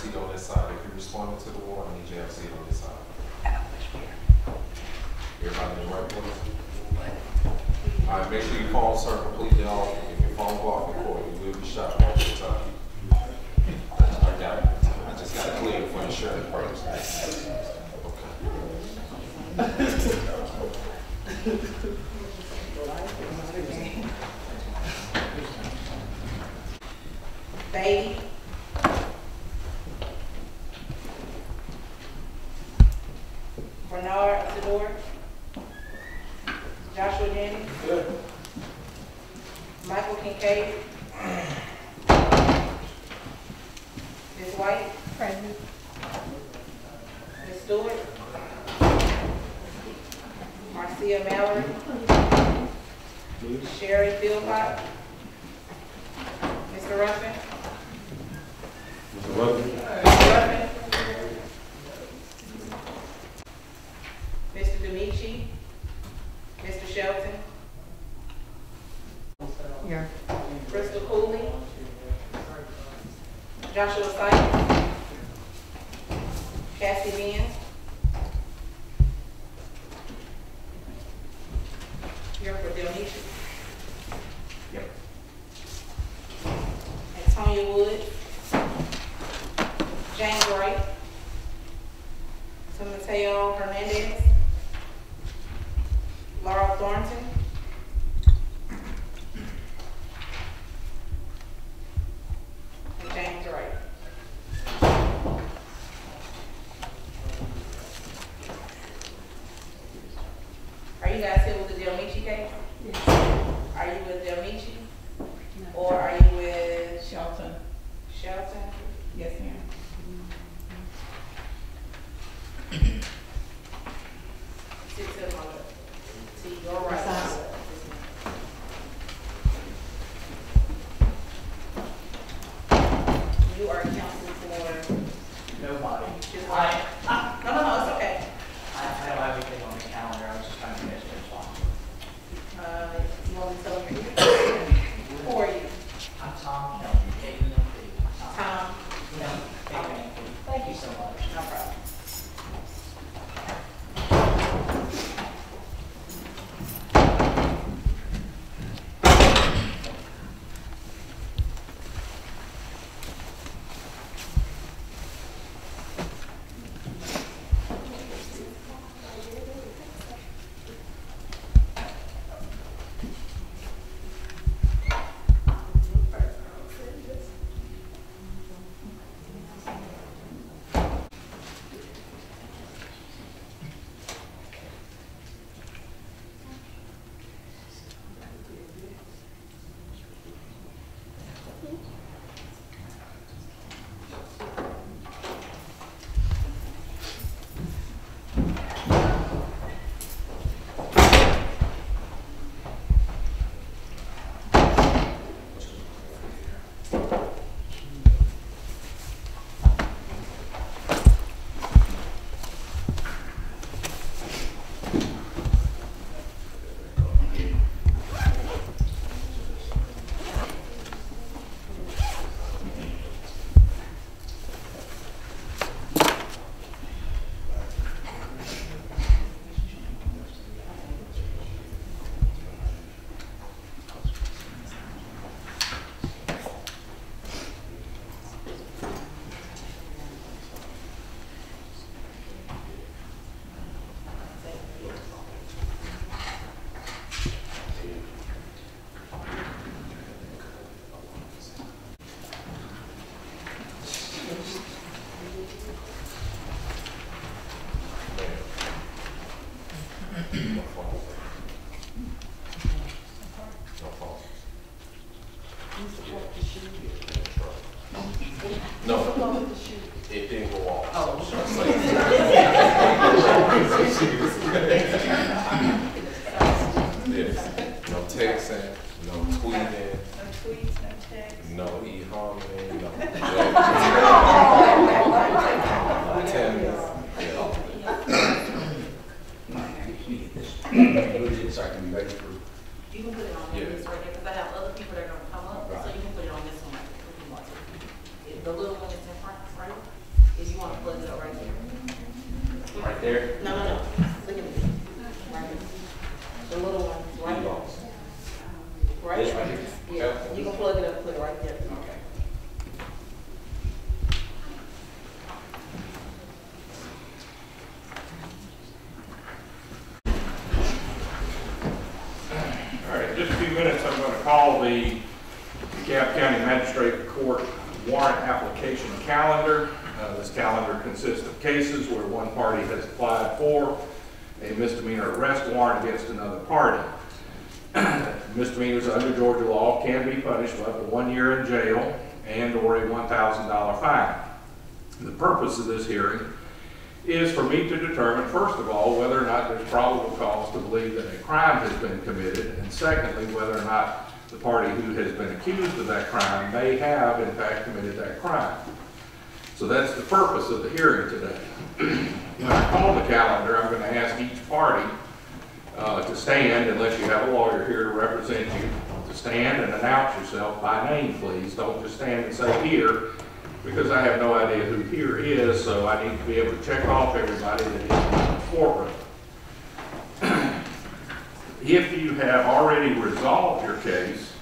seat on this side. If you responded to the war, I need you to have a seat on this side. Everybody in the right place? All right, make sure you call sir, completely off. Caixa da Saia. Few minutes, I'm going to call the DeKalb County Magistrate Court warrant application calendar. Uh, This calendar consists of cases where one party has applied for a misdemeanor arrest warrant against another party. Misdemeanors under Georgia law can be punished with up to one year in jail and/or a $1,000 fine. The purpose of this hearing is for me to determine, first of all, whether or not there's probable cause to believe that a crime has been committed, and secondly, whether or not the party who has been accused of that crime may have in fact committed that crime. So that's the purpose of the hearing today. When I call the calendar, I'm going to ask each party uh, to stand, unless you have a lawyer here to represent you, to stand and announce yourself by name, please. Don't just stand and say here, because I have no idea who here is, so I need to be able to check off everybody that is in the courtroom. If you have already resolved your case,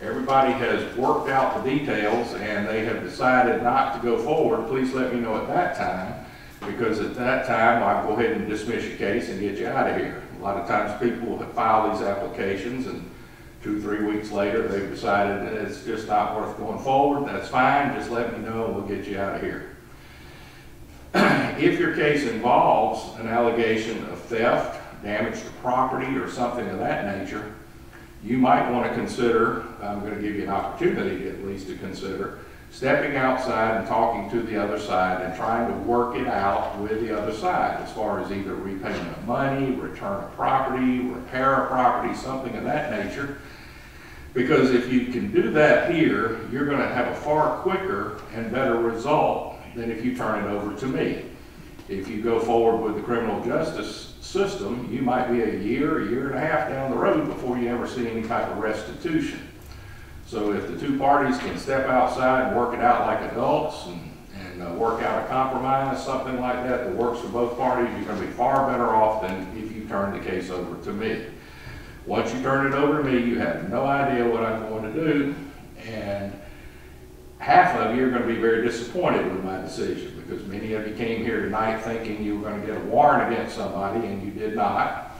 everybody has worked out the details and they have decided not to go forward, please let me know at that time, because at that time, I'll go ahead and dismiss your case and get you out of here. A lot of times people have filed these applications and two, three weeks later, they've decided that it's just not worth going forward, that's fine, just let me know and we'll get you out of here. If your case involves an allegation of theft, damage to property, or something of that nature, you might want to consider, I'm going to give you an opportunity at least to consider, stepping outside and talking to the other side and trying to work it out with the other side as far as either repayment of money, return of property, repair of property, something of that nature. Because if you can do that here, you're going to have a far quicker and better result than if you turn it over to me. If you go forward with the criminal justice system, you might be a year, a year and a half down the road before you ever see any type of restitution. So if the two parties can step outside and work it out like adults and, and uh, work out a compromise, something like that that works for both parties, you're gonna be far better off than if you turn the case over to me. Once you turn it over to me, you have no idea what I'm going to do, and half of you are gonna be very disappointed with my decision, because many of you came here tonight thinking you were gonna get a warrant against somebody, and you did not.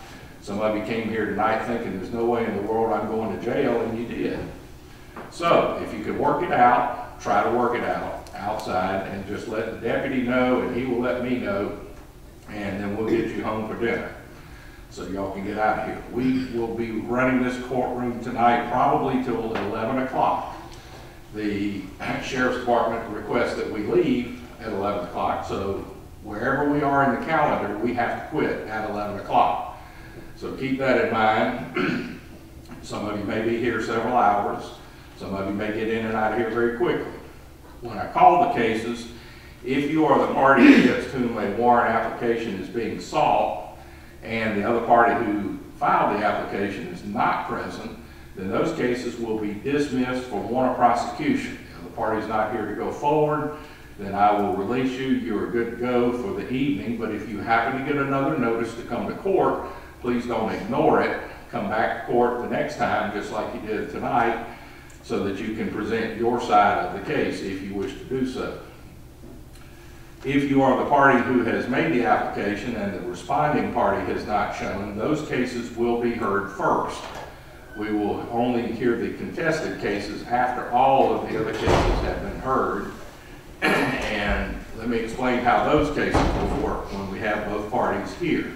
Some of you came here tonight thinking there's no way in the world I'm going to jail, and you did. So, if you could work it out, try to work it out outside, and just let the deputy know, and he will let me know, and then we'll get you home for dinner. So y'all can get out of here. We will be running this courtroom tonight probably till eleven o'clock. The sheriff's department requests that we leave at eleven o'clock, so wherever we are in the calendar, we have to quit at eleven o'clock. So keep that in mind. Some of you may be here several hours. Some of you may get in and out of here very quickly. When I call the cases, if you are the party against whom a warrant application is being sought, and the other party who filed the application is not present, then those cases will be dismissed for warrant of prosecution. If the party's not here to go forward, then I will release you, you are good to go for the evening, but if you happen to get another notice to come to court, please don't ignore it. Come back to court the next time, just like you did tonight, so that you can present your side of the case if you wish to do so. If you are the party who has made the application and the responding party has not shown, those cases will be heard first. We will only hear the contested cases after all of the other cases have been heard. And let me explain how those cases will work when we have both parties here.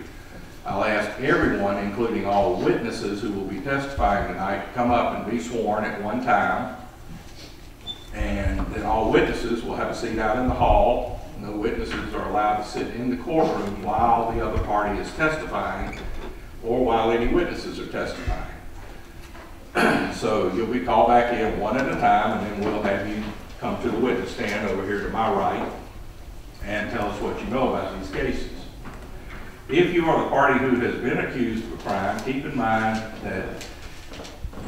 I'll ask everyone, including all witnesses who will be testifying tonight, to come up and be sworn at one time. And then all witnesses will have a seat out in the hall. No witnesses are allowed to sit in the courtroom while the other party is testifying or while any witnesses are testifying. So you'll be called back in one at a time and then we'll have you come to the witness stand over here to my right and tell us what you know about these cases. If you are the party who has been accused of a crime, keep in mind that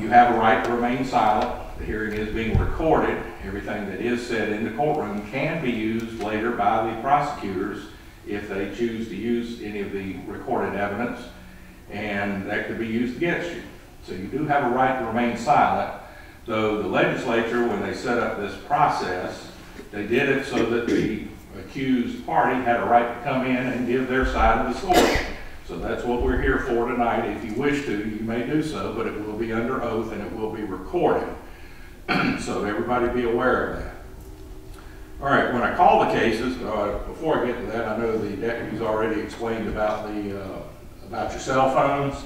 you have a right to remain silent. The hearing is being recorded, everything that is said in the courtroom can be used later by the prosecutors if they choose to use any of the recorded evidence, and that could be used against you. So you do have a right to remain silent, though the legislature, when they set up this process, they did it so that the accused party had a right to come in and give their side of the story. So that's what we're here for tonight. If you wish to, you may do so, but it will be under oath and it will be recorded. So everybody be aware of that. All right, when I call the cases, uh, before I get to that, I know the deputy's already explained about the, uh, about your cell phones.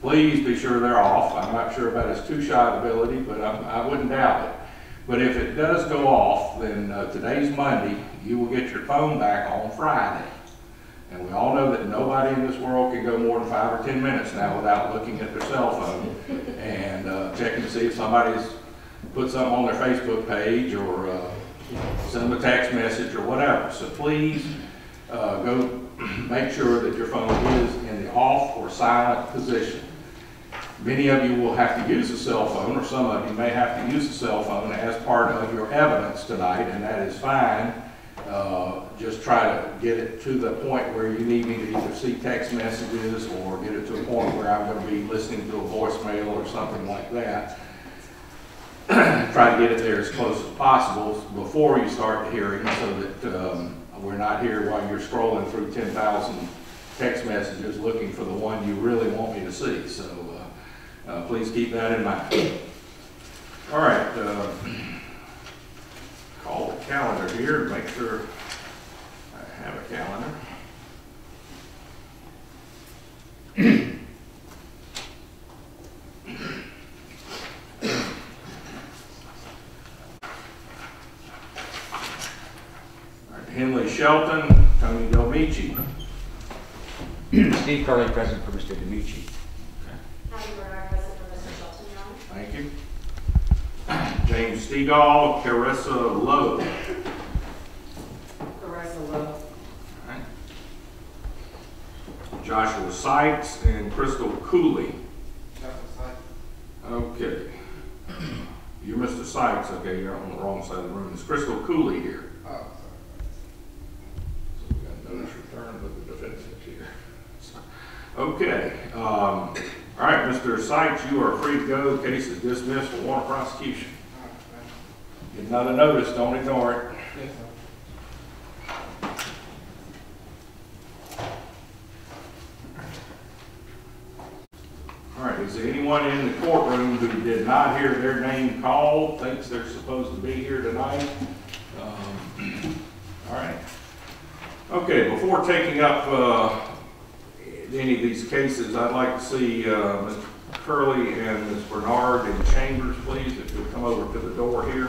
Please be sure they're off. I'm not sure about his two-shot ability, but I'm- I wouldn't doubt it. But if it does go off, then uh, today's Monday, you will get your phone back on Friday. And we all know that nobody in this world can go more than five or 10 minutes now without looking at their cell phone and uh, checking to see if somebody's put something on their Facebook page or uh, send them a text message or whatever. So please uh, go make sure that your phone is in the off or silent position. Many of you will have to use a cell phone, or some of you may have to use a cell phone as part of your evidence tonight, and that is fine. Uh, Just try to get it to the point where you need me to either see text messages or get it to a point where I'm going to be listening to a voicemail or something like that. Try to get it there as close as possible before you start the hearing so that um, we're not here while you're scrolling through 10,000 text messages looking for the one you really want me to see. So uh, uh, please keep that in mind. All right. Call the calendar here, to make sure I have a calendar. Right, Henly Shelton, Tony Delmichi. Steve Curlee, present for Mr. Delmichi. Patty Bernard, present for Mr. Shelton, Your Honor. Thank you. James Stegall, Carissa Lowe. Caressa Lowe. Joshua Sykes and Crystal Cooley. Okay. You're Mr. Sykes, okay, you're on the wrong side of the room. Is Crystal Cooley here? So we got notice returned with the defendant here. Okay, um, all right, Mr. Sykes, you are free to go. Case is dismissed for warrant of prosecution. Get another notice, don't ignore it. All right, is there anyone in the courtroom who did not hear their name called, thinks they're supposed to be here tonight? Um, All right. Okay, before taking up uh, any of these cases, I'd like to see uh. Curlee and Ms. Bernard in chambers, please, if you'll come over to the door here.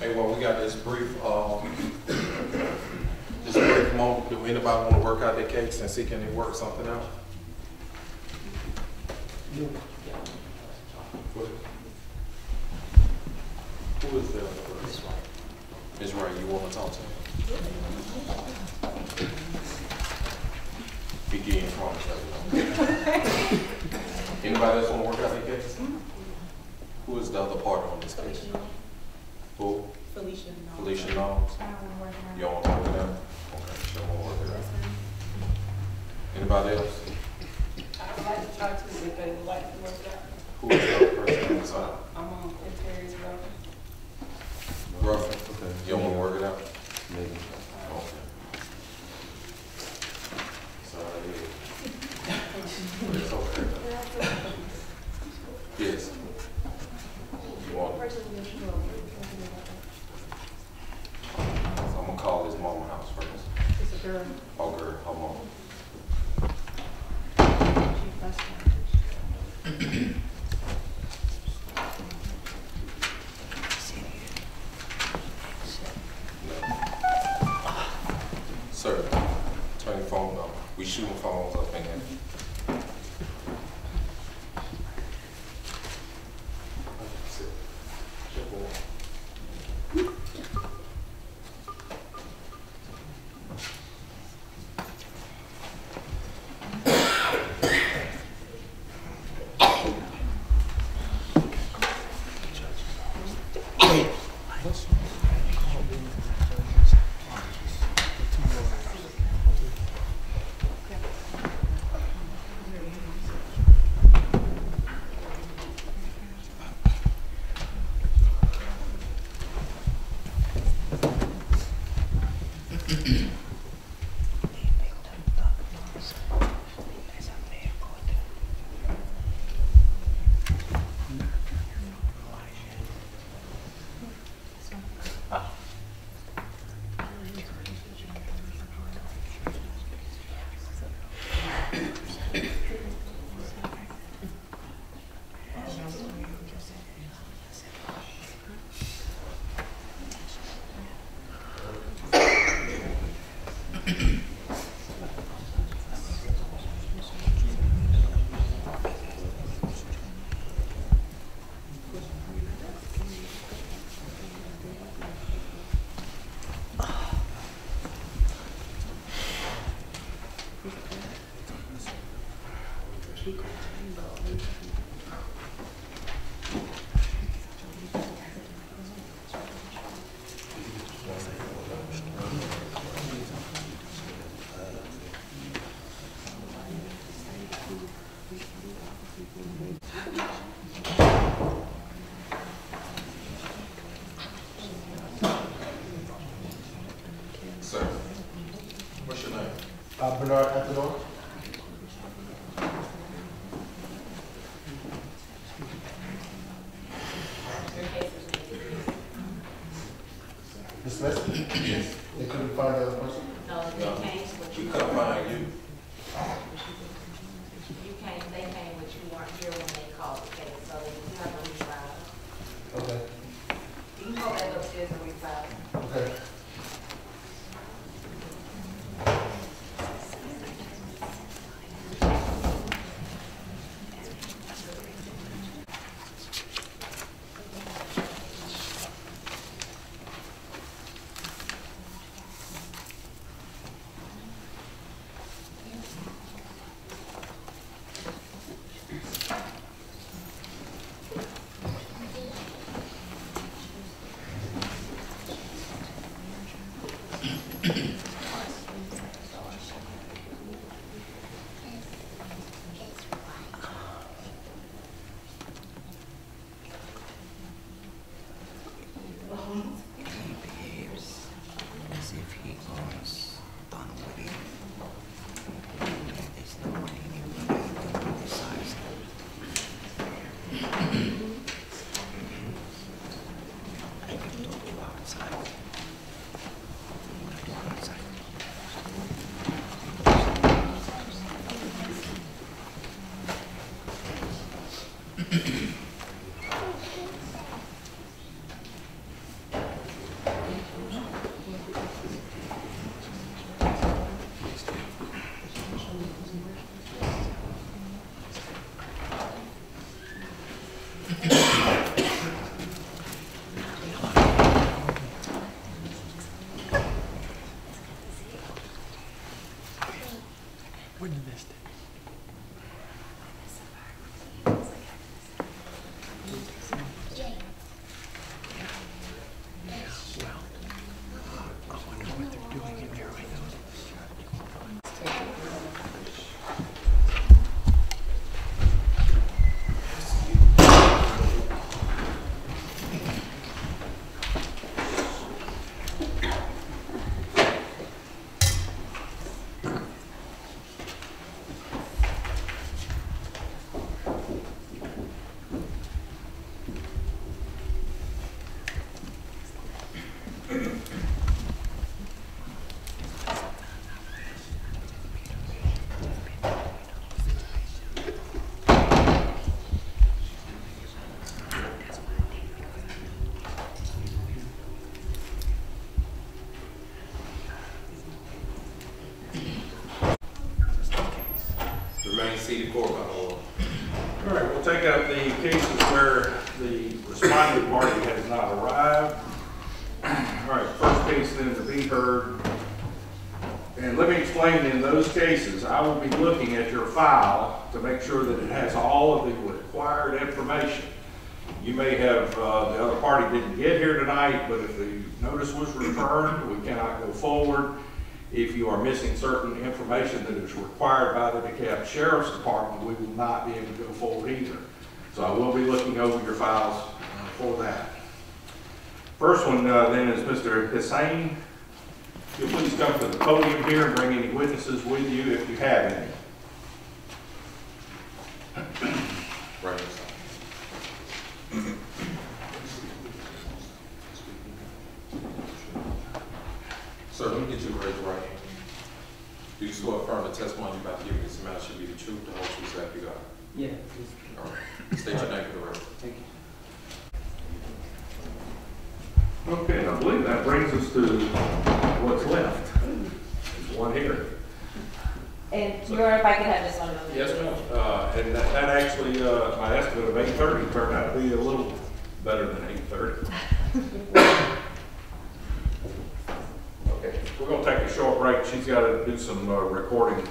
Hey, well, we got this brief, um, this brief moment. Do anybody want to work out their case and see can they work something out? Bernard Athenor. by law. All right, we'll take up the cases where the responding party has not arrived. All right, first case then to be heard. And let me explain in those cases, I will be looking at your file to make sure that it has all of the required information. You may have, uh, the other party didn't get here tonight, but if the notice was returned, we cannot go forward. If you are missing certain information that is required by the DeKalb Sheriff's Department, we will not be able to go forward either. So I will be looking over your files uh, for that. First one uh, then is Mr. Hussein. You'll please come to the podium here and bring any witnesses with you if you have any. Okay, and I believe that brings us to what's left. There's one here. And you Honor, if I could have this one moment. Yes, ma'am. Uh, and that, that actually, uh, my estimate of 8:30 turned out to be a little better than 8:30. okay, we're going to take a short break. She's got to do some uh, recording.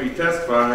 Kapliczeństwa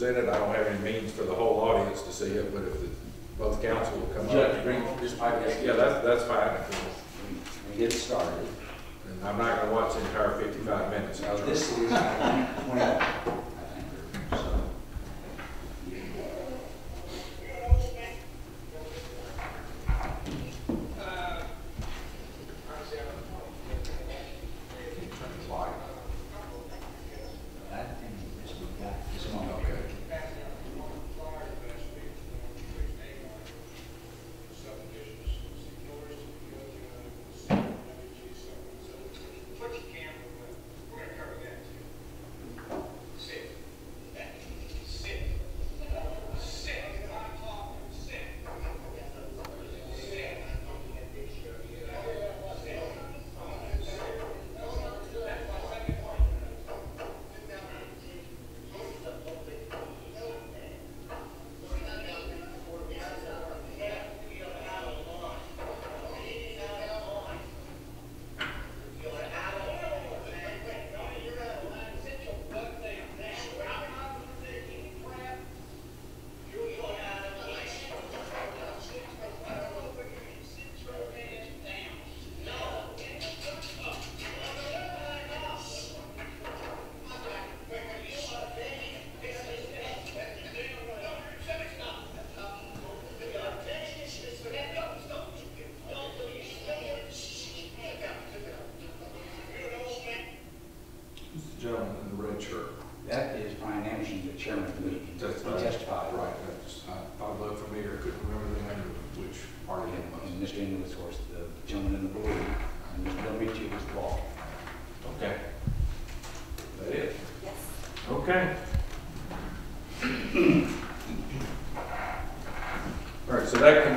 here and present it? I don't have any means for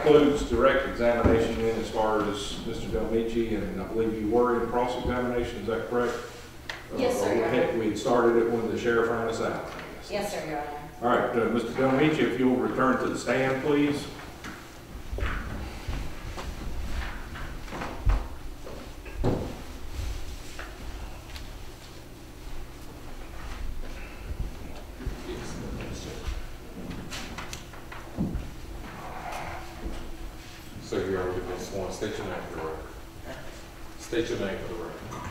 right, so that concludes direct examination then as far as Mr. Delmichi, and I believe you were in cross-examination, is that correct? Yes, sir, Uh, Your we had- We had started it when the sheriff ran us out, Yes, sir, Your Honor. All right, uh, Mr. Delmichi, if you'll return to the stand, please. So you already been sworn, state your name for the record. State your name for the record.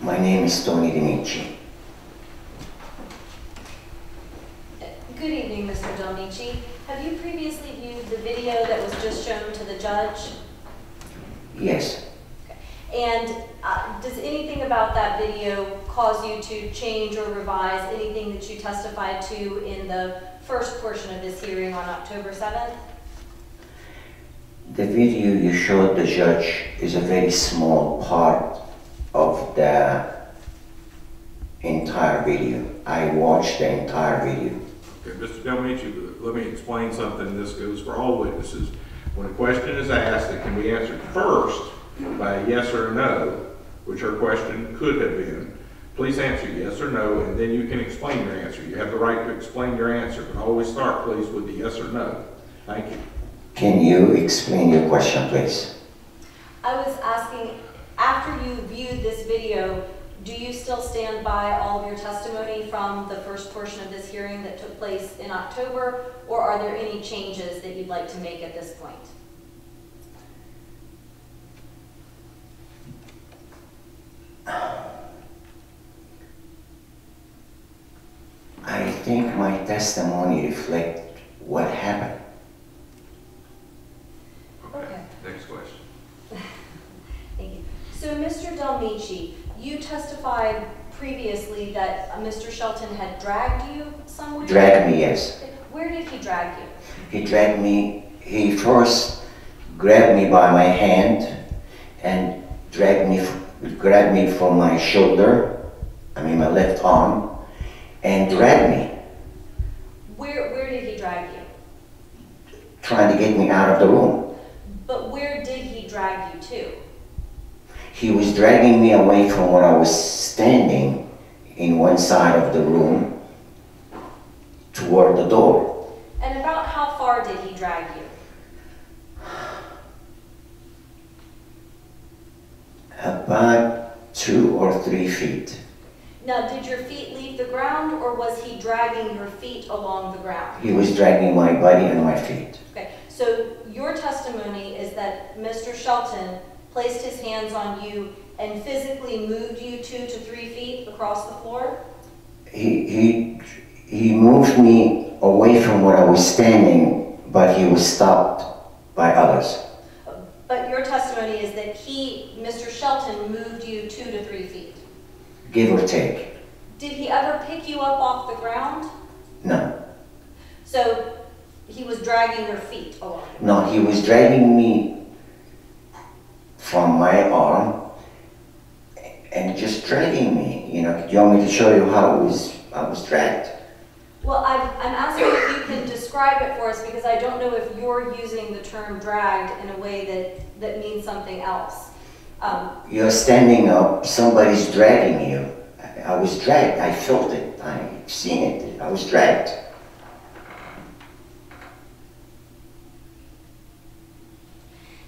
My name is Tony Delmichi. Good evening, Mr. Delmichi. Have you previously viewed the video that was just shown to the judge? Yes, And uh, does anything about that video cause you to change or revise anything that you testified to in the first portion of this hearing on October 7th? the video you showed the judge is a very small part of the entire video. I watched the entire video. Okay, Mr. Delmichi, let me explain something, this goes for all witnesses. When a question is asked, it can be answered first by a yes or a no, which her question could have been. Please answer yes or no, and then you can explain your answer. You have the right to explain your answer, but always start, please, with the yes or no. Thank you. Can you explain your question, please? I was asking, after you viewed this video, do you still stand by all of your testimony from the first portion of this hearing that took place in October? Or are there any changes that you'd like to make at this point? I think my testimony reflects what happened. Okay. Next question. Thank you. So, Mr. Delmichi, you testified previously that uh, Mr. Shelton had dragged you somewhere? Drag me, yes. Where did he drag you? He dragged me, he first grabbed me by my hand and dragged me, grabbed me from my shoulder, I mean my left arm, and dragged me, Where, where did he drag you? trying to get me out of the room. But where did he drag you to? He was dragging me away from where I was standing in one side of the room toward the door. And about how far did he drag you? About two or three feet. Now, did your feet leave the ground or was he dragging your feet along the ground? He was dragging my body and my feet. Okay, so your testimony is that Mr. Shelton placed his hands on you and physically moved you two to three feet across the floor? He, he, he moved me away from where I was standing, but he was stopped by others. But your testimony is that he, Mr. Shelton, moved you two to three feet. give or take. Did he ever pick you up off the ground? No, So he was dragging your feet along. no, he was dragging me from my arm and just dragging me. You know, do you want me to show you how it was? I was dragged. Well, I'm, I'm asking if you can describe it for us because I don't know if you're using the term dragged in a way that, that means something else. Um, You're standing up, somebody's dragging you. I, I was dragged. I felt it. I seen it. I was dragged.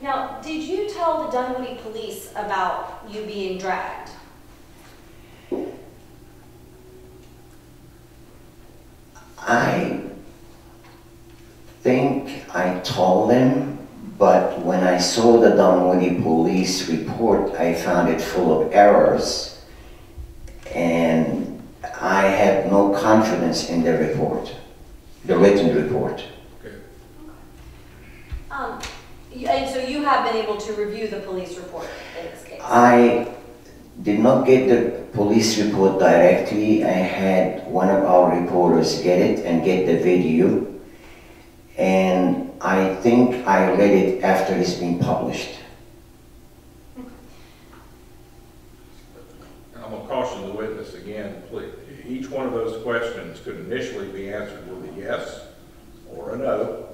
Now, did you tell the Dunwoody police about you being dragged? I think I told them, but when I saw the Dunwoody police report, I found it full of errors. And I had no confidence in the report, the written report. Um, y- and so you have been able to review the police report in this case? I did not get the police report directly. I had one of our reporters get it and get the video. And I think I read it after it's been published. I'm gonna caution the witness again, please, each one of those questions could initially be answered with a yes or a no,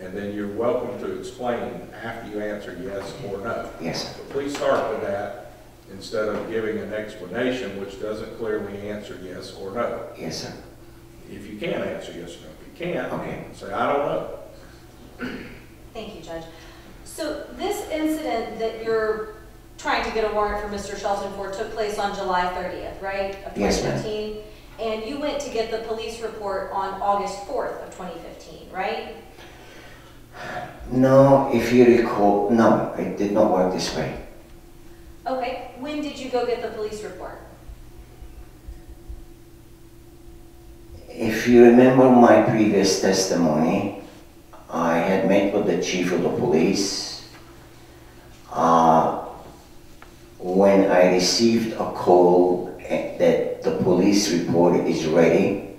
and then you're welcome to explain after you answer yes or no. Yes, sir. So please start with that instead of giving an explanation which doesn't clearly answer yes or no. Yes, sir. If you can answer yes or no, if you can't, Okay. say, I don't know. Thank you, Judge. So this incident that you're trying to get a warrant for Mr. Shelton for took place on July 30th, right? Of Yes, ma'am. 2015? And you went to get the police report on August 4th of 2015, right? No, if you recall, no, it did not work this way. Okay, when did you go get the police report? If you remember my previous testimony, I had met with the chief of the police. Uh, when I received a call eh, that the police report is ready,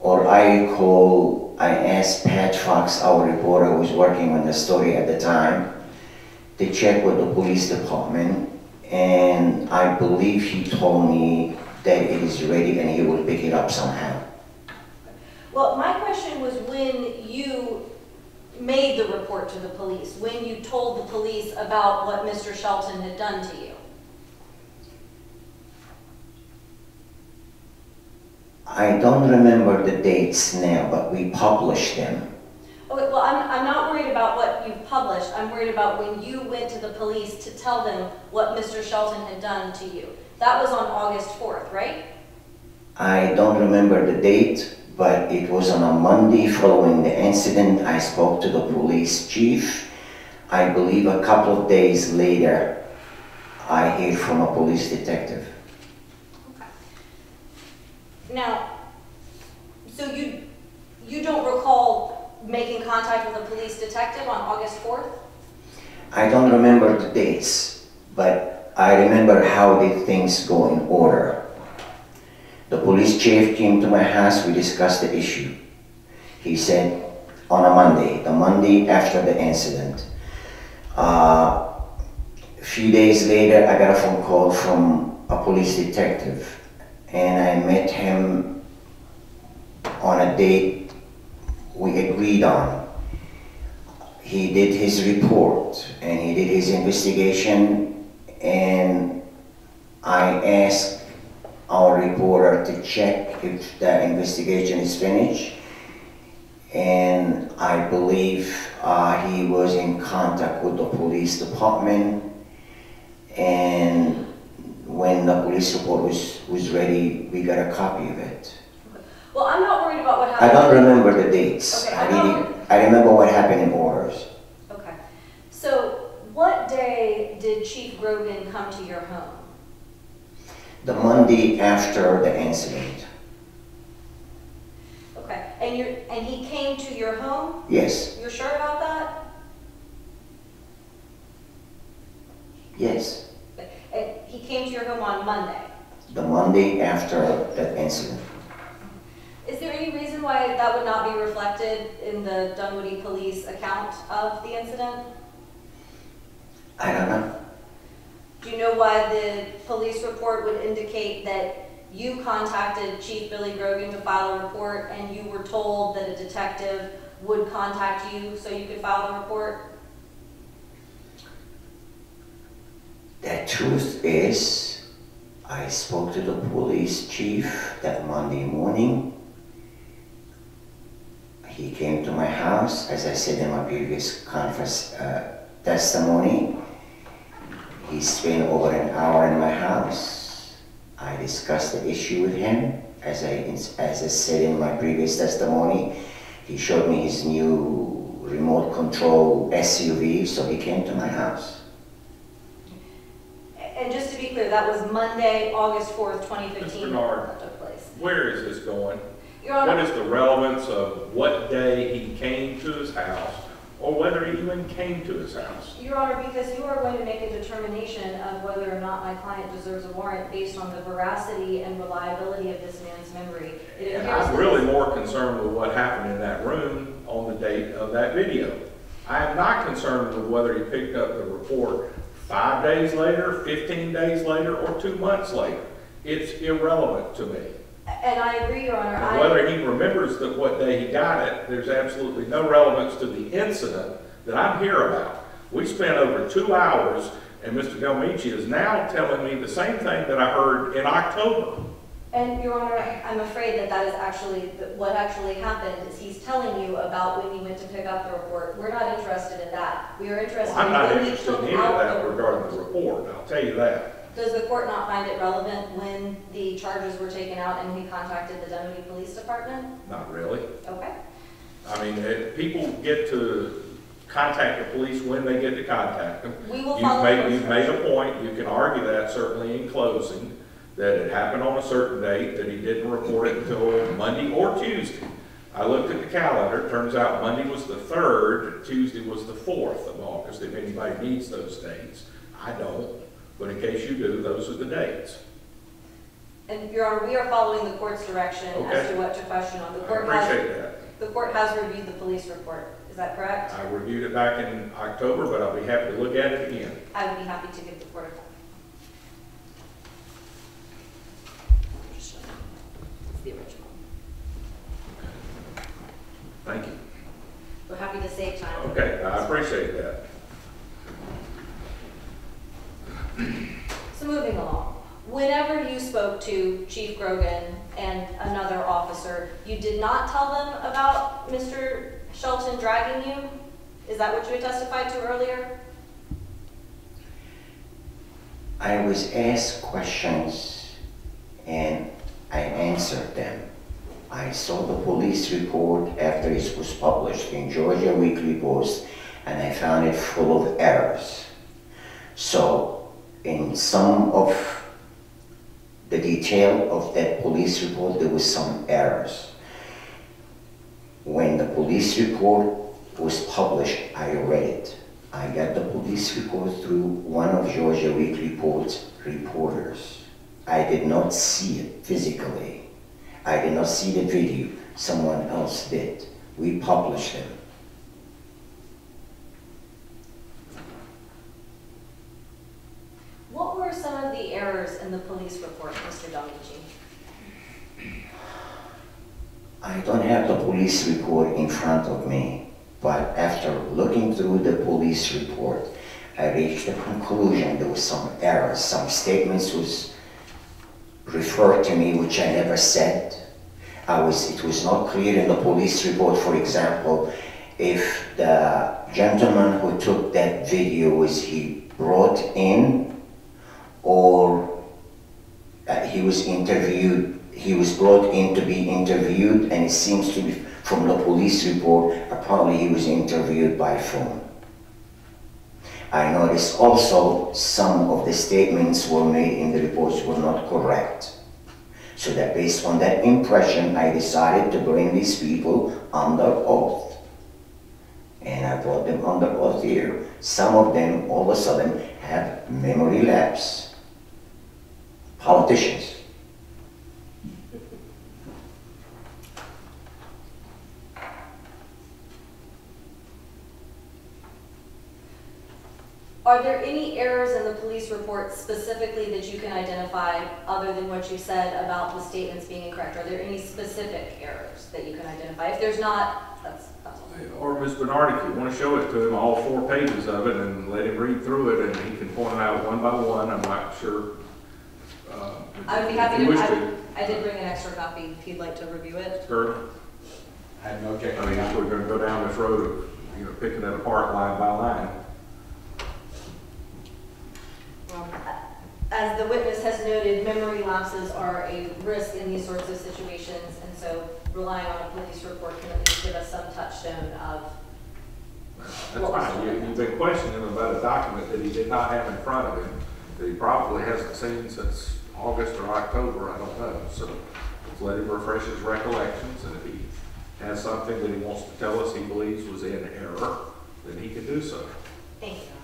or I recall I asked Pat Fox, our reporter who was working on the story at the time, to check with the police department, and I believe he told me that it is ready and he will pick it up somehow. Well, my question was when you made the report to the police, when you told the police about what Mr. Shelton had done to you. I don't remember the dates now, but we published them. Okay, well, I'm, I'm not worried about what you've published. I'm worried about when you went to the police to tell them what Mr. Shelton had done to you. That was on August 4th, right? I don't remember the date, but it was on a Monday following the incident. I spoke to the police chief. I believe a couple of days later, I hear from a police detective. Now, so you, you don't recall making contact with a police detective on August 4th? I don't remember the dates, but I remember how did things go in order. The police chief came to my house, we discussed the issue. He said, on a Monday, the Monday after the incident. Uh, a few days later, I got a phone call from a police detective, and I met him on a date we agreed on. He did his report and he did his investigation and I asked our reporter to check if the investigation is finished and I believe uh, he was in contact with the police department and when the police report was, was ready, we got a copy of it. Well, I'm not worried about what happened. I don't remember the dates. Okay, I really, I remember what happened in Orders. Okay. So what day did Chief Grogan come to your home? The Monday after the incident. Okay, and you and he came to your home? Yes, You're sure about that? yes. He came to your home on Monday. The Monday after that incident. Is there any reason why that would not be reflected in the Dunwoody Police account of the incident? I don't know. Do you know why the police report would indicate that you contacted Chief Billy Grogan to file a report and you were told that a detective would contact you so you could file the report? The truth is, I spoke to the police chief that Monday morning. He came to my house, as I said in my previous conference uh, testimony. He spent over an hour in my house. I discussed the issue with him, as I, as I said in my previous testimony. He showed me his new remote control SUV, so he came to my house. And just to be clear, that was Monday, August 4th, 2015 Mr. Bernard. that took place. Where is this going? Your Honor, is the relevance of what day he came to his house, or whether he even came to his house? Your Honor, because you are going to make a determination of whether or not my client deserves a warrant based on the veracity and reliability of this man's memory. It And appears I'm that- really more concerned with what happened in that room on the date of that video. I am not concerned with whether he picked up the report five days later, 15 days later, or two months later. It's irrelevant to me. And I agree, Your Honor. And I- whether he remembers that what day he got it, there's absolutely no relevance to the incident that I'm here about. We spent over two hours, and Mr. Delmichi is now telling me the same thing that I heard in October. And Your Honor, I'm afraid that that is actually, what actually happened is he's telling you about when he went to pick up the report. We're not interested in that. We are interested I'm in not when he interested took in any of out that the regarding the report, I'll tell you that. Does the court not find it relevant when the charges were taken out and he contacted the Dunwoody Police Department? Not really. Okay. I mean, eh, people get to contact the police when they get to contact them. We will You've follow made, those you've made a point, you can argue that certainly in closing, that it happened on a certain date, that he didn't report it until Monday or Tuesday. I looked at the calendar, turns out Monday was the third, Tuesday was the fourth of August, if anybody needs those dates. I don't, but in case you do, those are the dates. And Your Honor, we are following the court's direction as to what to question on. The I court has, that. the court has reviewed the police report. Is that correct? I reviewed it back in October, but I'll be happy to look at it again. I would be happy to give the court a copy. It's the original. Thank you. We're happy to save time. Okay, I appreciate that. So moving along, whenever you spoke to Chief Grogan and another officer, you did not tell them about Mr. Shelton dragging you? Is that what you had testified to earlier? I was asked questions and I answered them. I saw the police report after it was published in Georgia Weekly Post and I found it full of errors. So in some of the detail of that police report, there was some errors. When the police report was published, I read it. I got the police report through one of Georgia Weekly Post reporters. I did not see it physically. I did not see the video. Someone else did. We published them. What were some of the errors in the police report, Mr. Delmichi? I don't have the police report in front of me, but after looking through the police report, I reached the conclusion there was some errors, some statements was referred to me which I never said. I was, it was not clear in the police report, for example, if the gentleman who took that video was he brought in or uh, he was interviewed, he was brought in to be interviewed, and it seems to be from the police report, apparently he was interviewed by phone. I noticed also some of the statements were made in the reports were not correct. So that based on that impression, I decided to bring these people under oath. And I brought them under oath here. Some of them, all of a sudden, have memory lapse. Politicians. Are there any errors in the police report specifically that you can identify, other than what you said about the statements being incorrect? Are there any specific errors that you can identify? If there's not, that's, that's. Or Ms. Bernard, if you want to show it to him, all four pages of it, and let him read through it, and he can point it out one by one, I'm not sure. uh, I would be happy you to, wish I, I did bring an extra copy if you'd like to review it. Sir, I have no objection. I mean, if we're going to go down this road of, you know, picking it apart line by line. Um, As the witness has noted, memory lapses are a risk in these sorts of situations, and so relying on a police report can at least give us some touchstone of, That's fine. You, you've been questioning him about a document that he did not have in front of him, that he probably hasn't seen since August or October, I don't know. So let's let him refresh his recollections, and if he has something that he wants to tell us he believes was in error, then he can do so. thank you.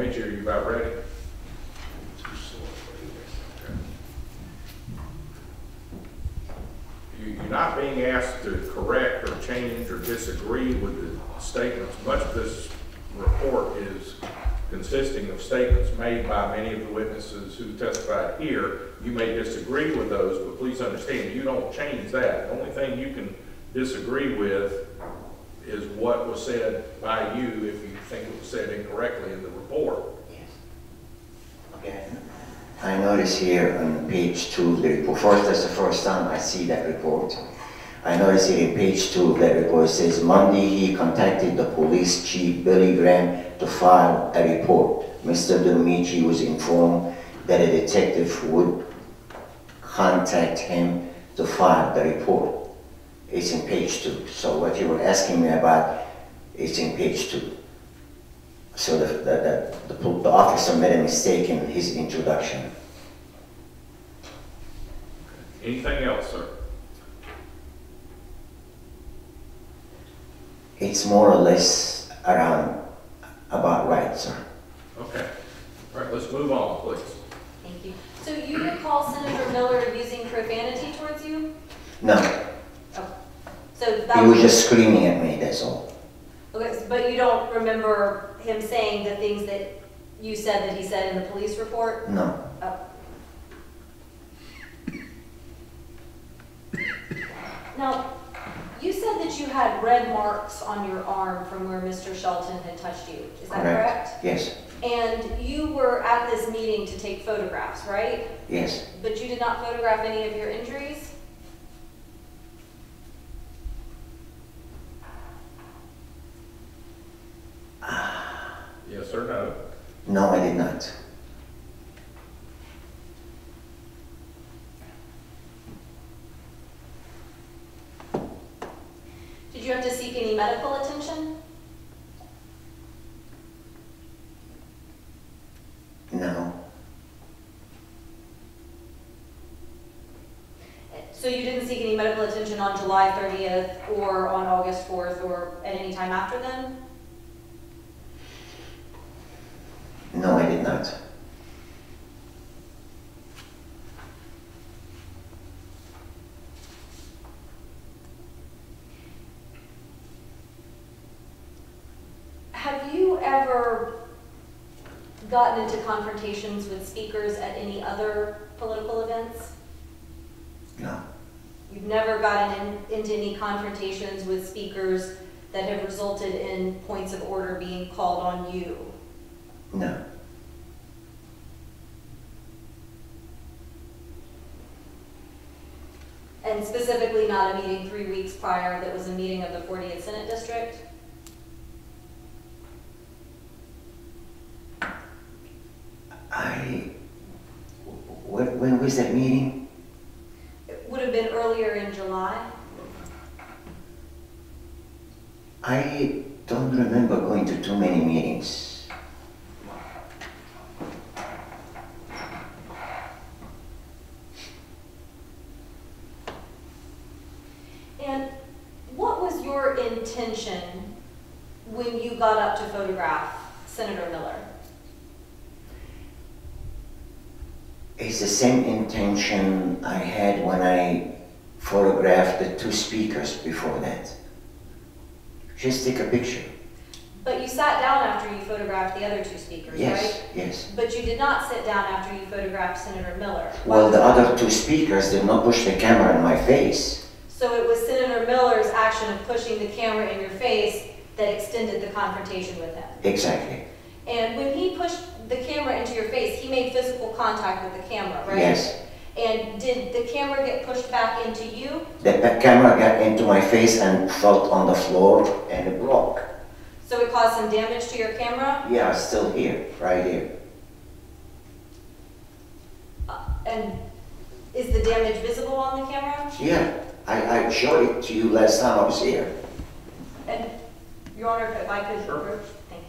Mitchell, are you about ready? You- You're not being asked to correct or change or disagree with the statements. Much of this report is consisting of statements made by many of the witnesses who testified here. You may disagree with those, but please understand, you don't change that. The only thing you can disagree with is what was said you think it was said incorrectly in the report. Okay. I notice here on page two of the report, first, that's the first time I see that report. I notice here in page two of that report, says Monday he contacted the police chief Billy Grogan to file a report. Mr. Delmichi was informed that a detective would contact him to file the report. It's in page two. So what you were asking me about, it's in page two. So the, the, the, the the officer made a mistake in his introduction. Anything else, sir? It's more or less around, about right, sir. Okay. All right, let's move on, please. Thank you. So you recall Senator Millar using profanity towards you? No, Oh. So that he was just screaming at me, that's all. Okay, but you don't remember him saying the things that you said that he said in the police report? No, Oh. Now, you said that you had red marks on your arm from where Mr. Shelton had touched you. Is that correct? Yes, And you were at this meeting to take photographs, right? yes, But you did not photograph any of your injuries? Yes or no? no, I did not. Did you have to seek any medical attention? No, So you didn't seek any medical attention on July 30th or on August 4th or at any time after then? No, I did not. Have you ever gotten into confrontations with speakers at any other political events? No, You've never gotten in, into any confrontations with speakers that have resulted in points of order being called on you? No, And specifically not a meeting three weeks prior that was a meeting of the 40th Senate District? I, when, when was that meeting? It would have been earlier in July. I don't remember going to too many meetings. And what was your intention when you got up to photograph Senator Millar? It's the same intention I had when I photographed the two speakers before that. Just take a picture. But you sat down after you photographed the other two speakers, Yes, right? yes. But you did not sit down after you photographed Senator Millar. Well, the other two speakers did not push the camera in my face. So it was Senator Millar's action of pushing the camera in your face that extended the confrontation with him. Exactly. And when he pushed the camera into your face, he made physical contact with the camera, right? Yes. And did the camera get pushed back into you? The pa- camera got into my face and fell on the floor and it broke. So it caused some damage to your camera? Yeah, it's still here, right here. Uh, And is the damage visible on the camera? Yeah, I, I showed it to you last time I was here. And, Your Honor, if I could... Sure. Thank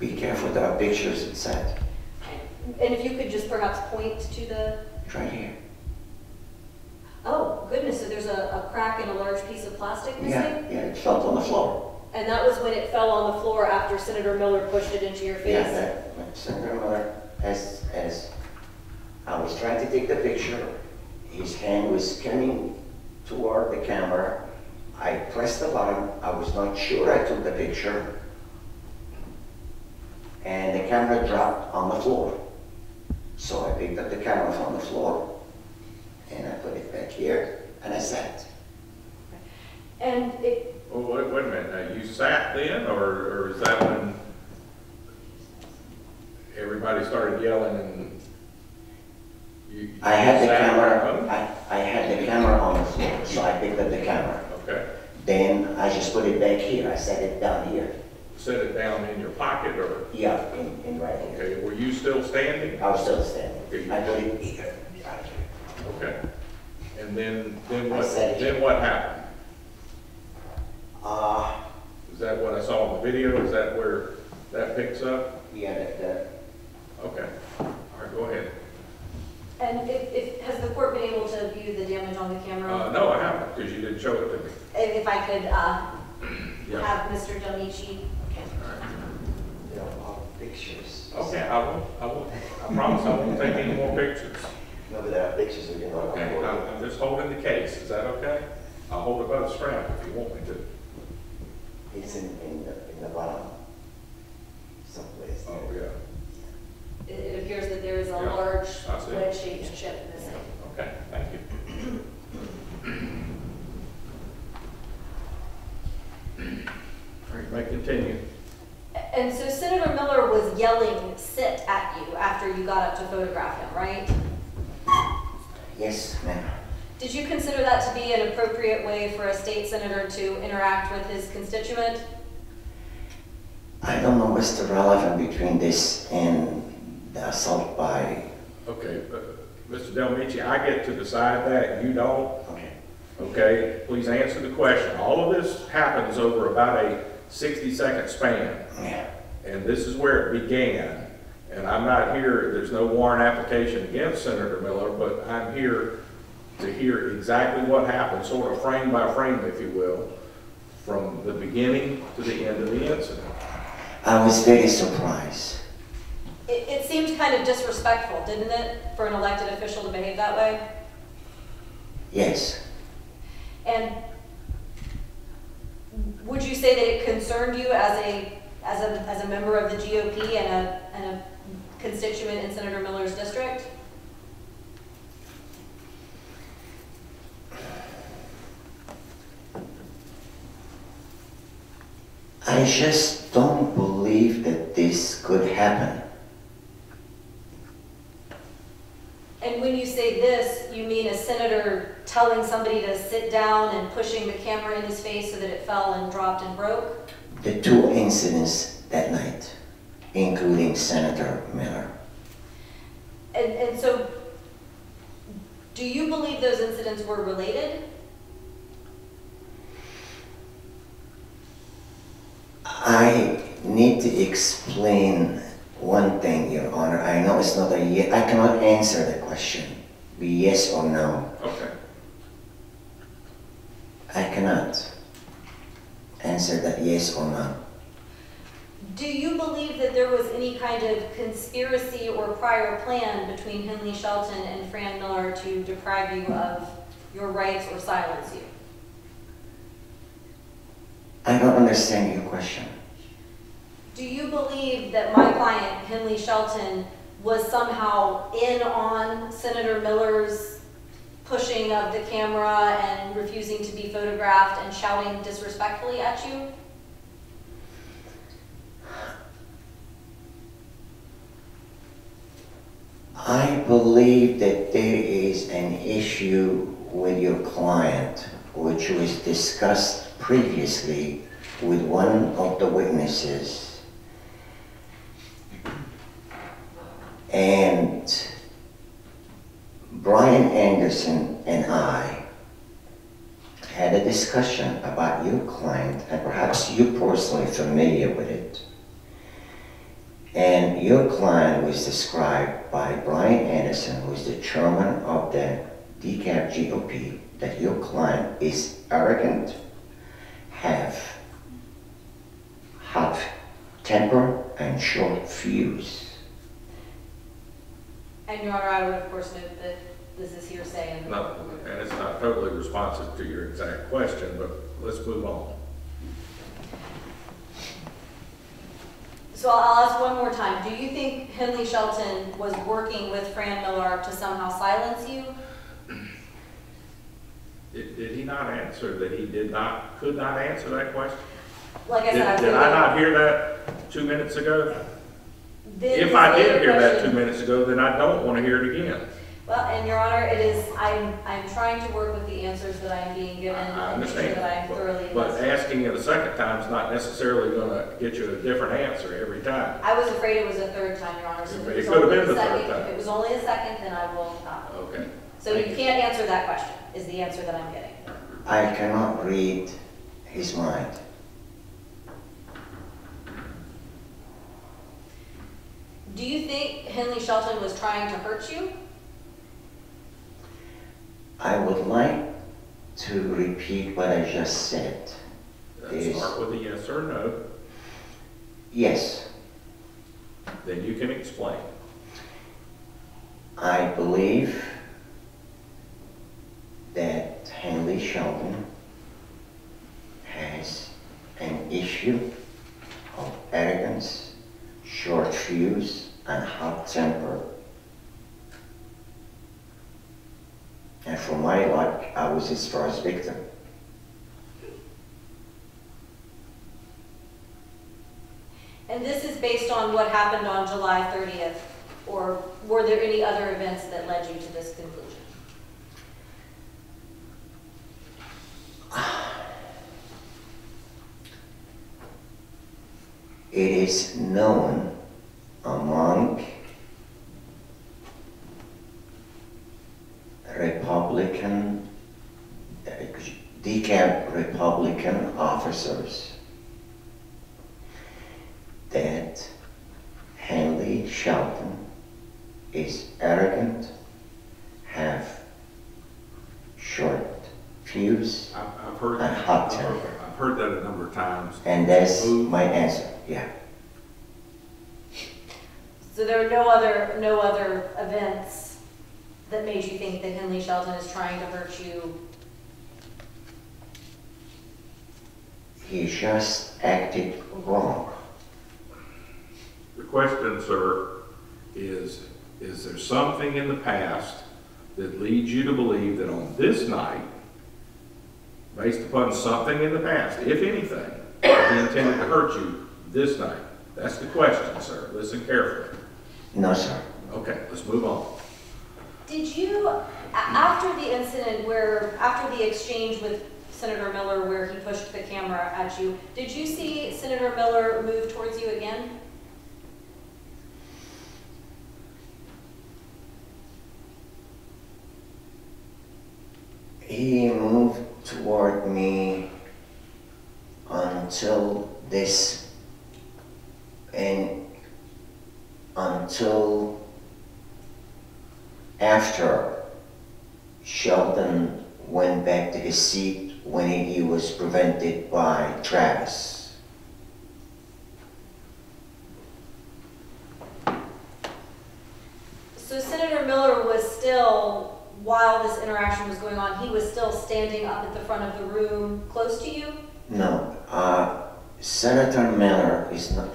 you. Be careful, there are pictures inside. you. And if you could just perhaps point to the... It's right here. Oh, goodness, so there's a, a crack in a large piece of plastic missing? Yeah, yeah, it fell on the floor. And that was when it fell on the floor after Senator Millar pushed it into your face? Yeah, face? that, Senator Millar, as, as I was trying to take the picture, his hand was coming toward the camera. I pressed the button, I was not sure I took the picture. And the camera dropped on the floor. So I picked up the camera from the floor and I put it back here and I sat. And it, Well, wait, wait a minute, now, you sat then, or, or is that when everybody started yelling and you? you I had the sat camera, around? I, I had the camera on the floor, so I picked up the camera. Okay, Then I just put it back here, I set it down here. set it down in your pocket, or, Yeah, in, in right here. okay, were you still standing? I was still standing. I put it here, right here. Okay, and then, then I what, said it. then what happened? Uh, Is that what I saw in the video, is that where that picks up? yeah, that, that, Okay, all right, go ahead. And if, if, has the court been able to view the damage on the camera? Uh, no, I haven't, because you didn't show it to me. If if I could, uh, Yeah. have Mr. Delmichi, you know, all pictures. Okay, I won't, I won't, I promise I won't take any more pictures. No, but there are pictures of you know. Okay, I'm, I'm just holding the case, is that okay? I'll hold it by the strap if you want me to. It's in, in the, in the bottom, someplace. Oh, yeah, it, it appears that there is a Yeah, large I see. wedge-shaped chip missing. okay, thank you. All right, may continue. And so Senator Millar was yelling, "Sit" at you after you got up to photograph him, right? Yes, ma'am. Did you consider that to be an appropriate way for a state senator to interact with his constituent? I don't know what's the relevance between this and the assault by, Okay, uh, Mr. Delmichi, I get to decide that, you don't? okay. Okay, please answer the question. All of this happens over about a 60-second span. Yeah. And this is where it began. And I'm not here, there's no warrant application against Senator Millar, but I'm here to hear exactly what happened, sort of frame by frame, if you will, from the beginning to the end of the incident. I was very surprised. It, it seemed kind of disrespectful, didn't it, for an elected official to behave that way? Yes. And would you say that it concerned you as a, as a, as a member of the GOP and a, and a constituent in Senator Millar's district? I just don't believe that this could happen. And when you say this, you mean a senator telling somebody to sit down and pushing the camera in his face so that it fell and dropped and broke? The two incidents that night, including Senator Millar. And, and so, do you believe those incidents were related? I need to explain one thing, Your Honor. I know it's not a ye, I cannot answer the question, be yes or no. Okay. I cannot answer that yes or no. Do you believe that there was any kind of conspiracy or prior plan between Henly Shelton and Fran Millar to deprive you of your rights or silence you? I don't understand your question. Do you believe that my client, Henly Shelton, was somehow in on Senator Millar's pushing of the camera and refusing to be photographed and shouting disrespectfully at you? I believe that there is an issue with your client, which was discussed previously with one of the witnesses. And Brian Anderson and I had a discussion about your client, and perhaps you're personally familiar with it. And your client was described by Brian Anderson, who is the chairman of the DeKalb GOP, that your client is arrogant, have temper and short fuse. And Your Honor, I would of course note that this is hearsay and. No, and it's not totally responsive to your exact question, but let's move on. So I'll ask one more time. Do you think Henly Shelton was working with Fran Millar to somehow silence you? Did, did he not answer that he did not, could not answer that question? Like I Did, said, I did I not hear that two minutes ago? Then If I did hear that two minutes ago, then I don't want to hear it again. Well, and Your Honor, it is, I'm, I'm trying to work with the answers that I'm being given I and understand. that I'm thoroughly But invested. asking it a second time is not necessarily gonna get you a different answer every time. I was afraid it was a third time, Your Honor, so It it was could have only been the the third time. if it was only a second, then I will stop. Okay. So Thank you you. can't answer that question, is the answer that I'm getting. I cannot read his mind. Do you think Henly Shelton was trying to hurt you? I would like to repeat what I just said. Uh, Let's Yes. start with a yes or no, Yes, then you can explain. I believe that Henly Shelton has an issue of arrogance, short fuse, and hot temper. And for my luck, I was his first victim. And this is based on what happened on July 30th? Or were there any other events that led you to this conclusion? It is known among Republican, DeKalb Republican officers that Henly Shelton is arrogant, have short fuse, I've, I've heard, And hot I've temper. heard- I've heard that a number of times. and that's Who- my answer, yeah. So there are no other, no other events that made you think that Henly Shelton is trying to hurt you? He just acted wrong. The question, sir, is, is there something in the past that leads you to believe that on this night, based upon something in the past, if anything, he intended to hurt you this night? That's the question, sir. Listen carefully. No, sir. Okay, let's move on. Did you, after the incident where, after the exchange with Senator Millar where he pushed the camera at you, did you see Senator Millar move towards you again? He moved toward me until this, and until after Shelton went back to his seat when he was prevented by Travis. So Senator Millar was still, while this interaction was going on, he was still standing up at the front of the room, close to you? No, uh, Senator Millar is not.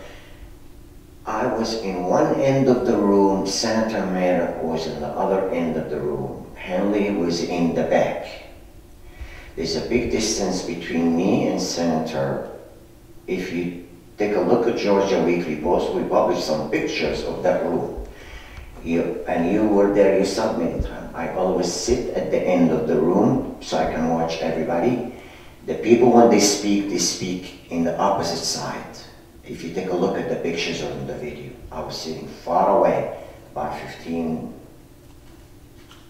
I was in one end of the room, Senator Millar was in the other end of the room. Henly was in the back. There's a big distance between me and Senator. If you take a look at Georgia Weekly Post, we published some pictures of that room. You, and you were there yourself many times. I always sit at the end of the room so I can watch everybody. The people, when they speak, they speak in the opposite side. If you take a look at the pictures or in the video, I was sitting far away, about 15.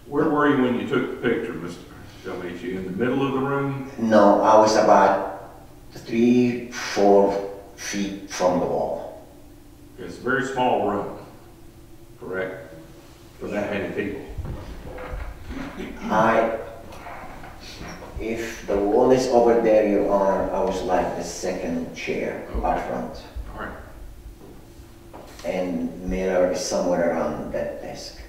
Where were you when you took the picture, Mr. Delmichi? In the middle of the room? No, I was about three, four feet from the wall. It's a very small room, correct? For that many people. I, if the wall is over there, Your Honor, I was like the second chair up front. All right. and Millar is somewhere around that desk.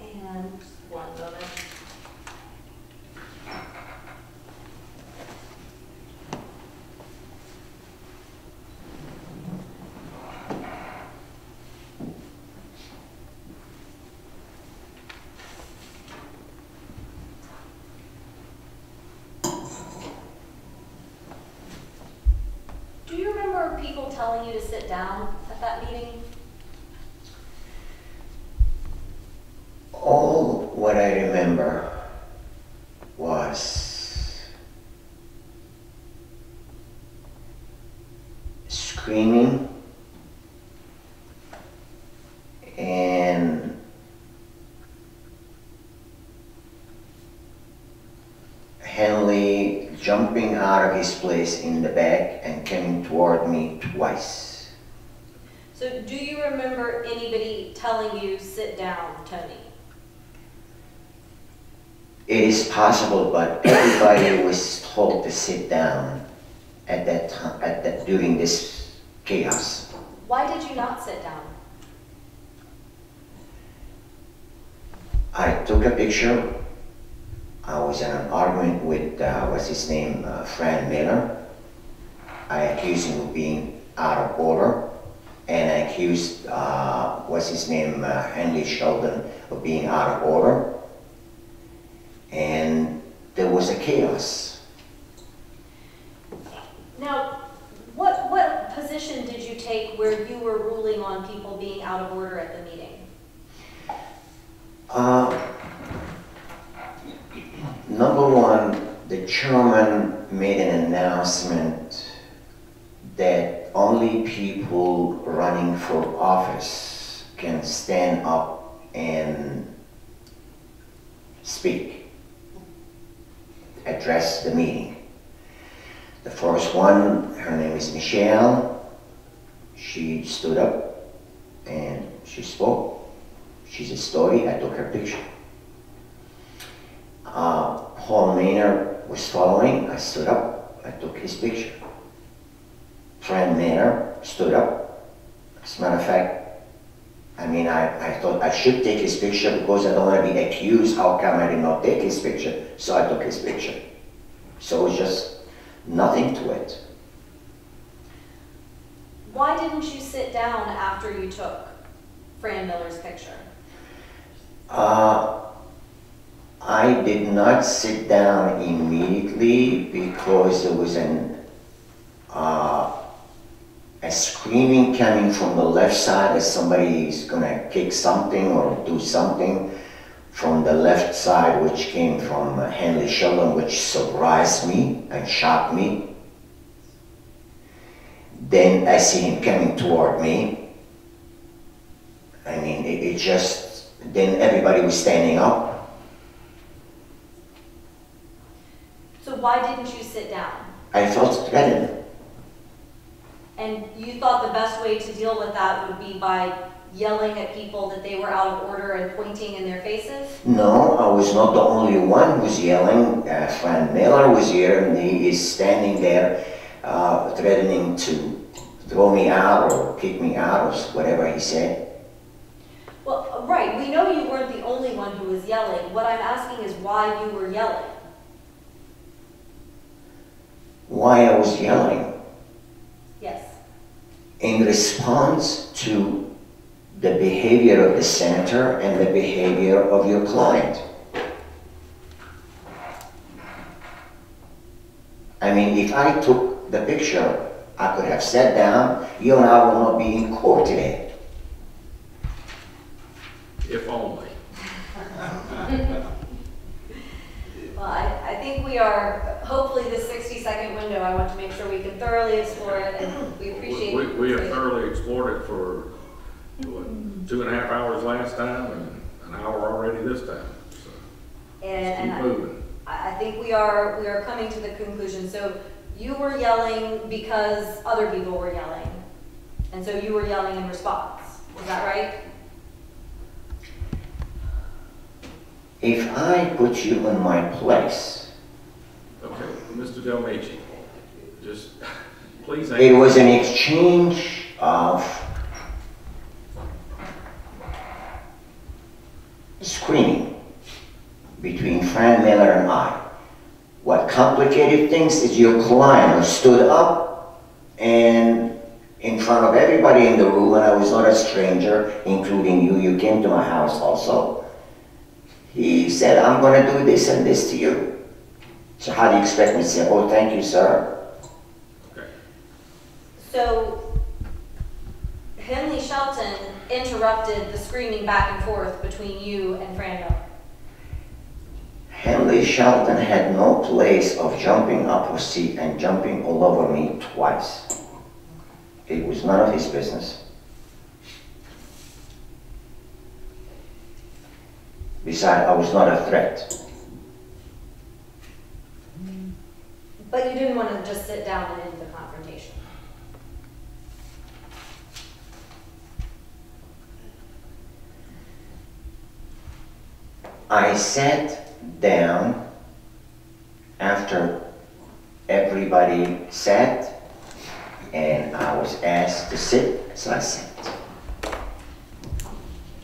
And one moment. Do you remember people telling you to sit down at that meeting? All what I remember was screaming and Henly jumping out place in the back and came toward me twice. So do you remember anybody telling you, sit down, Tony? It is possible, but everybody was told to sit down at that time, at that, during this chaos. Why did you not sit down? I took a picture. I was in an argument with, uh, what's his name, uh, Fran Millar. I accused him of being out of order. And I accused, uh, what's his name, uh, Henly Shelton of being out of order. And there was a chaos. Now, what, what position did you take where you were ruling on people being out of order at the meeting? Uh, number one, the chairman made an announcement that only people running for office can stand up and speak, address the meeting. The first one, her name is Michelle. She stood up and she spoke. She's a story. I took her picture. Uh, Paul Maynard was following. I stood up. I took his picture. Fran Maynard stood up. As a matter of fact, I mean, I, I thought I should take his picture because I don't want to be accused. How come I did not take his picture? So I took his picture. So it's just nothing to it. Why didn't you sit down after you took Fran Millar's picture? Uh, I did not sit down immediately because there was an, uh, a screaming coming from the left side that somebody is gonna kick something or do something from the left side, which came from Henly Shelton, which surprised me and shocked me. Then I see him coming toward me. I mean, it, it just, then everybody was standing up. So why didn't you sit down? I felt threatened. And you thought the best way to deal with that would be by yelling at people that they were out of order and pointing in their faces? No, I was not the only one who's yelling. Uh, Fran Millar was here and he is standing there uh, threatening to throw me out or kick me out or whatever he said. Well, right, we know you weren't the only one who was yelling. What I'm asking is why you were yelling. Why I was yelling? Yes. In response to the behavior of the senator and the behavior of your client. I mean, if I took the picture, I could have sat down, you and I will not be in court today. If only. Well, I, I think we are, hopefully this 60-second window, I want to make sure we can thoroughly explore it, and we appreciate. We, we have thoroughly explored it for, what, two and a half hours last time and an hour already this time. So And, let's and keep I- moving. I, I think we are, we are coming to the conclusion. So you were yelling because other people were yelling, and so you were yelling in response. Is that right? If I put you in my place, Okay, Mr. Delmichi, just, please. It was an exchange of screaming between Fran Millar and I. What complicated things is your client stood up and in front of everybody in the room, and I was not a stranger, including you, you came to my house also. He said, I'm gonna do this and this to you. So how do you expect me to say, oh, thank you, sir? So Henly Shelton interrupted the screaming back and forth between you and Fran Millar. Henly Shelton had no place of jumping up her seat and jumping all over me twice. It was none of his business. Besides, I was not a threat. But you didn't want to just sit down and end the confrontation. I sat down after everybody sat and I was asked to sit, so I sat.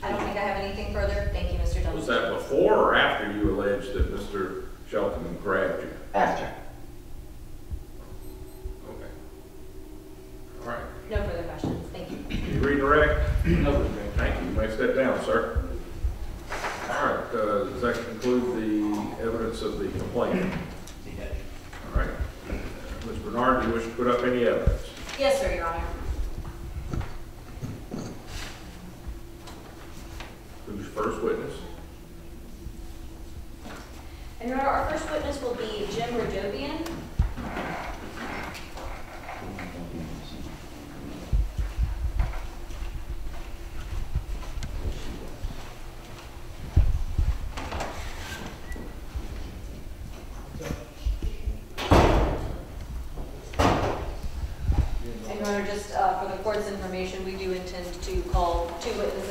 I don't think I have anything further. Thank you, Mr. Was that before or after you alleged that Mr. Shelton grabbed you? After. Okay. All right. No further questions. Thank you. Can you redirect? No. Thank you. You may step down, sir. All right, uh, does that conclude the evidence of the complaint? All right. Uh, Ms. Bernard, do you wish to put up any evidence? Yes, sir, Your Honor. Who's first witness? And Your Honor, our first witness will be Jim. And Your Honor, just uh, for the court's information, we do intend to call two witnesses.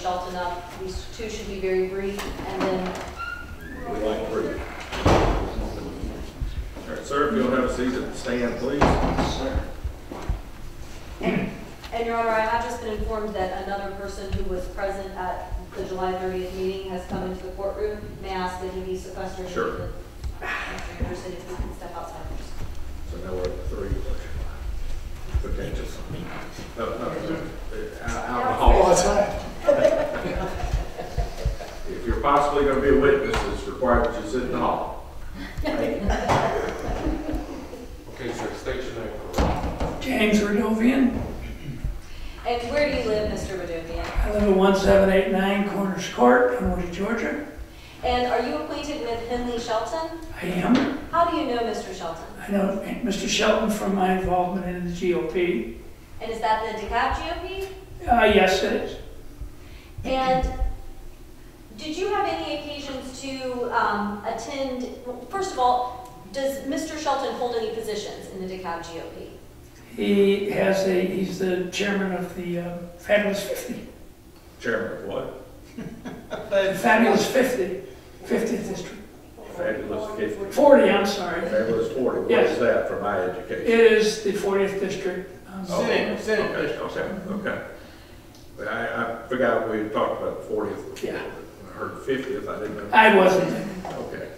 Shelton up. These two should be very brief, and then We like three. All right, sir, if you'll have a seat at the stand, please. And Your Honor, I have just been informed that another person who was present at the July 30th meeting has come into the courtroom. May I ask that he be sequestered? into Sure. the- Mr. Anderson, if we can step outside first. So now we're at three potential. No, no, uh, out out in the hall. If you're possibly going to be a witness, it's required that you sit in the hall. Okay, sir, state your name for the record. James Redovian. And where do you live, Mr. Redovian? I live at 1789 Corners Court, Dunwoody, Georgia. And are you acquainted with Henly Shelton? I am. How do you know Mr. Shelton? I know Mr. Shelton from my involvement in the GOP. And is that the DeKalb GOP? Uh, yes, it is. And did you have any occasions to um, attend, well, first of all, does Mr. Shelton hold any positions in the DeKalb GOP? He has a, he's the chairman of the uh, Fabulous 50. Chairman of what? The Fabulous 50, 50th District. Fabulous fifty. 40, I'm sorry. Fabulous forty. What Yes. is that for my education? It is the 40th District. um, Oh, Senate, okay, Senate Okay, district. okay, okay. But I, I forgot we had talked about the fortieth before. Yeah. I heard fiftieth, I didn't know. I wasn't. Okay.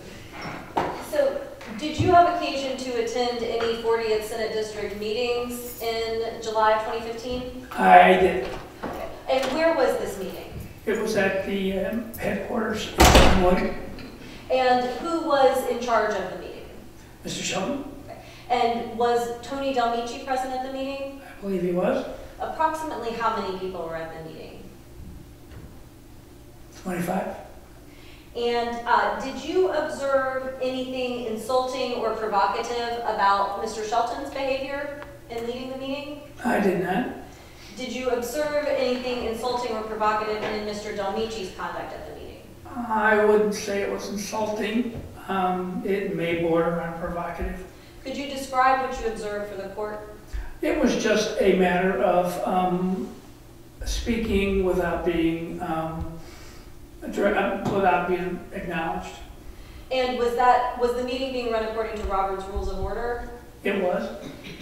So, did you have occasion to attend any 40th Senate District meetings in July 2015? I did. Okay. And where was this meeting? It was at the um, headquarters in Dunwoody. And who was in charge of the meeting? Mr. Shelton, And was Tony Delmichi present at the meeting? I believe he was, Approximately how many people were at the meeting? 25. And uh, did you observe anything insulting or provocative about Mr. Shelton's behavior in leading the meeting? I did not. Did you observe anything insulting or provocative in Mr. Delmichi's conduct at the meeting? I wouldn't say it was insulting. Um, It may border on provocative. Could you describe what you observed for the court? It was just a matter of um, speaking without being, um, uh, without being acknowledged. And was that, was the meeting being run according to Robert's Rules of Order? It was.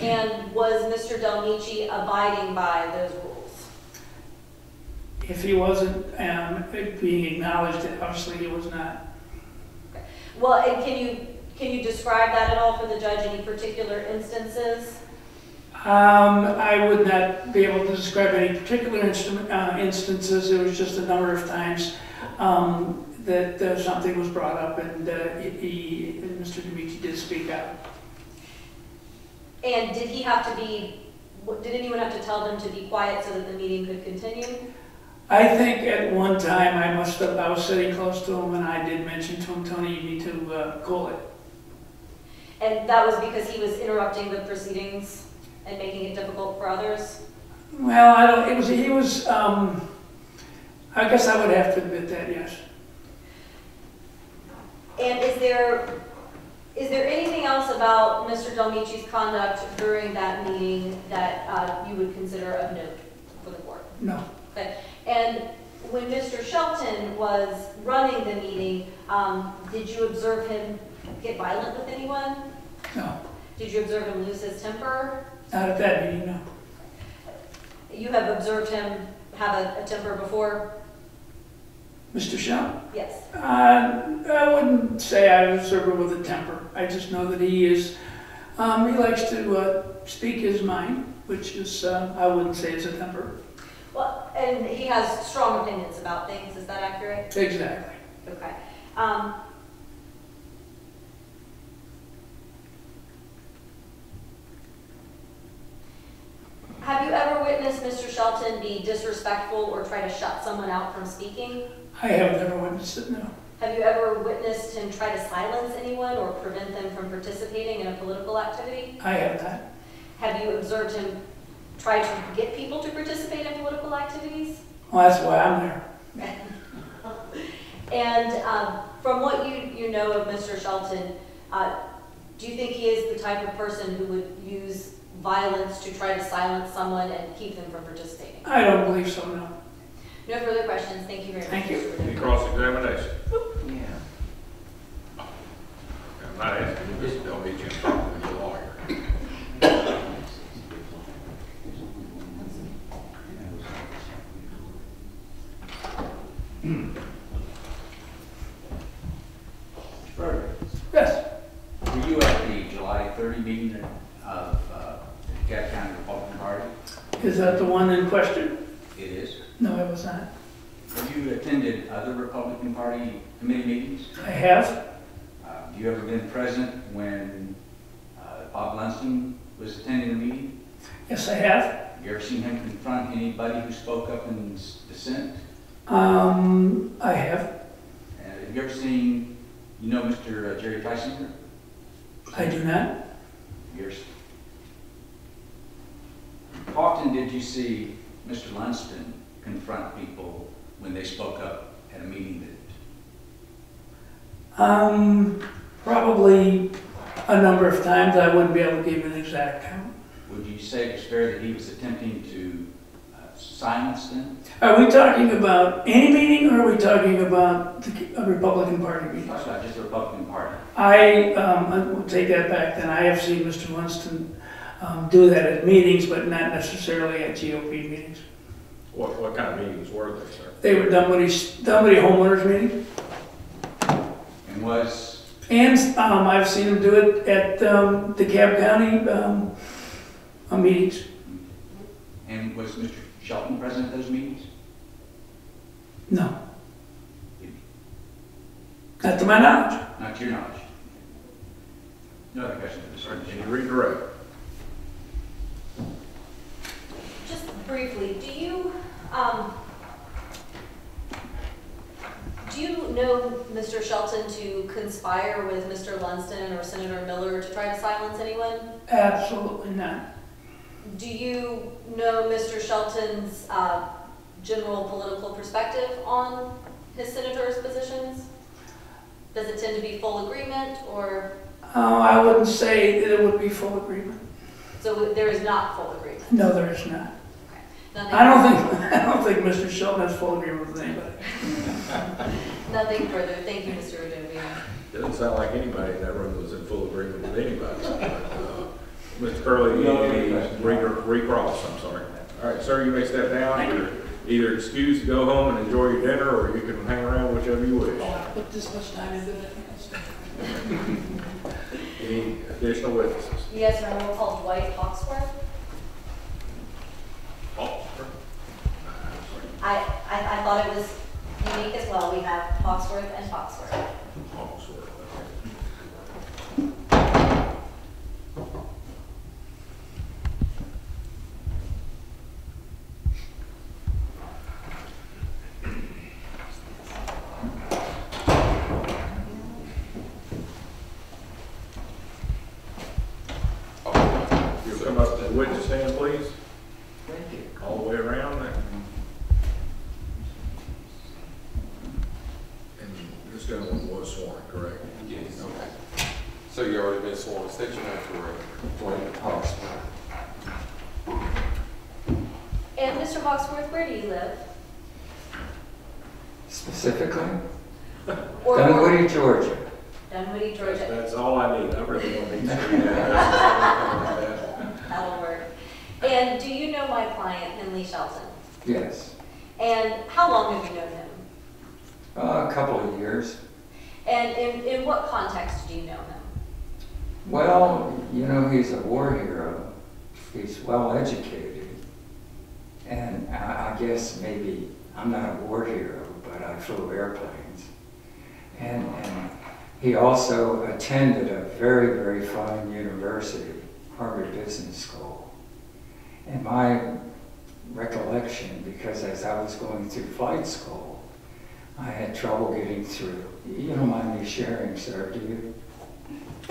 And was Mr. Delmichi abiding by those rules? If he wasn't um, being acknowledged, obviously he was not. Well, and can you, can you describe that at all for the judge, any particular instances? Um, I would not be able to describe any particular instrument, uh, instances, it was just a number of times, um, that, uh, something was brought up and, uh, he, Mr. Delmichi did speak out. And did he have to be, did anyone have to tell them to be quiet so that the meeting could continue? I think at one time I must have, I was sitting close to him and I did mention to him, Tony, you need to, uh, cool it. And that was because he was interrupting the proceedings and making it difficult for others? Well, I don't, it was, he was, um, I guess I would have to admit that, yes. And is there, is there anything else about Mr. Delmichi's conduct during that meeting that uh, you would consider of note for the board? No. Okay. And when Mr. Shelton was running the meeting, um, did you observe him get violent with anyone? No, Did you observe him lose his temper? Not at that meeting, no. You have observed him have a a temper before? Mr. Shaw? Yes. Uh, I wouldn't say I observe him with a temper. I just know that he is, um, he likes to, uh, speak his mind, which is, uh, I wouldn't say is a temper. Well, and he has strong opinions about things, is that accurate? Exactly. Okay. Um, Have you ever witnessed Mr. Shelton be disrespectful or try to shut someone out from speaking? I have never witnessed it, no. Have you ever witnessed him try to silence anyone or prevent them from participating in a political activity? I have not. Have you observed him try to get people to participate in political activities? Well, that's why I'm there. And um, from what you, you know of Mr. Shelton, uh, do you think he is the type of person who would use violence to try to silence someone and keep them from participating? I don't believe so, no. No further questions. Thank you very much. Thank you. Mr. Any cross-examination? Yeah. I'm not asking you, Mr. Delmichi, I'm talking to your lawyer. Berger, Yes, were you at the July 30 meeting of uh, County Republican Party? is that the one in question? It is. No, it was not. Have you attended other Republican Party committee meetings? I have, Uh, Have you ever been present when uh, Bob Lundsten was attending a meeting? yes, I have. Have you ever seen him confront anybody who spoke up in dissent? Um, I have, Uh, Have you ever seen, you know Mr. Jerry Tysinger? I do not. Years. How often did you see Mr. Lundsten confront people when they spoke up at a meeting that, Um, probably a number of times, I wouldn't be able to give you an exact count. would you say it's fair that he was attempting to uh, silence them? Are we talking about any meeting, or are we talking about the a Republican Party meeting? Talk about just the Republican Party. I, um, I will take that back, then I have seen Mr. Winston, um, do that at meetings, but not necessarily at GOP meetings. What, what kind of meetings were they, sir? They were Dunwoody, Dunwoody homeowners meeting, And was, and, um, I've seen him do it at, um, DeKalb County, um, uh, meetings. and was Mr. Shelton present at those meetings? No. Not to my knowledge. Not to your knowledge. No other questions for Sir, Mr. Can you Chairman? redirect? Just briefly, do you, um, do you know Mr. Shelton to conspire with Mr. Lundsten or Senator Millar to try to silence anyone? Absolutely not. Do you know Mr. Shelton's uh, general political perspective on his senator's positions? Does it tend to be full agreement, or, Uh, I wouldn't say that it would be full agreement. so there is not full agreement? No, there is not. Nothing- I don't think, I don't think Mr. Shelton has full agreement with anybody. Nothing further. Thank you, Mr. Redovian. Doesn't sound like anybody in that room was in full agreement with anybody. but, uh, Mr. Curlee, No, any no, no. re- recross, I'm sorry. All right, sir, you may step down, either, either excuse go home and enjoy your dinner, or you can hang around whichever you wish. Oh, put this much time into it. Any additional witnesses? Yes, sir, we'll call Dwight Hawksworth. I, I, I thought it was unique as well. We have Hawksworth and Foxworth. Witness stand, please. Thank you. All the way around there. And this gentleman was sworn, correct? Yes. Okay. So you already been sworn, state your. Dwayne Hawksworth. And Mr. Hawksworth, where do you live? Specifically? Or- Dunwoody, Georgia. Dunwoody, That's, Georgia. that's all I need, I really don't need to see that. That'll work. And do you know my client, Henly Shelton? Yes. And how long have you known him? Uh, a couple of years. And in, in what context do you know him? Well, you know, he's a war hero. He's well educated. And I, I guess maybe I'm not a war hero, but I flew airplanes. And, and he also attended a very, very fine university, Harvard Business School. And my recollection, because as I was going through flight school, I had trouble getting through. You don't mind me sharing, sir, do you?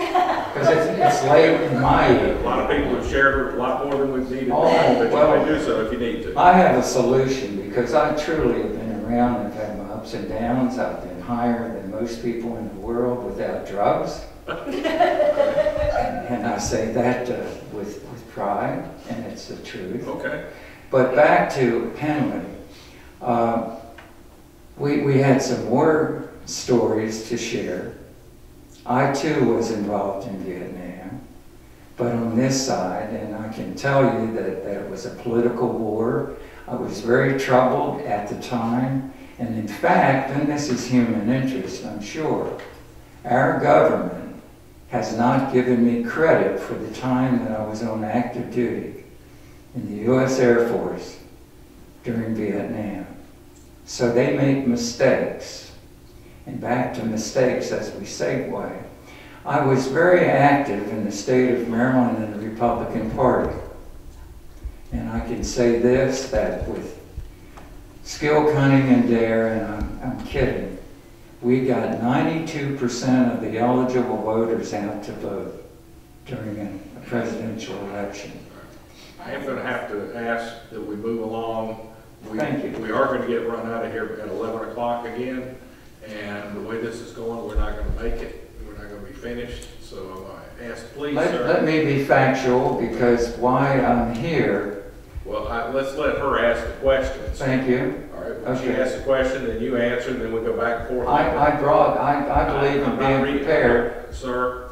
Because it's, it's late in my A lot of people have shared a lot more than we've needed, Oh, but you well- may do so if you need to. I have a solution because I truly have been around. I've had my ups and downs. I've been higher than most people in the world without drugs. and I say that uh, with, with pride, and it's the truth. Okay. But back to Henly. Uh, we, we had some more stories to share. I too was involved in Vietnam, but on this side, and I can tell you that, that it was a political war. I was very troubled at the time, and in fact, and this is human interest, I'm sure, our government has not given me credit for the time that I was on active duty in the U.S. Air Force during Vietnam. So they make mistakes. And back to mistakes as we segue. I was very active in the state of Maryland in the Republican Party. And I can say this, that with skill, cunning, and dare, and I'm, I'm kidding, we got 92% of the eligible voters out to vote during a- presidential election. I am gonna have to ask that we move along. We- Thank you. We are gonna get run out of here at eleven o'clock again, and the way this is going, we're not gonna make it. We're not gonna be finished, so I'm gonna ask, please, Let, sir. let me be factual, because why I'm here, Well, I, let's let her ask the questions. thank you. All right, when she asks the question, then you answer, and then we go back and forth. I, I brought, I, I believe in I'm being reading- prepared. Sir,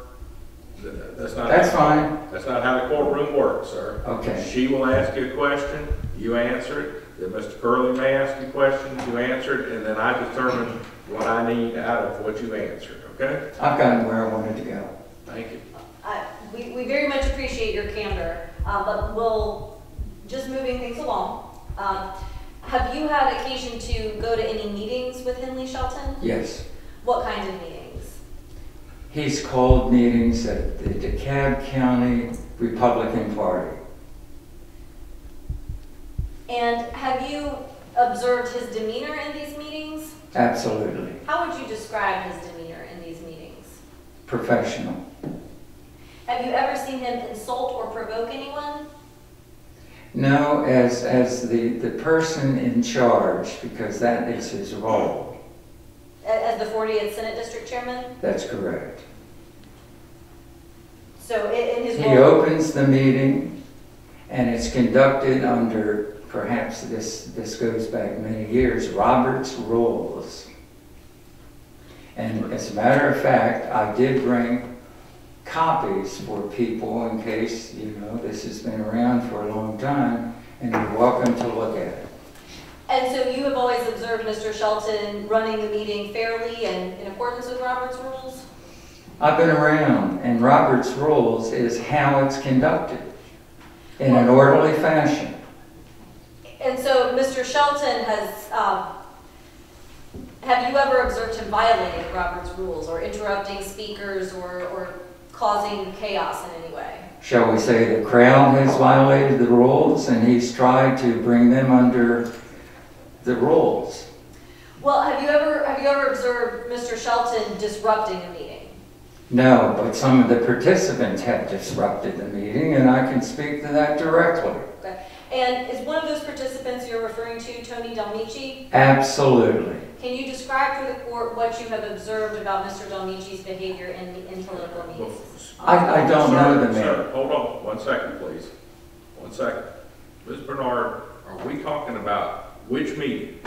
that's not. That's fine. That's not how the courtroom works, sir. Okay. She will ask you a question, you answer it, then Mr. Curlee may ask you questions, you answer it, and then I determine what I need out of what you answered, okay? I've gotten where I wanted to go. Thank you. Uh, we, we very much appreciate your candor, uh, but we'll, just moving things along. Um, have you had occasion to go to any meetings with Henly Shelton? Yes. What kinds of meetings? He's called meetings at the DeKalb County Republican Party. And have you observed his demeanor in these meetings? Absolutely. How would you describe his demeanor in these meetings? Professional. Have you ever seen him insult or provoke anyone? No, as, as the, the person in charge, because that is his role. As the 40th Senate District Chairman? That's correct. So in his He opens the meeting, and it's conducted under, perhaps this, this goes back many years, Robert's Rules. And as a matter of fact, I did bring copies for people in case, you know, this has been around for a long time, and you're welcome to look at it. And so you have always observed Mr. Shelton running the meeting fairly and in accordance with Robert's rules? I've been around, and Robert's Rules is how it's conducted in an orderly fashion. And so Mr. Shelton has, um, have you ever observed him violating Robert's rules or interrupting speakers or, or causing chaos in any way? Shall we say the crowd has violated the rules, and he's tried to bring them under the rules? Well, have you ever, have you ever observed Mr. Shelton disrupting a meeting? No, but some of the participants have disrupted the meeting, and I can speak to that directly. Okay. And is one of those participants you're referring to Tony Delmichi? Absolutely. Can you describe for the court what you have observed about Mr. Delmichi's behavior in, in political meetings? I, I don't know the man. Sir, hold on, one second, please. One second. Ms. Bernard, are we talking about which meeting?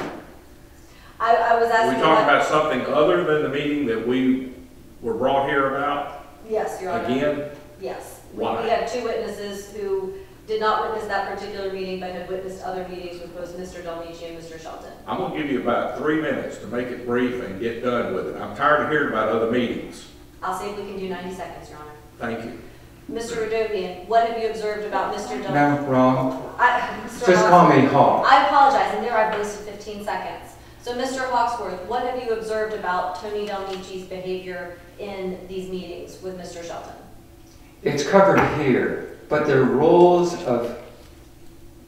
I, I was Are asking. we talking about something other than the meeting that we were brought here about Yes, Your Honor. again? Yes. Why? We have two witnesses who did not witness that particular meeting, but have witnessed other meetings with both Mr. Delmichi and Mr. Shelton. I'm gonna give you about three minutes to make it brief and get done with it. I'm tired of hearing about other meetings. I'll see if we can do 90 seconds, Your Honor. Thank you. Mr. Redovian, what have you observed about Mr. Delmichi? No, wrong. I- Mr. Just call me Hawksworth. Hawk. I apologize, and there I've wasted 15 seconds. So, Mr. Hawksworth, what have you observed about Tony Delmichi's behavior in these meetings with Mr. Shelton? It's covered here, but are rules of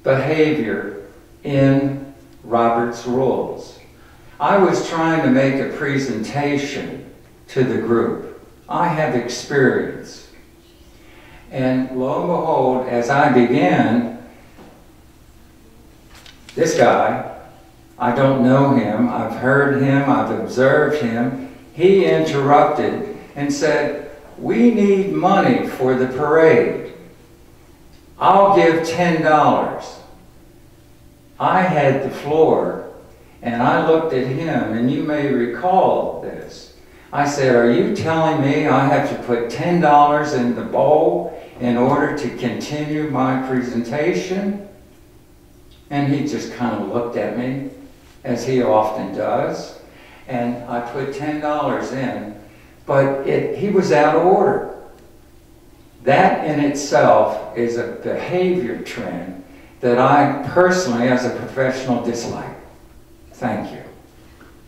behavior in Robert's rules. I was trying to make a presentation to the group. I have experience. And lo and behold, as I began, this guy, I don't know him, I've heard him, I've observed him, he interrupted and said, we need money for the parade. I'll give ten dollars. I had the floor and I looked at him and you may recall this. I said, are you telling me I have to put ten dollars in the bowl in order to continue my presentation? And he just kind of looked at me, as he often does, and I put ten dollars in, but it, he was out of order. That in itself is a behavior trend that I personally, as a professional, dislike. Thank you.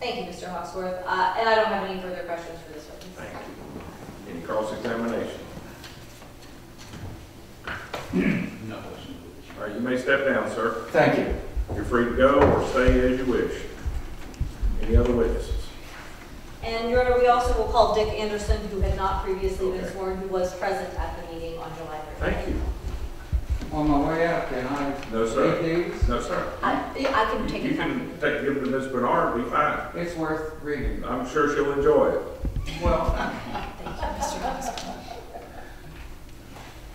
Thank you, Mr. Hawksworth. Uh, and I don't have any further questions for this witness. Thank you. Any cross-examination? No questions. All right, you may step down, sir. Thank you. You're free to go or stay as you wish. Any other witnesses? And Your Honor, we also will call Dick Anderson, who had not previously been sworn, who was present at the meeting on July 3rd. Thank you. On my way out, can I No, sir. read these? No, sir. I, I can take You it. can take, give them to Ms. Bernard, be fine. It's worth reading. I'm sure she'll enjoy it. Well, Thank you, Mr. Hawksworth.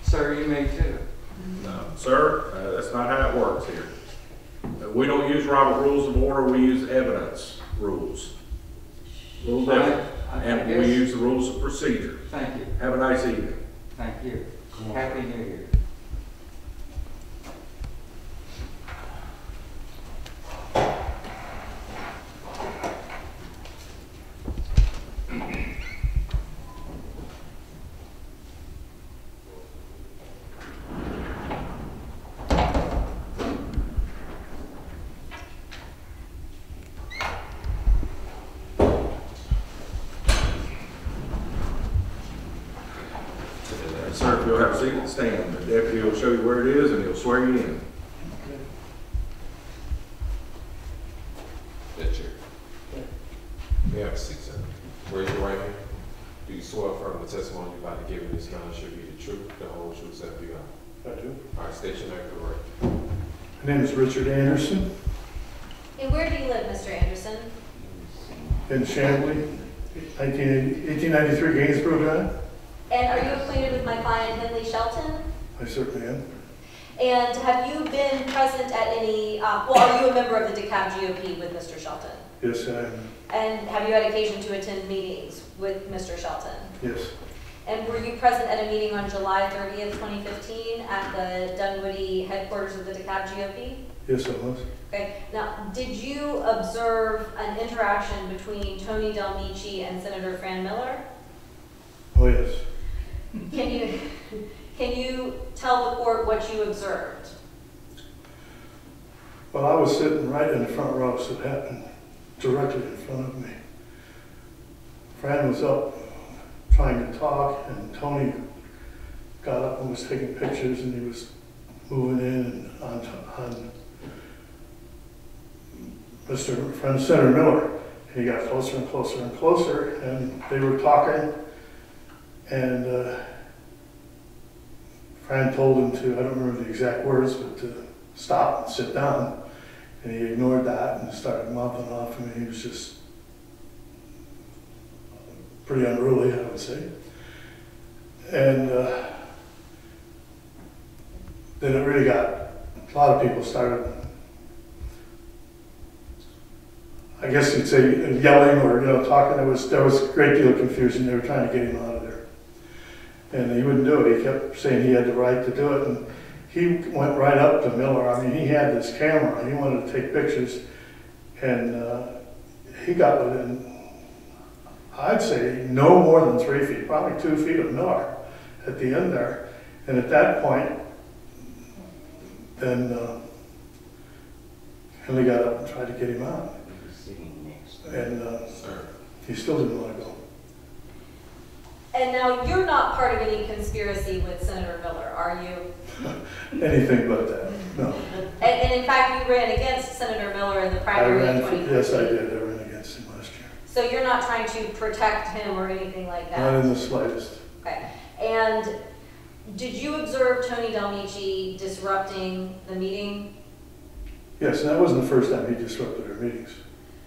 sir, you may too. No, sir, uh, that's not how it works here. Uh, We don't use Robert Rules of Order, we use evidence rules. Little different. I- I And we guess- use the rules of procedure. Thank you. Have a nice evening. Thank you. Happy New Year. Uh, Sir, if you'll have a seat and stand, the deputy will show you where it is and he'll swear you in. That chair. May I have a seat, sir? Raise your right hand. Do you swear affirm the testimony you're about to give in this matter should be the truth, the whole truth, so help you God? I do. All right, state your name for the record. My name is Richard Anderson And where do you live, Mr. Anderson? in Chamblee, 1980 1893 Gainsborough Drive. And are you acquainted with my client Henly Shelton? I certainly am. And have you been present at any, uh, well, are you a member of the DeKalb GOP with Mr. Shelton? Yes, I am. And have you had occasion to attend meetings with Mr. Shelton? Yes, And were you present at a meeting on July 30th, 2015 at the Dunwoody headquarters of the DeKalb GOP? Yes, I was. Okay, now, did you observe an interaction between Tony Delmichi and Senator Fran Millar? Oh, yes. Can you, can you tell the court what you observed? Well, I was sitting right in the front row, so it happened directly in front of me. Fran was up trying to talk, and Tony got up and was taking pictures, and he was moving in and on, on Mr. Friend Senator Millar. He got closer and closer and closer, and they were talking, and uh, Fran told him to, I don't remember the exact words, but to stop and sit down. And he ignored that and started mouthing off. Mean, he was just pretty unruly, I would say. And uh, then it really got, a lot of people started, I guess you'd say yelling or, you know, talking. There was, there was a great deal of confusion. They were trying to get him out of there. And he wouldn't do it. He kept saying he had the right to do it. And he went right up to Millar. I mean, he had this camera. He wanted to take pictures. And uh, he got within, I'd say, no more than three feet, probably two feet of Millar at the end there. And at that point, then uh, Henly got up and tried to get him out. And uh, he still didn't want to go. And now, you're not part of any conspiracy with Senator Millar, are you? Anything but that, no. And, and in fact, you ran against Senator Millar in the primary in ran, for- yes, I did. I ran against him last year. So you're not trying to protect him or anything like that? Not in the slightest. Okay. And did you observe Tony Delmichi disrupting the meeting? Yes, and that wasn't the first time he disrupted our meetings.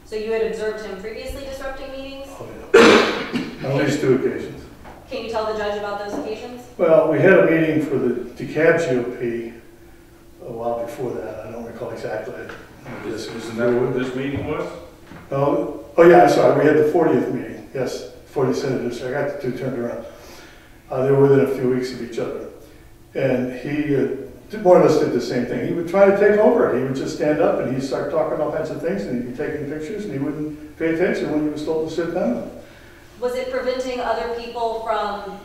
So you had observed him previously disrupting meetings? Oh, yeah. On at least two occasions. Can you tell the judge about those occasions? Well, we had a meeting for the DeKalb GOP a while before that. I don't recall exactly. Is- Isn't that what this meeting was? Oh, oh yeah, I'm sorry. We had the 40th meeting. Yes, 40 senators. I got the two turned around. Uh, they were within a few weeks of each other. And he uh, did- more or less did the same thing. He would try to take over it. He would just stand up and he'd start talking all kinds of things and he'd be taking pictures and he wouldn't pay attention when he was told to sit down. Was it preventing other people from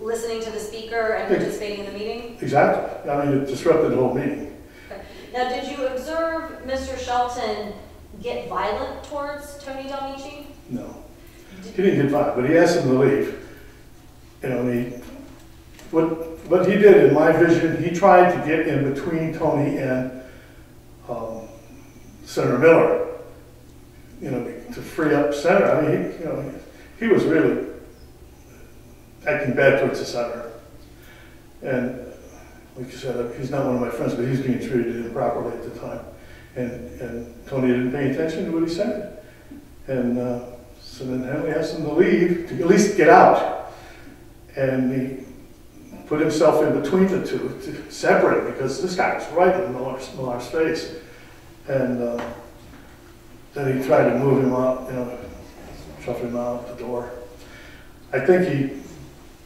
listening to the speaker and participating in the meeting? Exactly. I mean, it disrupted the whole meeting. Okay. Now, did you observe Mr. Shelton get violent towards Tony Delmichi? No. He didn't get violent, but he asked him to leave. You know, he, what, what he did in my vision, he tried to get in between Tony and um, Senator Millar, you know, to free up Senator. I mean, he, you know, he was really acting bad towards the senator. And like you said, he's not one of my friends, but he's being treated improperly at the time. And, and Tony didn't pay attention to what he said. And uh, so then Henly asked him to leave, to at least get out. And he put himself in between the two to separate because this guy was right in Millar's, Millar's face. And uh, then he tried to move him out, you know, shove him out the door. I think he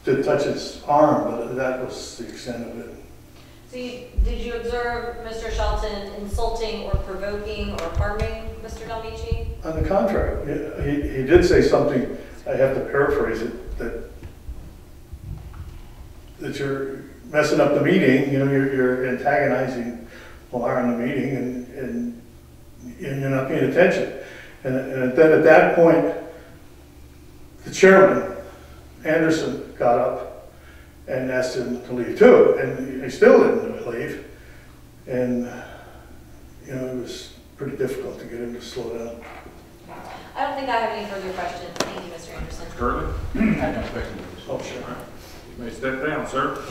did touch his arm, but that was the extent of it. You, did you observe Mr. Shelton insulting or provoking or harming Mr. Delmichi? On the contrary, he, he did say something, I have to paraphrase it, that, that you're messing up the meeting, you know, you're, you're antagonizing Lamar in the meeting and, and you're not paying attention. And, and then at that point, the chairman, Anderson, got up and asked him to leave too, and he still didn't leave. And, you know, it was pretty difficult to get him to slow down. I don't think I have any further questions. Thank you, Mr. Anderson. Curlee? Mm-hmm. I have no question. Oh, sure. You may step down, sir.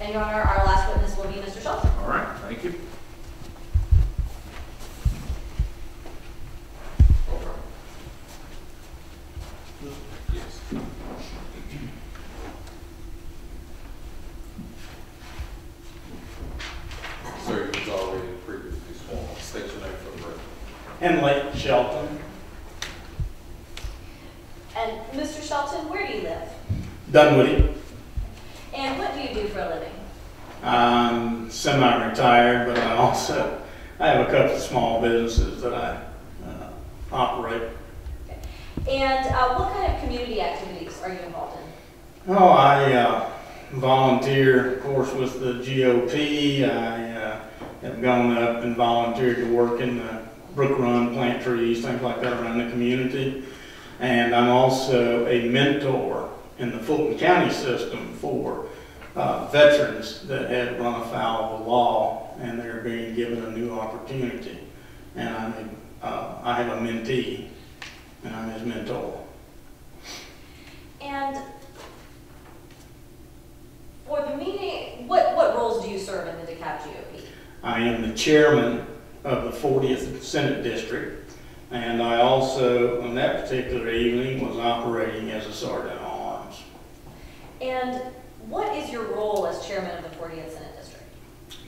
And Your Honor, our last witness will be Mr. Shelton. All right, thank you. and Lake Shelton. And Mr. Shelton, where do you live? Dunwoody. And what do you do for a living? I'm semi-retired, but I also I have a couple of small businesses that I uh, operate. Okay. And uh, what kind of community activities are you involved in? Oh, I uh, volunteer, of course, with the GOP. I uh, have gone up and volunteered to work in the brook run, plant trees, things like that around the community. And I'm also a mentor in the Fulton County system for uh, veterans that have run afoul of the law and they're being given a new opportunity. And I'm a, uh, I have a mentee and I'm his mentor. And for the meeting, what, what roles do you serve in the DeKalb GOP? I am the chairman of the 40th Senate District, and I also, on that particular evening, was operating as a sergeant at arms. And what is your role as chairman of the 40th Senate District?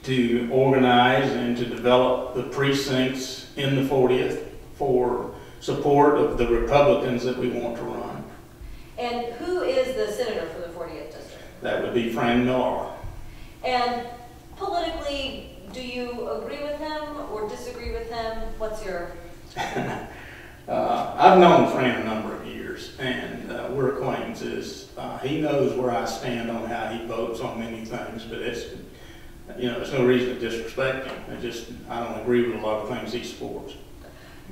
To organize and to develop the precincts in the 40th for support of the Republicans that we want to run. And who is the senator for the 40th District? That would be Fran Millar. And politically, do you agree with him or disagree with him? What's your, Uh, I've known Fran a number of years, and uh, we're acquaintances. Uh, he knows where I stand on how he votes on many things, but it's, you know, there's no reason to disrespect him. I just, I don't agree with a lot of things he supports.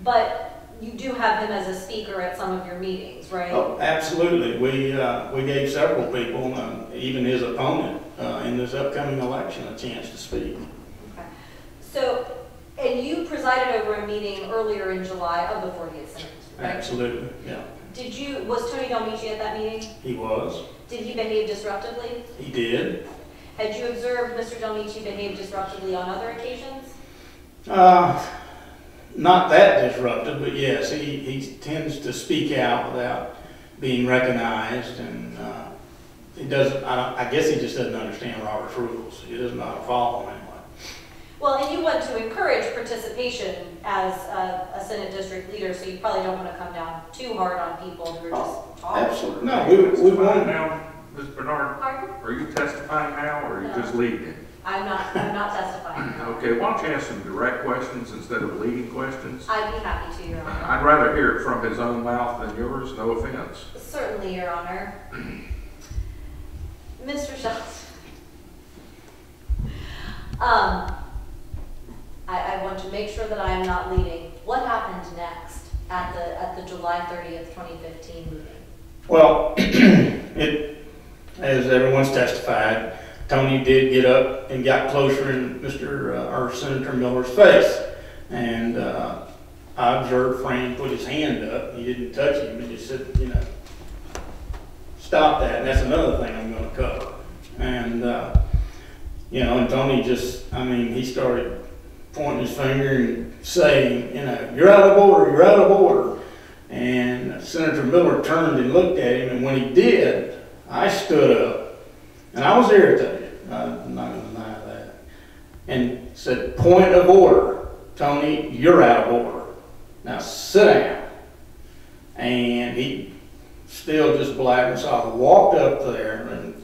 but you do have him as a speaker at some of your meetings, right? Oh, absolutely. We, uh, we gave several people, um, even his opponent, uh, in this upcoming election, a chance to speak. So, and you presided over a meeting earlier in July of the 40th Senate, right? Absolutely, yeah. Did you, was Tony Delmichi at that meeting? He was. Did he behave disruptively? He did. Had you observed Mr. Delmichi behave disruptively on other occasions? Uh, not that disruptive, but yes, he, he tends to speak out without being recognized, and uh, he doesn't. I, I guess he just doesn't understand Robert's rules. He doesn't know how to follow them. Well, and you want to encourage participation as a, a Senate district leader, so you probably don't want to come down too hard on people who are just talking. Absolutely. No, we, we want Now, Ms. Bernard, Pardon? are you testifying now, or are you No. just leading? I'm not, I'm not testifying. Okay, why don't you ask some direct questions instead of leading questions? I'd be happy to, Your Honor. I'd rather hear it from his own mouth than yours, no offense. Certainly, Your Honor. Mr. Schultz. Um, I, I want to make sure that I am not leading. What happened next at the, at the July 30th, 2015 meeting? Well, it, as everyone's testified, Tony did get up and got closer in Mr. uh, or Senator Millar's face. And uh, I observed Fran put his hand up. He didn't touch him. He just said, you know, stop that. And that's another thing I'm going to cover. And, uh, you know, and Tony just, I mean, he started pointing his finger and saying, you know, you're out of order, you're out of order. And Senator Millar turned and looked at him, and when he did, I stood up, and I was irritated. I'm not going to deny that. And said, point of order, Tony, you're out of order. Now sit down. And he still just blabbering, so I walked up there and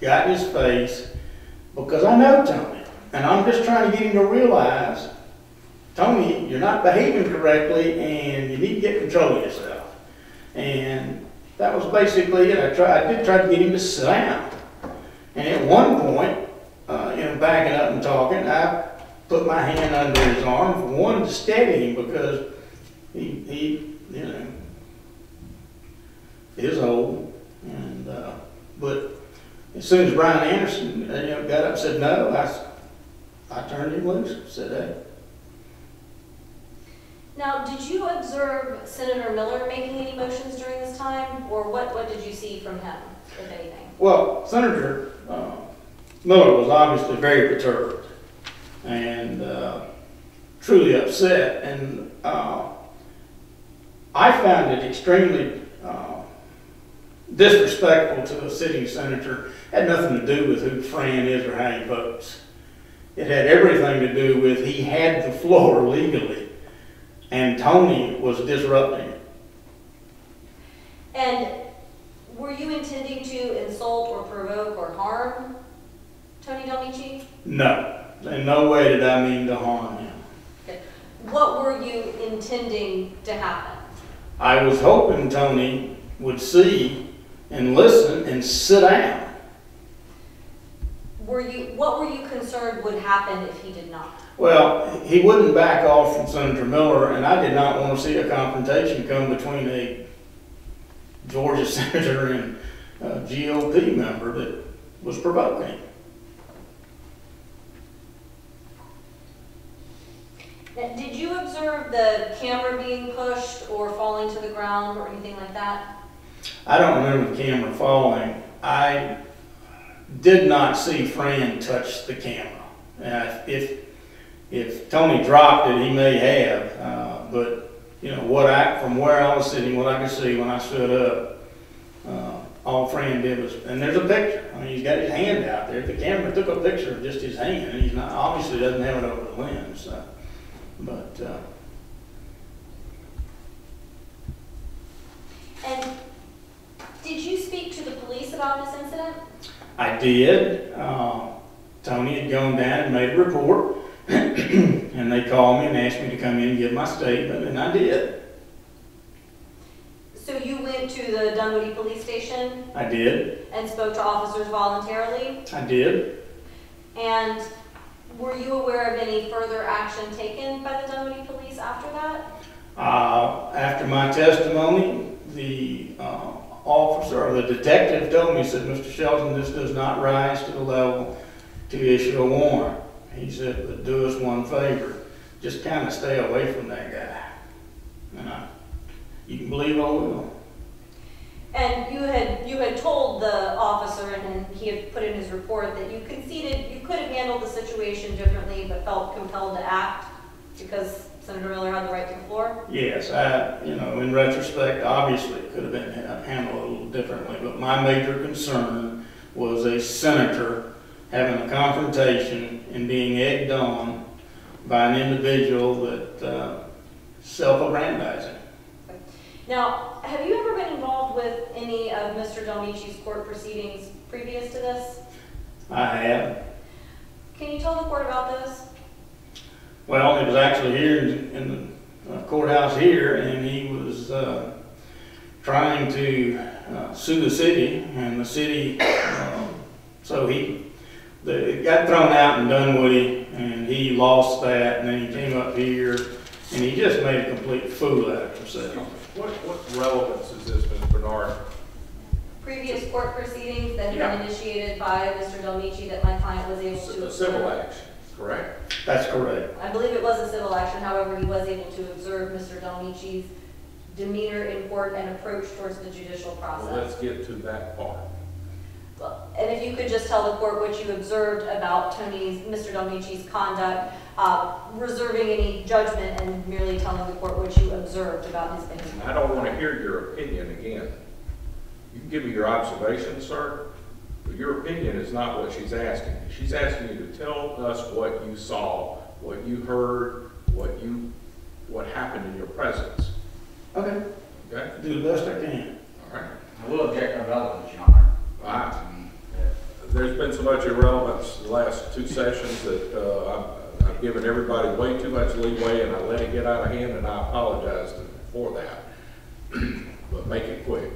got in his face because I know Tony. And I'm just trying to get him to realize Tony, you're not behaving correctly and you need to get control of yourself. And that was basically it. I tried, I did try to get him to sit down. And at one point, uh, you know, backing up and talking, I put my hand under his arm one to steady him because he, he you know, is old. And, uh, but as soon as Brian Anderson, uh, you know, got up and said no, I, I turned him loose, said, hey, Now, did you observe Senator Millar making any motions during this time, or what, what did you see from him, if anything? Well, Senator uh, Millar was obviously very perturbed and uh, truly upset. And uh, I found it extremely uh, disrespectful to a sitting senator. It Had nothing to do with who Fran is or how he votes. It had everything to do with he had the floor legally, and Tony was disrupting it. And were you intending to insult or provoke or harm Tony Delmichi? No. In no way did I mean to harm him. Okay. What were you intending to happen? I was hoping Tony would see and listen and sit down were you, what were you concerned would happen if he did not? Well, he wouldn't back off from Senator Millar, and I did not want to see a confrontation come between a Georgia senator and a GOP member that was provoking. Did you observe the camera being pushed or falling to the ground or anything like that? I don't remember the camera falling. I did not see Fran touch the camera. Uh, if if Tony dropped it, he may have. Uh, but you know what I from where I was sitting, what I could see when I stood up, uh, all Fran did was, and there's a picture. I mean, he's got his hand out there. The camera took a picture of just his hand, and he's not obviously doesn't have it over the lens. So. But uh, And did you speak to the police about this incident? I did. Uh, Tony had gone down and made a report, and they called me and asked me to come in and give my statement, and I did. So you went to the Dunwoody Police Station I did. and spoke to officers voluntarily? I did. And were you aware of any further action taken by the Dunwoody Police after that? Uh, after my testimony, the uh, officer or the detective told me, he said, Mr. Shelton, this does not rise to the level to issue a warrant. He said, but do us one favor, just kind of stay away from that guy. And I, you can believe I will. And you had, you had told the officer, and he had put in his report, that you conceded you could have handled the situation differently, but felt compelled to act because Senator Millar had the right to the floor? Yes, I, you know, in retrospect, obviously it could have been handled a little differently, but my major concern was a senator having a confrontation and being egged on by an individual that, uh, self-aggrandizing. Now, have you ever been involved with any of Mr. Delmichi's court proceedings previous to this? I have. Can you tell the court about those? Well, it was actually here in in the uh, courthouse here, and he was uh, trying to uh, sue the city, and the city, um, so he, the, it got thrown out in Dunwoody, and he lost that, and then he came up here, and he just made a complete fool out of himself. What, what relevance is this, Ms. Bernard? Previous court proceedings that had Yeah. been initiated by Mr. Delmichi that my client was able It's to a civil action, correct? That's correct. I believe it was a civil action, however, he was able to observe Mr. Delmichi's demeanor in court and approach towards the judicial Well, process. let's get to that part. And if you could just tell the court what you observed about Tony's, Mr. Delmichi's conduct, uh, reserving any judgment and merely telling the court what you observed about his behavior. I don't want to hear your opinion again. You can give me your observation, sir, but your opinion is not what she's asking. She's asking you to tell us what you saw, what you heard, what you, what happened in your presence. Okay. Okay? Do the best I can. All right. I will object to relevance, Your Honor. I- There's been so much irrelevance the last two sessions that uh, I've- I've given everybody way too much leeway and I let it get out of hand and I apologize for that. But make it quick.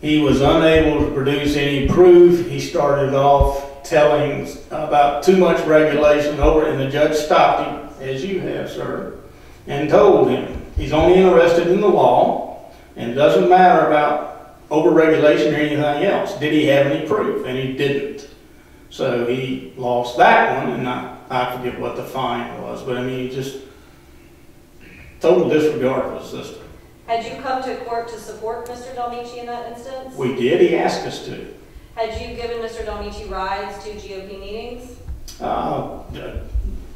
He was unable to produce any proof. He started off telling about too much regulation over, and the judge stopped him, as you have, sir, and told him he's only interested in the law, and it doesn't matter about over-regulation or anything else. Did he have any proof? And he didn't. So he lost that one, and I, I forget what the fine was, but I mean, just total disregard for the system. Had you come to court to support Mr. Delmichi in that instance? We did, he asked us to. Had you given Mr. Delmichi rides to GOP meetings? uh,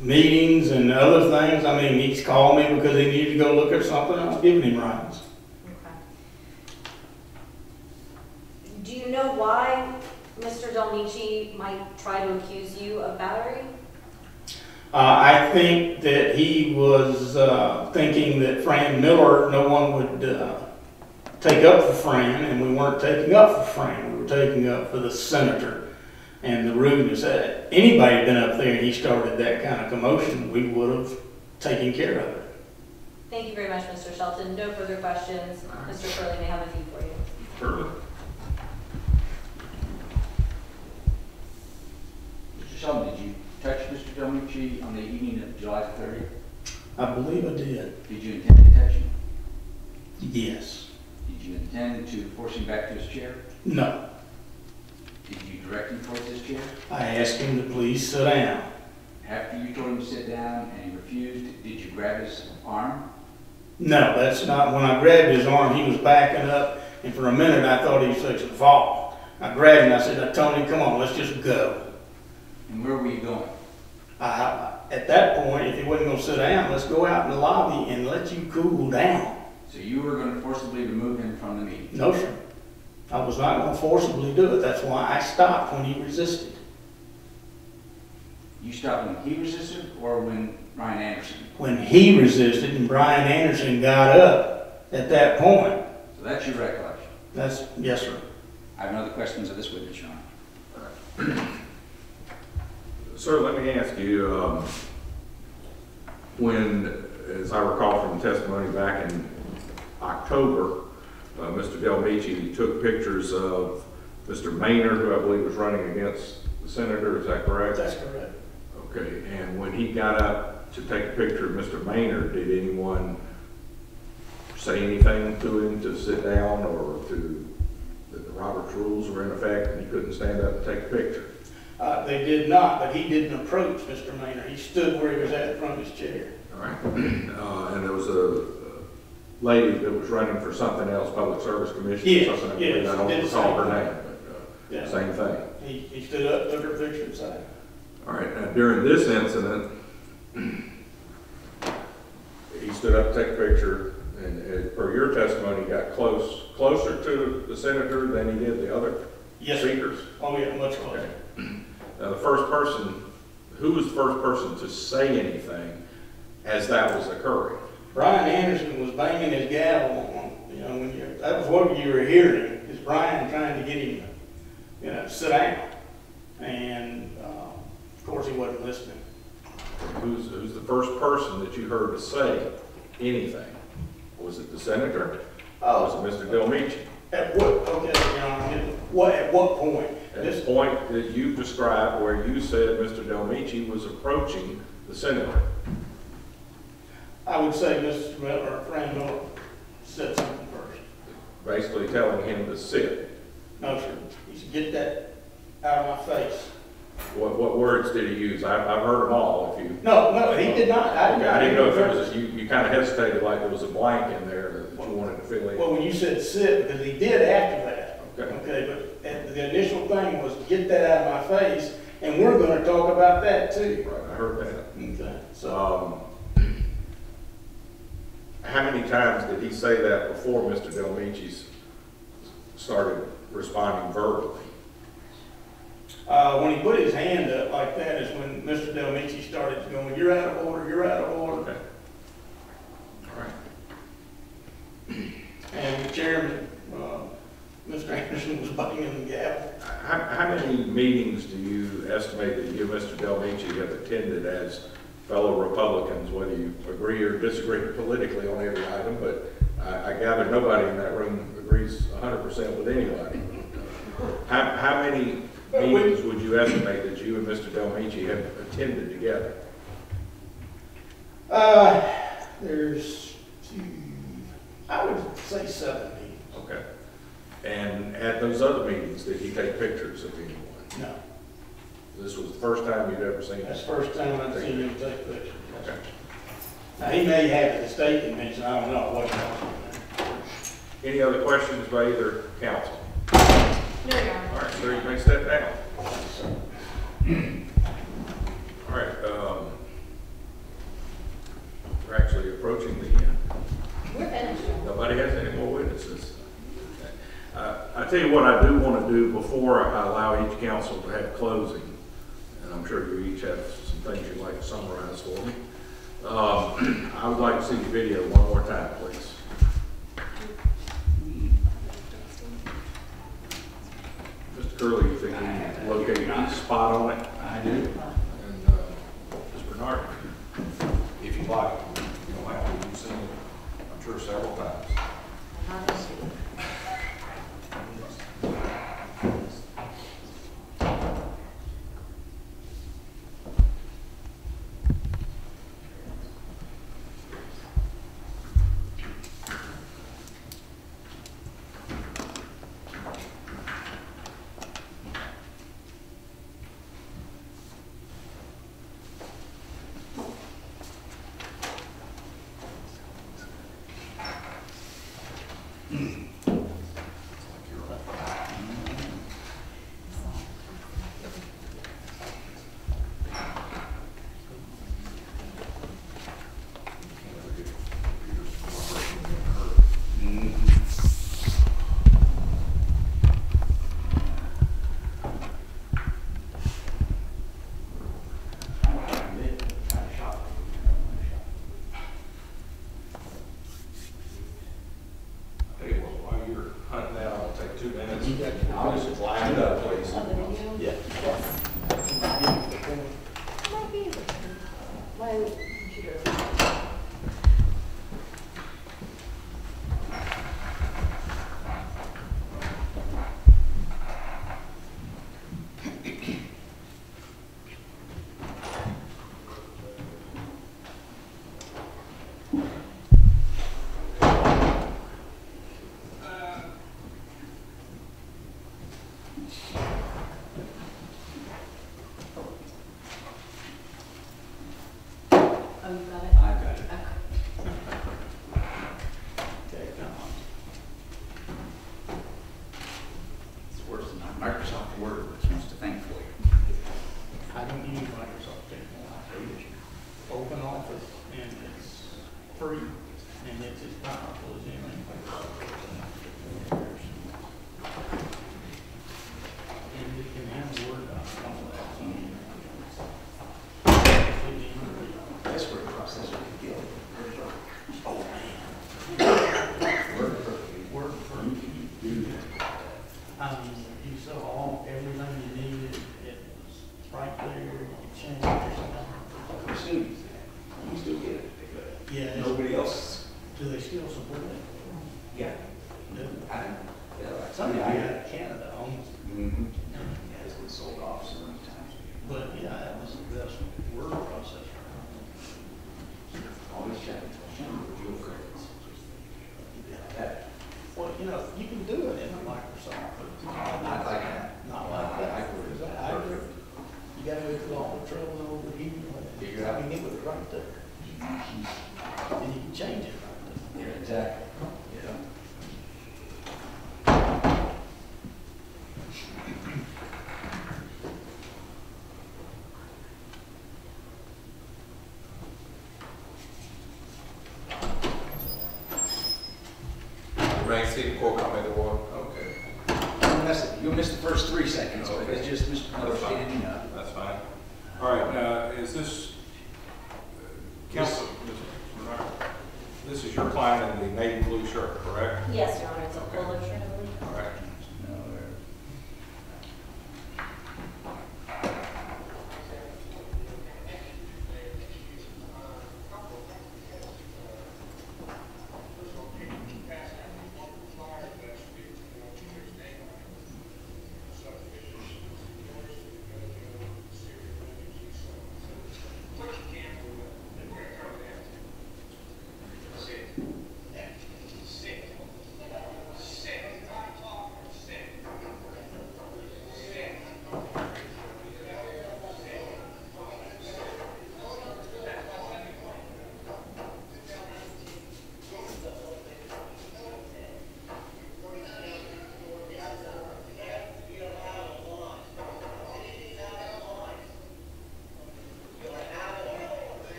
meetings and other things. I mean, he's called me because he needed to go look at something, I was giving him rides. Okay. Do you know why Mr. Delmichi might try to accuse you of battery? Uh, I think that he was, uh, thinking that Fran Millar, no one would, uh, take up for Fran, and we weren't taking up for Fran, we were taking up for the senator. and the rudeness. Uh, Anybody had been up there and he started that kind of commotion, we would have taken care of it. Thank you very much, Mr. Shelton. No further questions. Mr. Curlee may have a few for you. Surely. Mr. Shelton, touch on the evening of July thirtieth? I believe I did. Did you intend to touch him? Yes. Did you intend to force him back to his chair? No. Did you direct him towards his chair? I asked him to please sit down. After you told him to sit down and he refused, did you grab his arm? No, that's not, when I grabbed his arm, he was backing up, and for a minute, I thought he was fixing to fall. I grabbed him, I said, Tony, come on, let's just go. And where were you going? I, at that point, if he wasn't gonna sit down, let's go out in the lobby and let you cool down. So you were going to forcibly remove him from the meeting? No, sir. I was not gonna forcibly do it, that's why I stopped when he resisted. You stopped when he resisted or when Ryan Anderson? When he resisted and Brian Anderson got up at that point, So that's your recollection? that's, yes, sir. I have no other questions of this witness, Your Honor. Sir, let me ask you, um, when, as I recall from testimony back in October, uh, Mr. Delmichi took pictures of Mr. Maner, who I believe was running against the senator, is that correct? That's correct. Okay, and when he got up to take a picture of Mr. Maner, did anyone say anything to him to sit down or to, that the Robert's rules were in effect and he couldn't stand up and take a picture? Uh, they did not, but he didn't approach Mr. Maner. He stood where he was at in front of his chair. All right. Uh, and there was a lady that was running for something else, Public Service Commission or Yes, something. I believe. yes, I don't recall her same name, thing. but, Yeah. uh, same thing. He, he stood up, took her picture and signed. All right, now during this incident, he stood up to take a picture, and uh, per your testimony, got close, closer to the senator than he did the other Yes, sir. speakers. Oh, yeah, much closer. Now, the first person, who was the first person to say anything as that was occurring? Brian Anderson was banging his gavel on, you know, when you, that was what you were hearing, is Brian trying to get him, to, you know, sit down. And, uh, of course, he wasn't listening. Who's, who's the first person that you heard to say anything? Was it the senator? Oh. Was it Mr. Delmichi? At what, okay, you know, what, at what point? At This, point that you described where you said Mr. Delmichi was approaching the senator. I would say Mr. Millar, Millar said something first. basically telling him to sit. No, sir. He said, get that out of my face. What, what words did he use? I've, I've heard them all, if you. No, no, he did not. I Okay. I didn't know if there was, you, you kind of hesitated like there was a blank in there that you wanted to fill in. Well, when you said sit, because he did after that. Okay. Okay, but at- the initial thing was get that out of my face, and we're gonna talk about that too. Right, I heard that. Okay, so, Um, how many times did he say that before Mr. Delmichi's started responding verbally? uh, when he put his hand up like that is when Mr. Delmichi started going, you're out of order, you're out of order. Okay. All right. And the chairman, uh, Mr. Anderson was banging the gavel. How, how many meetings do you estimate that you, and Mr. Delmichi, have attended as fellow Republicans, whether you agree or disagree politically on every item, but I, I gather nobody in that room agrees hundred percent with anybody. How, how many meetings would you estimate that you and Mr. Delmichi have attended together? Uh, there's I would say seven meetings. Okay. And at those other meetings, did he take pictures of anyone? No, This was the first time you'd ever seen that's the first time I've seen him take pictures. Okay. Now, he may have at the state convention, I don't know, what else. Any other questions by either council? No, Your Honor. All right, sir, you may step down. All right, um, we're actually approaching the end. We're finished. Nobody has any more witnesses. Uh, I tell you what I do want to do before I allow each council to have closing, and I'm sure you each have some things you'd like to summarize for me. Um, I would like to see the video one more time, please. Mr. Mr. Curlee, you think you can locate a spot on it? I do. And, uh, Ms. Bernard, if you like, you don't have to, you've seen it, Several times. Reign City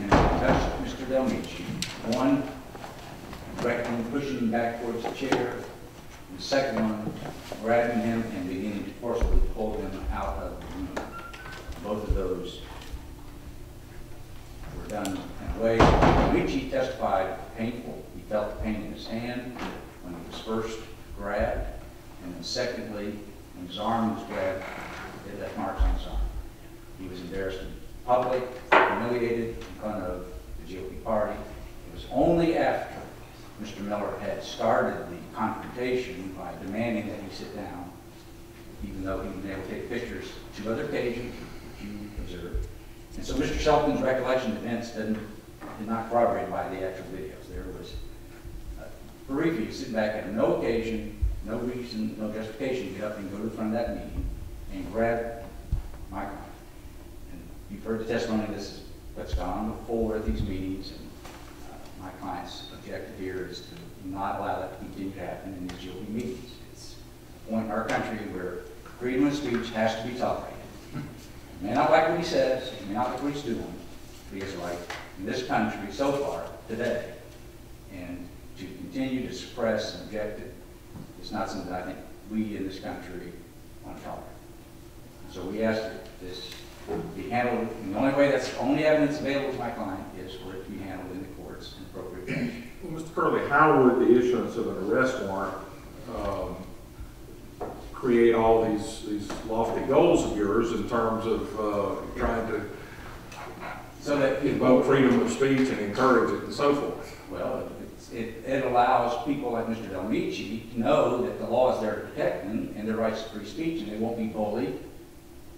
Mr. Touched Mr. Delmichi. One, directly pushing him back towards the chair. And the second one, grabbing him and beginning to forcibly pull him out of the room. Both of those were done in a way, Luigi testified painful. He felt the pain in his hand when he was first grabbed, and then secondly, when his arm was grabbed, it left marks on his arm. He was embarrassed in public, humiliated in front of the GOP party. It was only after Mr. Millar had started the confrontation by demanding that he sit down, even though he was able to take pictures two other occasions, which you observed. And so Mr. Shelton's recollection of events didn't, did not corroborate by the actual videos. There was, uh, briefly, sitting back at no occasion, no reason, no justification to get up and go to the front of that meeting and grab my you've heard the testimony, this is what's gone on before at these meetings, and uh, my client's objective here is to not allow that to continue to happen in these GOP meetings. It's a point in our country where freedom of speech has to be tolerated. You may not like what he says, you may not like what he's doing, but he has a right in this country so far, today, and to continue to suppress and object it is not something I think we in this country want to tolerate. So we ask that this be handled, the only way that's, the only evidence available to my client is for it to be handled in the courts in appropriate fashion. Well, Mr. Curlee, how would the issuance of an arrest warrant um, create all these, these lofty goals of yours in terms of uh, trying to So that invoke freedom of speech and encourage it and so forth? Well, it, it allows people like Mr. Delmichi to know that the law is there to protect them and their rights to free speech, and they won't be bullied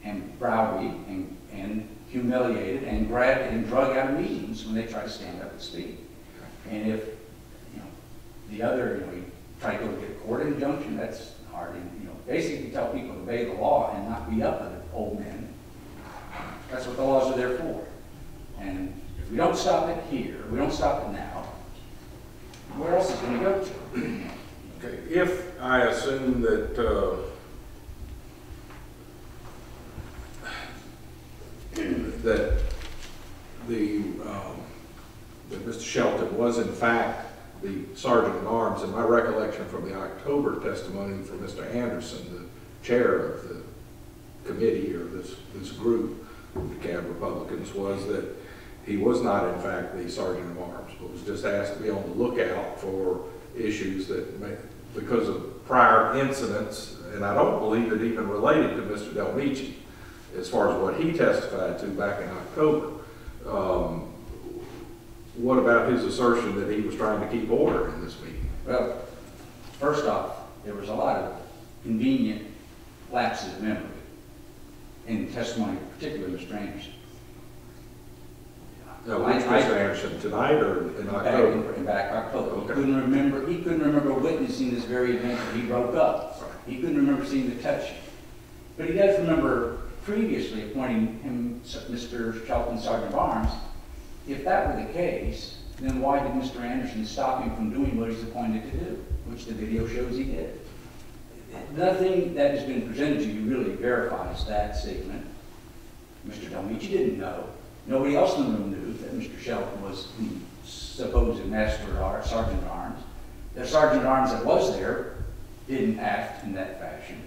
and browbeat and, and humiliated and grabbed and drug out of meetings when they try to stand up and speak. And if, you know, the other, you know, try to go get a court injunction, that's hard, and, you know, basically tell people to obey the law and not be up with old men. That's what the laws are there for. And if we don't stop it here, we don't stop it now, where else is it gonna go to? Okay, if I assume that, uh, that the, um, that Mr. Shelton was in fact the sergeant at arms, and my recollection from the October testimony from Mr. Anderson, the chair of the committee or this, this group, of the DeKalb Republicans, was that he was not in fact the sergeant at arms, but was just asked to be on the lookout for issues that may, because of prior incidents, and I don't believe it even related to Mr. Delmichi, as far as what he testified to back in October. Um, what about his assertion that he was trying to keep order in this meeting? Well, first off, there was a lot of convenient lapses of memory in testimony, particularly Mr. Anderson. No, which Mr. Anderson, tonight or in Back October? in, in back October. He couldn't remember, he couldn't remember witnessing this very event that he broke up. He couldn't remember seeing the touching. But he does remember previously appointing him, Mr. Shelton Sergeant of Arms. If that were the case, then why did Mr. Anderson stop him from doing what he's appointed to do, which the video shows he did? Nothing that has been presented to you really verifies that statement. Mr. Delmichi didn't know. Nobody else in the room knew that Mr. Shelton was the supposed master arms, sergeant at arms. The sergeant at arms that was there didn't act in that fashion.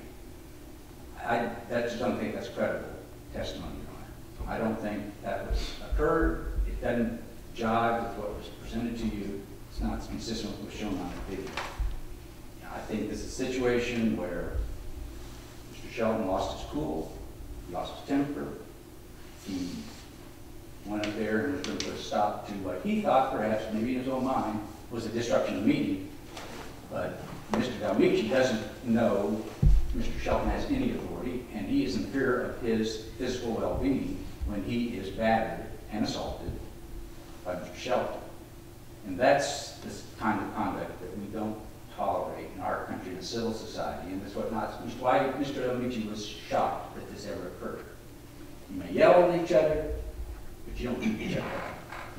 I, just don't think that's credible testimony, Your Honor. I don't think that was occurred. It doesn't jive with what was presented to you. It's not consistent with what's shown on the video. I think this is a situation where Mr. Shelton lost his cool, he lost his temper, he went up there and was going to put a stop to what he thought perhaps, maybe in his own mind, was a disruption of the meeting. But Mr. Delmichi doesn't know Mr. Shelton has any authority, and he is in fear of his physical well-being when he is battered and assaulted by Mr. Shelton. And that's the kind of conduct that we don't tolerate in our country, in civil society, and that's what not, why Mr. Amici was shocked that this ever occurred. You may yell at each other, but you don't beat each other.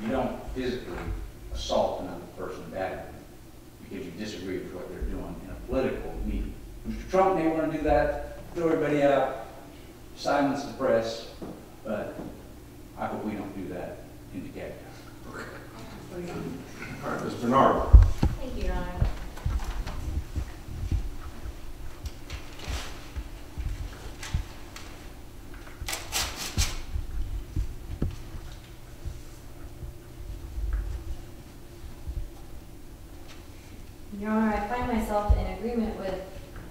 You don't physically assault another person, them, because you disagree with what they're doing in a political meeting. Mr. Trump may want to do that, throw everybody out, silence the press, but I hope we don't do that in the Decatur. All right, Ms. Bernard. Thank you, Your Honor. Your Honor, I find myself in agreement with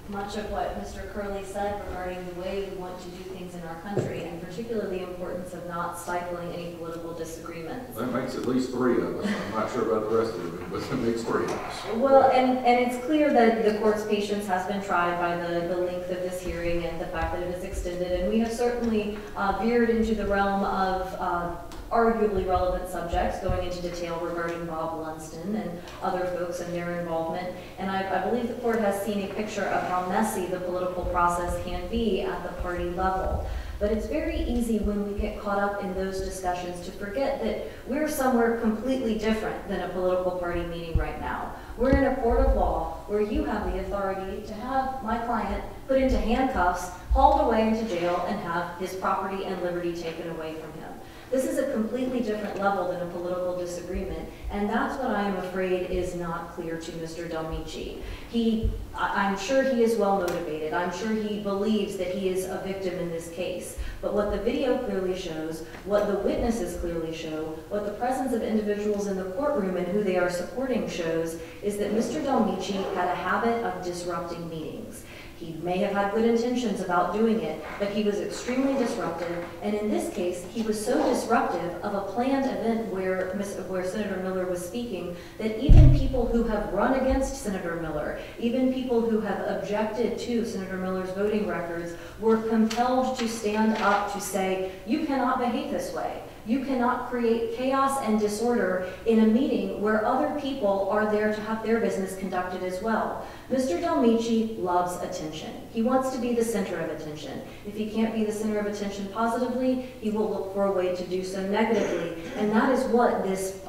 much of what Mr. Curlee said regarding the way we want to do things in our country, and particularly the importance of not stifling any political disagreements. That makes at least three of us. I'm not sure about the rest of them, but that makes three of us. Well, and, and it's clear that the court's patience has been tried by the, the length of this hearing and the fact that it is extended, and we have certainly uh, veered into the realm of uh, arguably relevant subjects, going into detail regarding Bob Lundsten and other folks and their involvement. And I, I believe the court has seen a picture of how messy the political process can be at the party level. But it's very easy when we get caught up in those discussions to forget that we're somewhere completely different than a political party meeting right now. We're in a court of law where you have the authority to have my client put into handcuffs, hauled away into jail, and have his property and liberty taken away from him. This is a completely different level than a political disagreement, and that's what I am afraid is not clear to Mr. Delmichi. He, I'm sure he is well motivated. I'm sure he believes that he is a victim in this case. But what the video clearly shows, what the witnesses clearly show, what the presence of individuals in the courtroom and who they are supporting shows, is that Mr. Delmichi had a habit of disrupting meetings. He may have had good intentions about doing it, but he was extremely disruptive. And in this case, he was so disruptive of a planned event where, where Senator Millar was speaking that even people who have run against Senator Millar, even people who have objected to Senator Millar's voting records, were compelled to stand up to say, you cannot behave this way. You cannot create chaos and disorder in a meeting where other people are there to have their business conducted as well. Mr. Delmichi loves attention. He wants to be the center of attention. If he can't be the center of attention positively, he will look for a way to do so negatively. And that is what this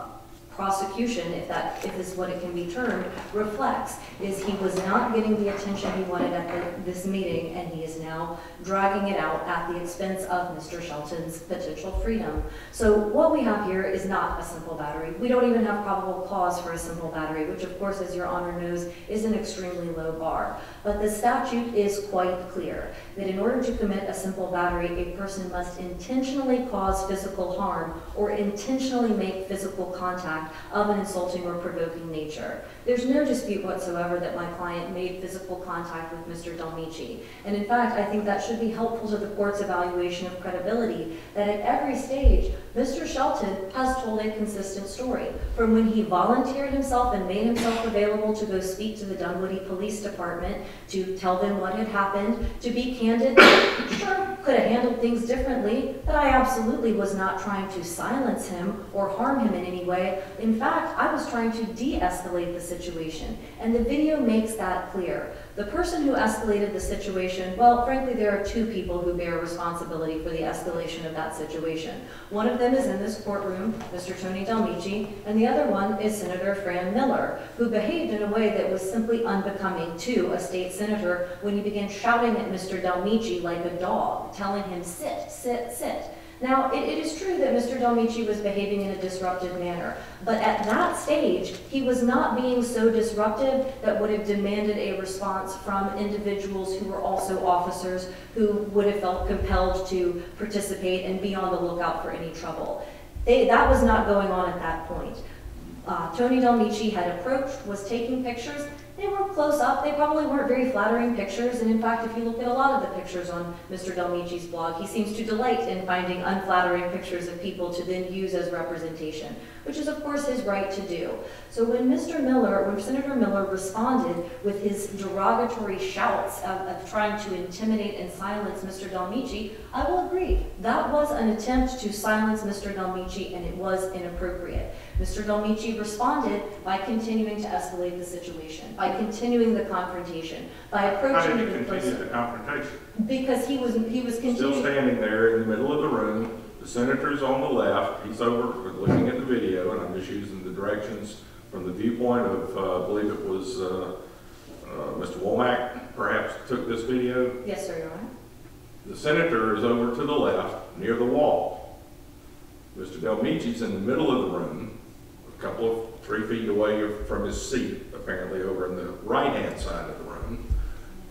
prosecution, if that, if is what it can be termed, reflects, is he was not getting the attention he wanted at the, this meeting, and he is now dragging it out at the expense of Mr. Shelton's potential freedom. So what we have here is not a simple battery. We don't even have probable cause for a simple battery, which of course, as your honor knows, is an extremely low bar. But the statute is quite clear that in order to commit a simple battery, a person must intentionally cause physical harm or intentionally make physical contact of an insulting or provoking nature. There's no dispute whatsoever that my client made physical contact with Mr. Delmichi. And in fact, I think that should be helpful to the court's evaluation of credibility, that at every stage, Mr. Shelton has told a consistent story. From when he volunteered himself and made himself available to go speak to the Dunwoody Police Department, to tell them what had happened, to be candid, sure, could have handled things differently, but I absolutely was not trying to silence him or harm him in any way. In fact, I was trying to de-escalate the situation, and the video makes that clear. The person who escalated the situation, well, frankly, there are two people who bear responsibility for the escalation of that situation. One of them is in this courtroom, Mr. Tony Delmichi, and the other one is Senator Fran Millar, who behaved in a way that was simply unbecoming to a state senator when he began shouting at Mr. Delmichi like a dog, telling him, sit, sit, sit. Now, it, it is true that Mr. Delmichi was behaving in a disruptive manner, but at that stage, he was not being so disruptive that would have demanded a response from individuals who were also officers who would have felt compelled to participate and be on the lookout for any trouble. They, that was not going on at that point. Uh, Tony Delmichi had approached, was taking pictures, They were close up, they probably weren't very flattering pictures, and in fact, if you look at a lot of the pictures on Mr. Delmichi's blog, he seems to delight in finding unflattering pictures of people to then use as representation, which is of course his right to do. So when Mr. Millar, when Senator Millar responded with his derogatory shouts of, of trying to intimidate and silence Mr. Delmichi, I will agree, that was an attempt to silence Mr. Delmichi and it was inappropriate. Mr. Delmichi responded by continuing to escalate the situation, by continuing the confrontation, by approaching How approaching did you the continue person. the confrontation? Because he was, he was continuing. Still standing there in the middle of the room, the senator's on the left, he's over looking at the video, and I'm just using the directions from the viewpoint of, uh, I believe it was, uh, uh, Mr. Womack perhaps took this video. Yes, sir, Your Honor. The senator is over to the left, near the wall. Mr. Delmichi's in the middle of the room, couple of, three feet away from his seat, apparently over in the right-hand side of the room.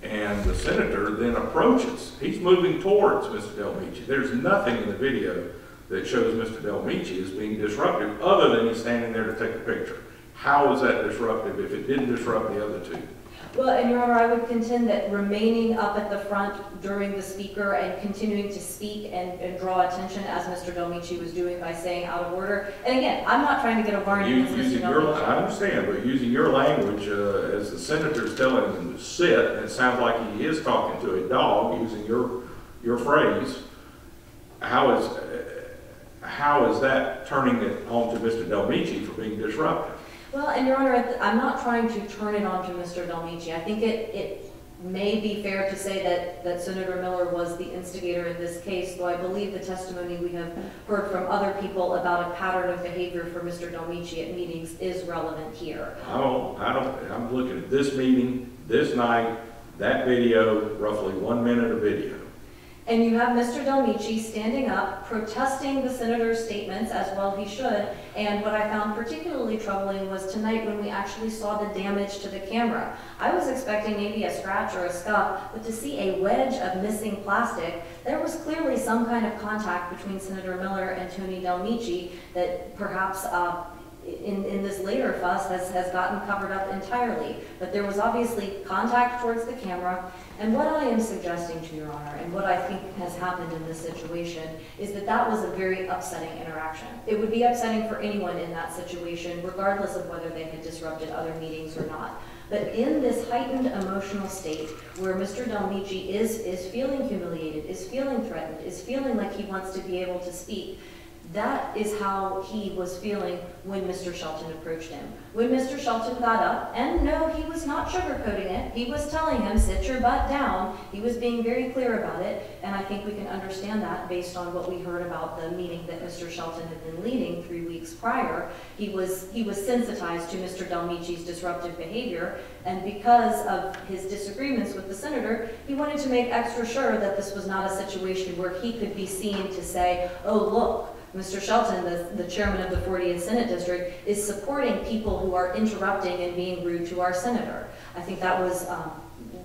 And the senator then approaches. He's moving towards Mr. Delmichi. There's nothing in the video that shows Mr. Delmichi as being disruptive, other than he's standing there to take a picture. How is that disruptive if it didn't disrupt the other two? Well, and Your Honor, I would contend that remaining up at the front during the speaker and continuing to speak and, and draw attention as Mr. Delmichi was doing by saying out of order. And again, I'm not trying to get a warning You, against Mr. using your, I understand, but using your language, uh, as the senator's telling him to sit, and it sounds like he is talking to a dog, using your, your phrase, how is, uh, how is that turning it on to Mr. Delmichi for being disruptive? Well, and Your Honor, I'm not trying to turn it on to Mr. Delmichi. I think it, it may be fair to say that, that Senator Millar was the instigator in this case, though I believe the testimony we have heard from other people about a pattern of behavior for Mr. Delmichi at meetings is relevant here. I don't, I don't, I'm looking at this meeting, this night, that video, roughly one minute of video. And you have Mr. Delmichi standing up, protesting the senator's statements, as well he should. And what I found particularly troubling was tonight when we actually saw the damage to the camera. I was expecting maybe a scratch or a scuff, but to see a wedge of missing plastic, there was clearly some kind of contact between Senator Millar and Tony Delmichi that perhaps uh, in, in this later fuss has, has gotten covered up entirely. But there was obviously contact towards the camera. And what I am suggesting to Your Honor, and what I think has happened in this situation, is that that was a very upsetting interaction. It would be upsetting for anyone in that situation, regardless of whether they had disrupted other meetings or not. But in this heightened emotional state, where Mr. Delmichi is, is feeling humiliated, is feeling threatened, is feeling like he wants to be able to speak, that is how he was feeling when Mr. Shelton approached him. When Mr. Shelton got up, and no, he was not sugarcoating it, he was telling him, sit your butt down. He was being very clear about it, and I think we can understand that based on what we heard about the meeting that Mr. Shelton had been leading three weeks prior. He was, he was sensitized to Mr. Delmichi's disruptive behavior, and because of his disagreements with the senator, he wanted to make extra sure that this was not a situation where he could be seen to say, oh, look, Mr. Shelton, the, the chairman of the 40th Senate District, is supporting people who are interrupting and being rude to our senator. I think that was, um,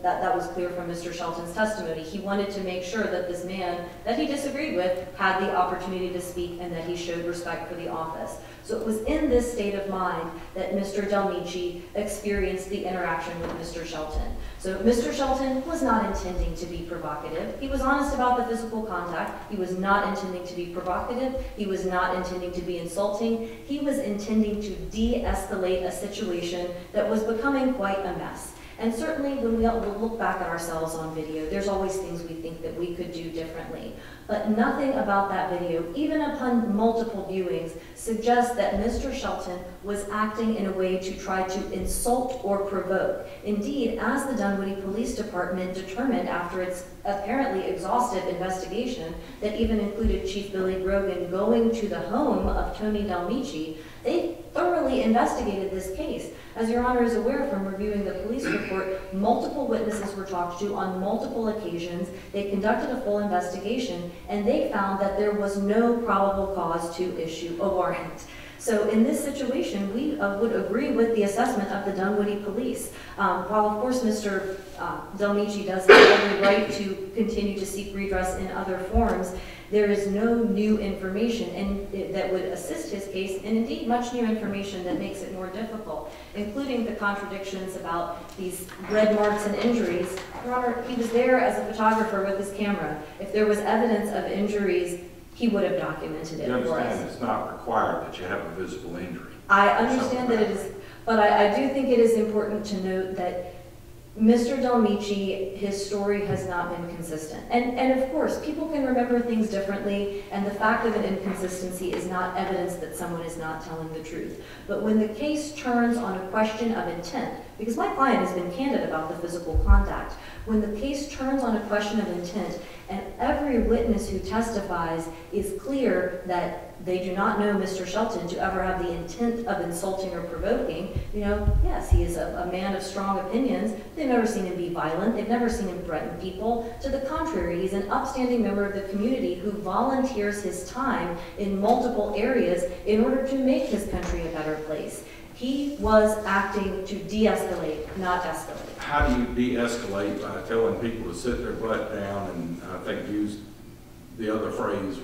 that, that was clear from Mr. Shelton's testimony. He wanted to make sure that this man that he disagreed with had the opportunity to speak and that he showed respect for the office. So it was in this state of mind that Mr. Delmichi experienced the interaction with Mr. Shelton. So Mr. Shelton was not intending to be provocative. He was honest about the physical contact. He was not intending to be provocative. He was not intending to be insulting. He was intending to de-escalate a situation that was becoming quite a mess. And certainly when we look back at ourselves on video, there's always things we think that we could do differently. But nothing about that video, even upon multiple viewings, suggests that Mr. Shelton was acting in a way to try to insult or provoke. Indeed, as the Dunwoody Police Department determined after its apparently exhaustive investigation that even included Chief Billy Grogan going to the home of Tony Delmichi, they thoroughly investigated this case. As Your Honor is aware from reviewing the police report, multiple witnesses were talked to on multiple occasions. They conducted a full investigation, and they found that there was no probable cause to issue a warrant. So in this situation, we uh, would agree with the assessment of the Dunwoody Police. Um, While of course Mr. uh, Delmichi does have every right to continue to seek redress in other forms, there is no new information and that would assist his case, and indeed much new information that makes it more difficult, including the contradictions about these red marks and injuries. Your Honor, he was there as a photographer with his camera. If there was evidence of injuries, he would have documented it You for us. understand it's not required that you have a visible injury. I understand that it is, but I, I do think it is important to note that Mr. Delmici, his story has not been consistent. And, and of course, people can remember things differently, and the fact of an inconsistency is not evidence that someone is not telling the truth. But when the case turns on a question of intent, because my client has been candid about the physical contact, when the case turns on a question of intent, and every witness who testifies is clear that they do not know Mr. Shelton to ever have the intent of insulting or provoking, you know, yes, he is a, a man of strong opinions. They've never seen him be violent. They've never seen him threaten people. To the contrary, he's an upstanding member of the community who volunteers his time in multiple areas in order to make his country a better place. He was acting to de-escalate, not escalate. How do you de-escalate by telling people to sit their butt down and I think use the other phrase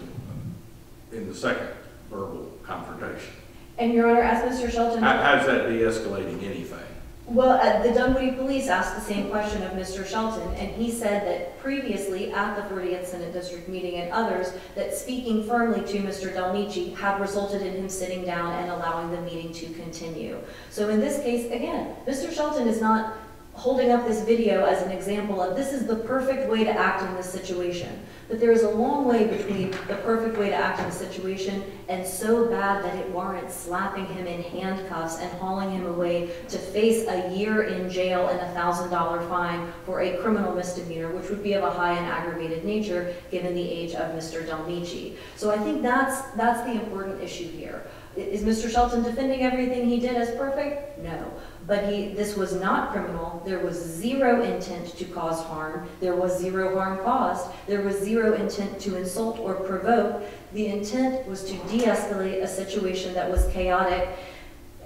in the second verbal confrontation? And Your Honor, as Mr. Shelton... How, how's that de-escalating anything? Well, uh, the Dunwoody Police asked the same question of Mr. Shelton, and he said that previously at the 30th Senate District meeting and others, that speaking firmly to Mr. Delmichi had resulted in him sitting down and allowing the meeting to continue. So in this case, again, Mr. Shelton is not holding up this video as an example of this is the perfect way to act in this situation. But there is a long way between the perfect way to act in a situation and so bad that it warrants slapping him in handcuffs and hauling him away to face a year in jail and a thousand dollar fine for a criminal misdemeanor, which would be of a high and aggravated nature given the age of Mr. Delmichi. So I think that's, that's the important issue here. Is Mr. Shelton defending everything he did as perfect? No. But he, this was not criminal. There was zero intent to cause harm. There was zero harm caused. There was zero intent to insult or provoke. The intent was to de-escalate a situation that was chaotic.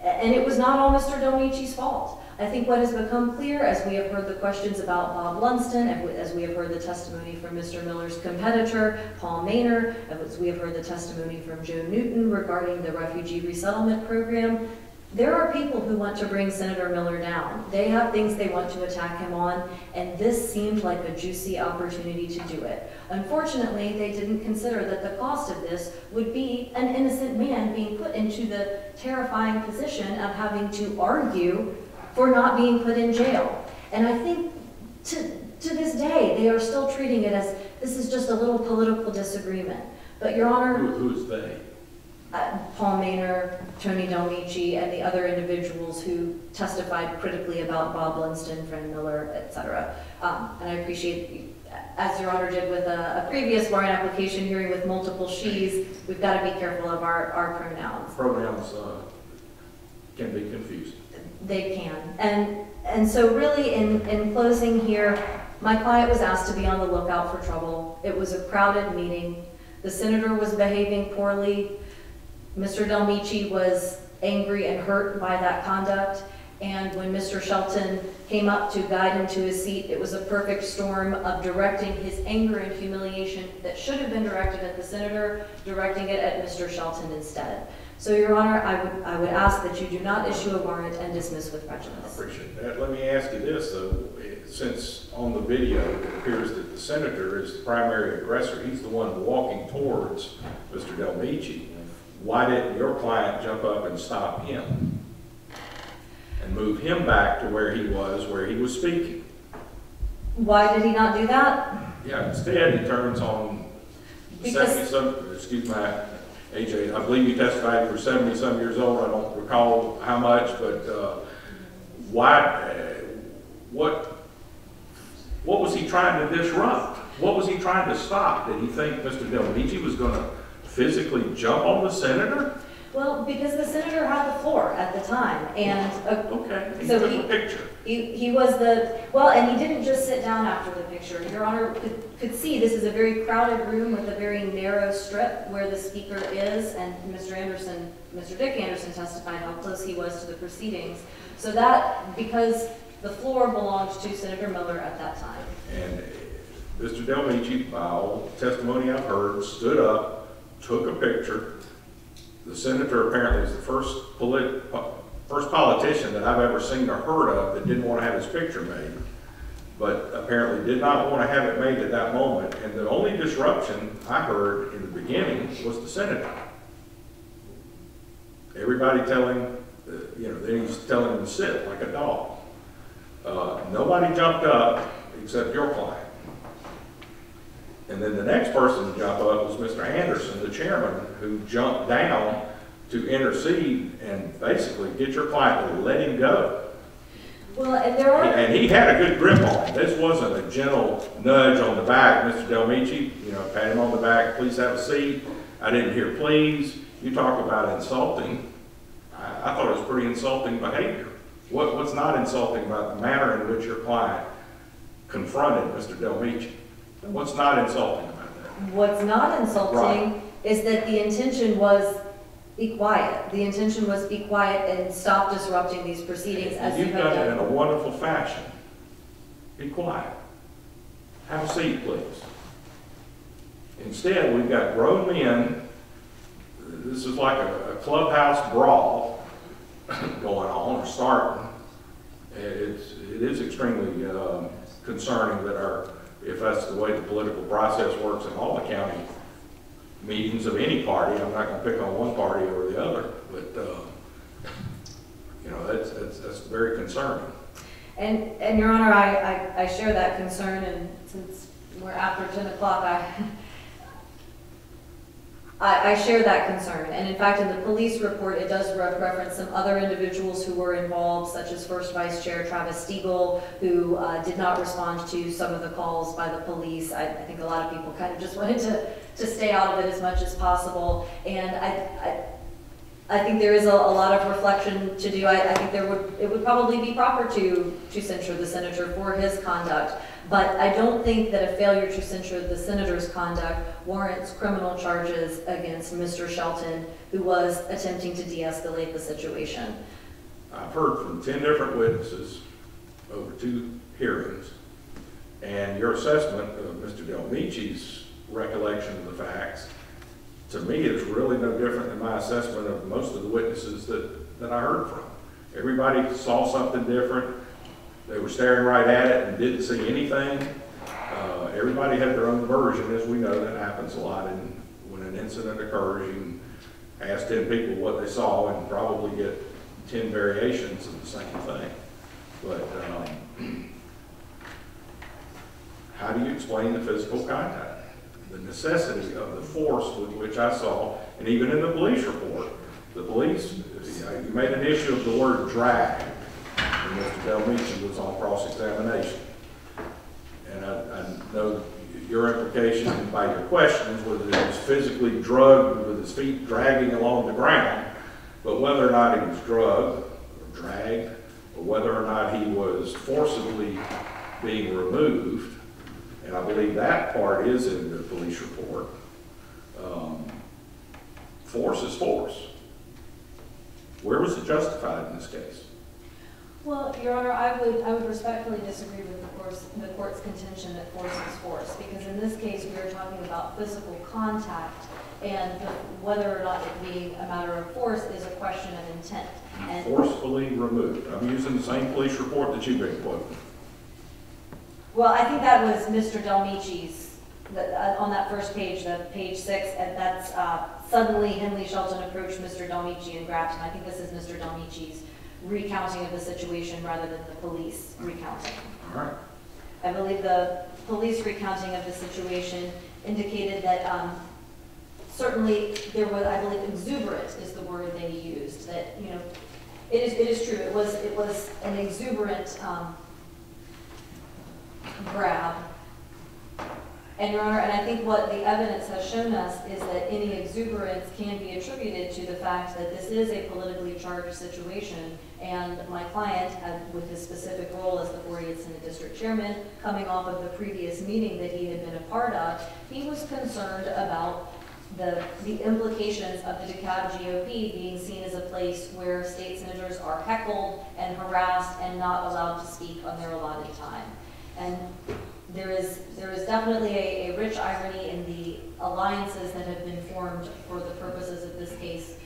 And it was not all Mr. Domici's fault. I think what has become clear as we have heard the questions about Bob Lundsten, as we have heard the testimony from Mr. Millar's competitor, Paul Maner, as we have heard the testimony from Joe Newton regarding the refugee resettlement program, there are people who want to bring Senator Millar down. They have things they want to attack him on, and this seemed like a juicy opportunity to do it. Unfortunately, they didn't consider that the cost of this would be an innocent man being put into the terrifying position of having to argue for not being put in jail. And I think to, to this day, they are still treating it as this is just a little political disagreement. But Your Honor... Who, who's they? Uh, Paul Maner, Tony Delmichi, and the other individuals who testified critically about Bob Lundsten, Fred Miller, et cetera. Um, and I appreciate, as Your Honor did with a, a previous warrant application hearing with multiple she's, we've got to be careful of our, our pronouns. Pronouns uh, can be confusing. They can. And, and so really in, in closing here, my client was asked to be on the lookout for trouble. It was a crowded meeting. The senator was behaving poorly. Mr. Delmichi was angry and hurt by that conduct. And when Mr. Shelton came up to guide him to his seat, it was a perfect storm of directing his anger and humiliation that should have been directed at the senator, directing it at Mr. Shelton instead. So, Your Honor, I would, I would ask that you do not issue a warrant and dismiss with I prejudice. appreciate that. Let me ask you this, though. Since on the video, it appears that the senator is the primary aggressor, he's the one walking towards Mr. Delmichi. Why didn't your client jump up and stop him? And move him back to where he was, where he was speaking? Why did he not do that? Yeah, instead, he turns on Because- seventy-some, excuse my, AJ, I believe you testified for seventy-some years old, I don't recall how much, but, uh, why, uh, what, what was he trying to disrupt? What was he trying to stop? Did he think Mr. Delmichi was gonna physically jump on the senator? Well, because the senator had the floor at the time, and uh, Okay, he So took he- a picture. He, he was the, well, and he didn't just sit down after the picture. Your Honor could, could see this is a very crowded room with a very narrow strip where the speaker is, and Mr. Anderson, Mr. Dick Anderson testified how close he was to the proceedings. So that, because the floor belonged to Senator Millar at that time. And Mr. Delmichi, by all testimony I've heard, stood up, took a picture. The senator apparently is the first polit, first politician that I've ever seen or heard of that didn't want to have his picture made. But apparently did not want to have it made at that moment. And the only disruption I heard in the beginning was the senator. Everybody telling, uh, you know, then he's telling him to sit like a dog. Uh, nobody jumped up except your client. And then the next person to jump up was Mr. Anderson, the chairman, who jumped down to intercede and basically get your client to let him go. Well, and there are. And he had a good grip on him. This wasn't a gentle nudge on the back, Mr. Delmichi, you know, pat him on the back, please have a seat. I didn't hear please. You talk about insulting. I, I thought it was pretty insulting behavior. What, what's not insulting about the manner in which your client confronted Mr. Delmichi? What's not insulting about that? What's not insulting is that the intention was be quiet. The intention was be quiet and stop disrupting these proceedings as you You've have done it in done. a wonderful fashion. Be quiet. Have a seat, please. Instead, we've got grown men, this is like a a clubhouse brawl going on or starting. It's, it is extremely um, concerning that our, if that's the way the political process works in all the county meetings of any party, I'm not gonna pick on one party over the other, but, uh, you know, that's, that's, that's very concerning. And, and Your Honor, I, I, I share that concern and since we're after ten o'clock, I, I, I share that concern. And in fact, in the police report, it does re- reference some other individuals who were involved, such as First Vice Chair Travis Stegall, who uh, did not respond to some of the calls by the police. I, I think a lot of people kind of just wanted to, to stay out of it as much as possible. And I, I, I think there is a, a lot of reflection to do. I, think there would, it would probably be proper to, to censure the senator for his conduct. But I don't think that a failure to censure the senator's conduct warrants criminal charges against Mr. Shelton, who was attempting to de-escalate the situation. I've heard from ten different witnesses over two hearings, and your assessment of Mr. Delmichi's recollection of the facts, to me, is really no different than my assessment of most of the witnesses that, that I heard from. Everybody saw something different, they were staring right at it and didn't see anything. Uh, everybody had their own version, as we know, that happens a lot, and when an incident occurs, you can ask ten people what they saw and probably get ten variations of the same thing. But, um, how do you explain the physical contact? The necessity of the force with which I saw, and even in the police report, the police, you made an issue of the word drag, Mr. Delmichi was on cross-examination. And I, I know your implication by your questions was that he was physically drugged with his feet dragging along the ground, but whether or not he was drugged or dragged, or whether or not he was forcibly being removed, and I believe that part is in the police report, um, force is force. Where was it justified in this case? Well, Your Honor, I would, I would respectfully disagree with the course, the court's contention that force is force, because in this case, we are talking about physical contact, and the- whether or not it be a matter of force is a question of intent. And Forcefully removed. I'm using the same police report that you've been quoting. Well, I think that was Mr. Delmichi's, the- uh, on that first page, the page six, and that's, uh, suddenly Henly Shelton approached Mr. Delmichi and grabbed him. I think this is Mr. Delmichi's recounting of the situation rather than the police recounting. All right. I believe the police recounting of the situation indicated that, um, certainly there was, I believe exuberant is the word they used, that, you know, it is, it is true, it was, it was an exuberant, um, grab. And Your Honor, and I think what the evidence has shown us is that any exuberance can be attributed to the fact that this is a politically charged situation. And my client, had, with his specific role as the 40th Senate District Chairman, coming off of the previous meeting that he had been a part of, he was concerned about the, the implications of the DeKalb GOP being seen as a place where state senators are heckled and harassed and not allowed to speak on their allotted time. And there is, there is definitely a, a rich irony in the alliances that have been formed for the purposes of this case.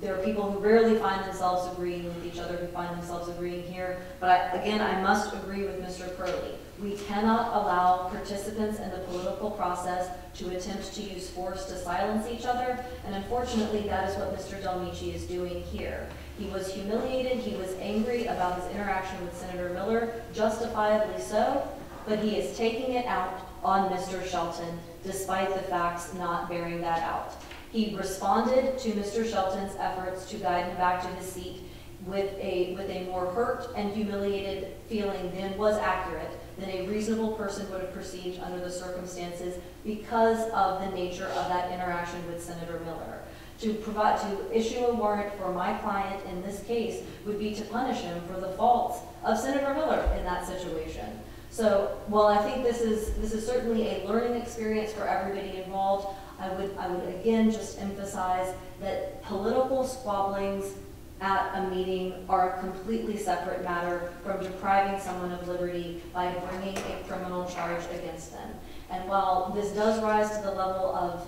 There are people who rarely find themselves agreeing with each other, who find themselves agreeing here. But I, again, I must agree with Mr. Curlee. We cannot allow participants in the political process to attempt to use force to silence each other. And unfortunately, that is what Mr. Delmichi is doing here. He was humiliated, he was angry about his interaction with Senator Millar, justifiably so, but he is taking it out on Mr. Shelton, despite the facts not bearing that out. He responded to Mr. Shelton's efforts to guide him back to his seat with a, with a more hurt and humiliated feeling than was accurate, than a reasonable person would have perceived under the circumstances because of the nature of that interaction with Senator Millar. To provide, to issue a warrant for my client in this case would be to punish him for the faults of Senator Millar in that situation. So while I think this is, this is certainly a learning experience for everybody involved, I would, I would again just emphasize that political squabblings at a meeting are a completely separate matter from depriving someone of liberty by bringing a criminal charge against them. And while this does rise to the level of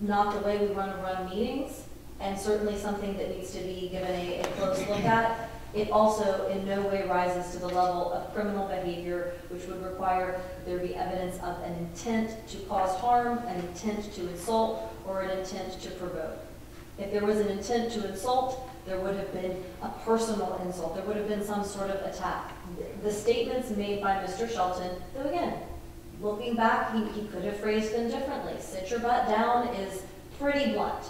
not the way we want to run meetings, and certainly something that needs to be given a, a close look at, it also in no way rises to the level of criminal behavior, which would require there be evidence of an intent to cause harm, an intent to insult, or an intent to provoke. If there was an intent to insult, there would have been a personal insult. There would have been some sort of attack. The statements made by Mr. Shelton, though again, looking back, he, he could have phrased them differently. Sit your butt down is pretty blunt,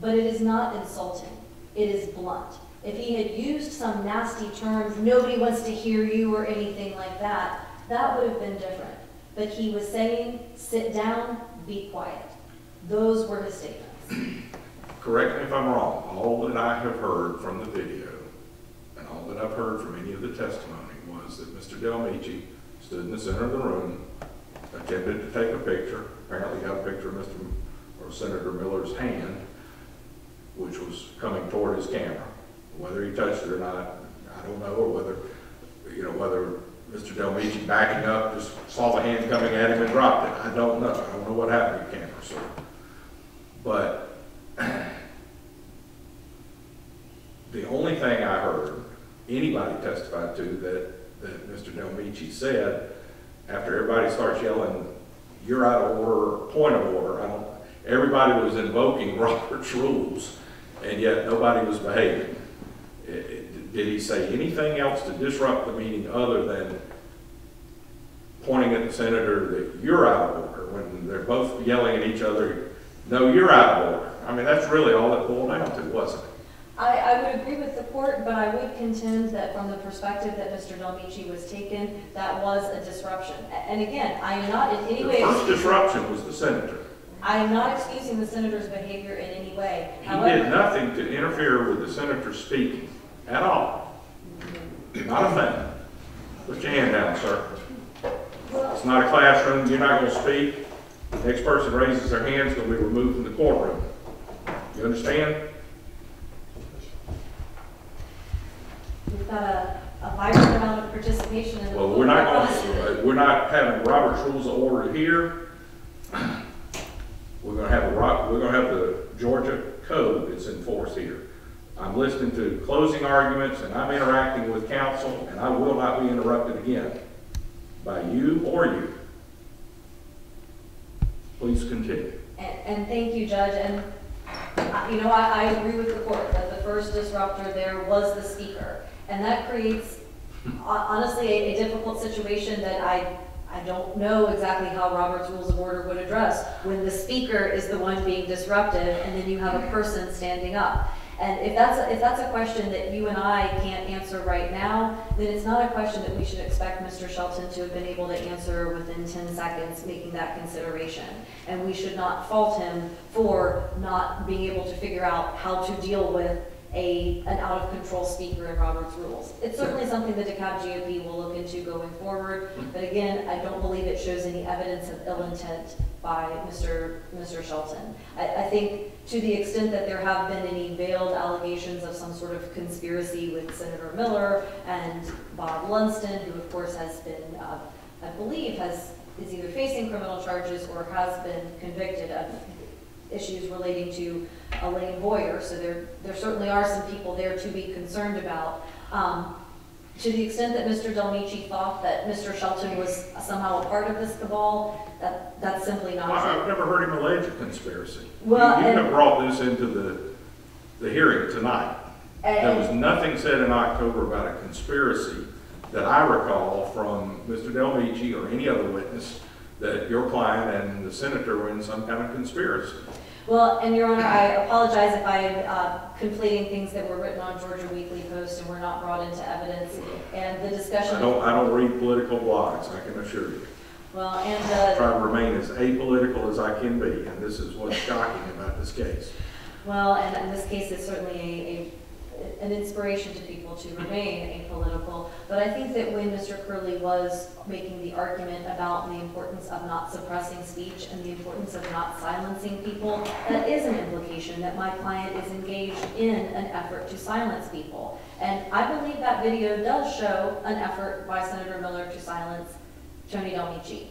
but it is not insulting. It is blunt. If he had used some nasty terms, nobody wants to hear you or anything like that, that would have been different. But he was saying, sit down, be quiet. Those were his statements. Correct me if I'm wrong, all that I have heard from the video, and all that I've heard from any of the testimony, was that Mr. Delmichi stood in the center of the room, attempted to take a picture, apparently got a picture of Mr. Or Senator Millar's hand, which was coming toward his camera. Whether he touched it or not, I don't know, or whether, you know, whether Mr. Delmichi backing up just saw the hand coming at him and dropped it. I don't know. I don't know what happened to the camera, so. But the only thing I heard anybody testified to that, that Mr. Delmichi said, after everybody starts yelling, you're out of order, point of order, I don't, everybody was invoking Robert's rules, and yet nobody was behaving. I- I- Did he say anything else to disrupt the meeting other than pointing at the senator that you're out of order, when they're both yelling at each other, no, you're out of order? I mean, that's really all it boiled down to, wasn't it? I, I would agree with the court, but I would contend that from the perspective that Mr. Delmichi was taken, that was a disruption. And again, I am not in any The way. first disruption was the senator. I am not excusing the senator's behavior in any way. He However, did nothing to interfere with the senator speaking, at all. Not a thing. Put your hand down, sir. It's not a classroom, you're not gonna speak. The Next person raises their hand is gonna be removed from the courtroom. You understand? We've got a, a vibrant amount of participation in the. Well, we're not gonna, uh, we're not having Robert's Rules of Order here. We're gonna have a, Ro- we're gonna have the Georgia code that's enforced here. I'm listening to closing arguments and I'm interacting with counsel and I will not be interrupted again by you or you. Please continue. And, and thank you, Judge, and, uh, you know, I, I agree with the court that the first disruptor there was the speaker. And that creates, honestly, a, a difficult situation that I, I don't know exactly how Robert's Rules of Order would address when the speaker is the one being disruptive and then you have a person standing up. And if that's, a- if that's a question that you and I can't answer right now, then it's not a question that we should expect Mr. Shelton to have been able to answer within 10 seconds, making that consideration. And we should not fault him for not being able to figure out how to deal with a, an out-of-control speaker in Robert's rules. It's certainly something that the DeKalb GOP will look into going forward, but again, I don't believe it shows any evidence of ill intent by Mr. Mr. Shelton. I, I think to the extent that there have been any veiled allegations of some sort of conspiracy with Senator Millar and Bob Lundsten, who of course has been, uh, I believe, has, is either facing criminal charges or has been convicted of issues relating to Elaine Boyer, so there, there certainly are some people there to be concerned about. Um, to the extent that Mr. Delmichi thought that Mr. Shelton was somehow a part of this cabal, that, that's simply not Well, true. I've never heard him allege a conspiracy. Well, you, you have brought this into the, the hearing tonight. There was nothing said in October about a conspiracy that I recall from Mr. Delmichi or any other witness that your client and the senator were in some kind of conspiracy. Well, and Your Honor, I apologize if I am uh, conflating things that were written on Georgia Weekly Post and were not brought into evidence, and the discussion. I don't, I don't read political blogs, I can assure you. Well, and uh, Try to remain as apolitical as I can be, and this is what's shocking about this case. Well, and in this case, it's certainly a, a, an inspiration to people to remain apolitical. But I think that when Mr. Curlee was making the argument about the importance of not suppressing speech and the importance of not silencing people, that is an implication that my client is engaged in an effort to silence people. And I believe that video does show an effort by Senator Millar to silence Tony Delmichi.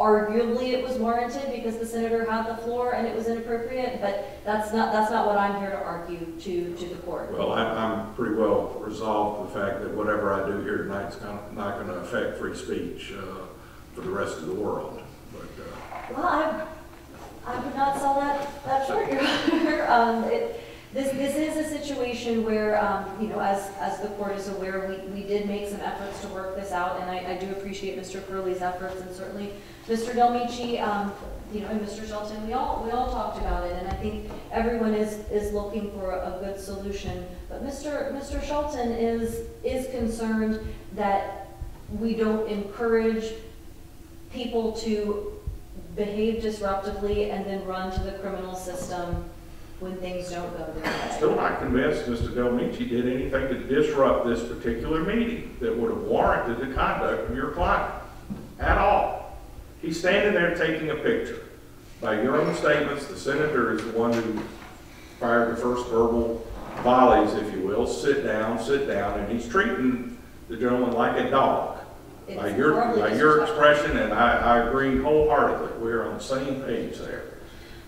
Arguably, it was warranted because the senator had the floor and it was inappropriate, but that's not, that's not what I'm here to argue to, to the court. Well, I'm, I'm pretty well resolved the fact that whatever I do here tonight's not, not gonna affect free speech, uh, for the rest of the world. But, uh, Well, I, I would not sell that, that short, Your Honor. Um, it, this, this is a situation where, um, you know, as, as the court is aware, we, we did make some efforts to work this out, and I, I do appreciate Mr. Curlee's efforts, and certainly Mr. Delmichi, um, you know, and Mr. Shelton, we all, we all talked about it, and I think everyone is, is looking for a, a good solution. But Mr. Mr. Shelton is, is concerned that we don't encourage people to behave disruptively and then run to the criminal system when things don't go their way. still not convinced Mr. Delmichi did anything to disrupt this particular meeting that would have warranted the conduct of your client at all. He's standing there taking a picture. By your own statements, the senator is the one who fired the first verbal volleys, if you will, sit down, sit down, and he's treating the gentleman like a dog. By It's your, by your expression, and I, I agree wholeheartedly, we're on the same page there.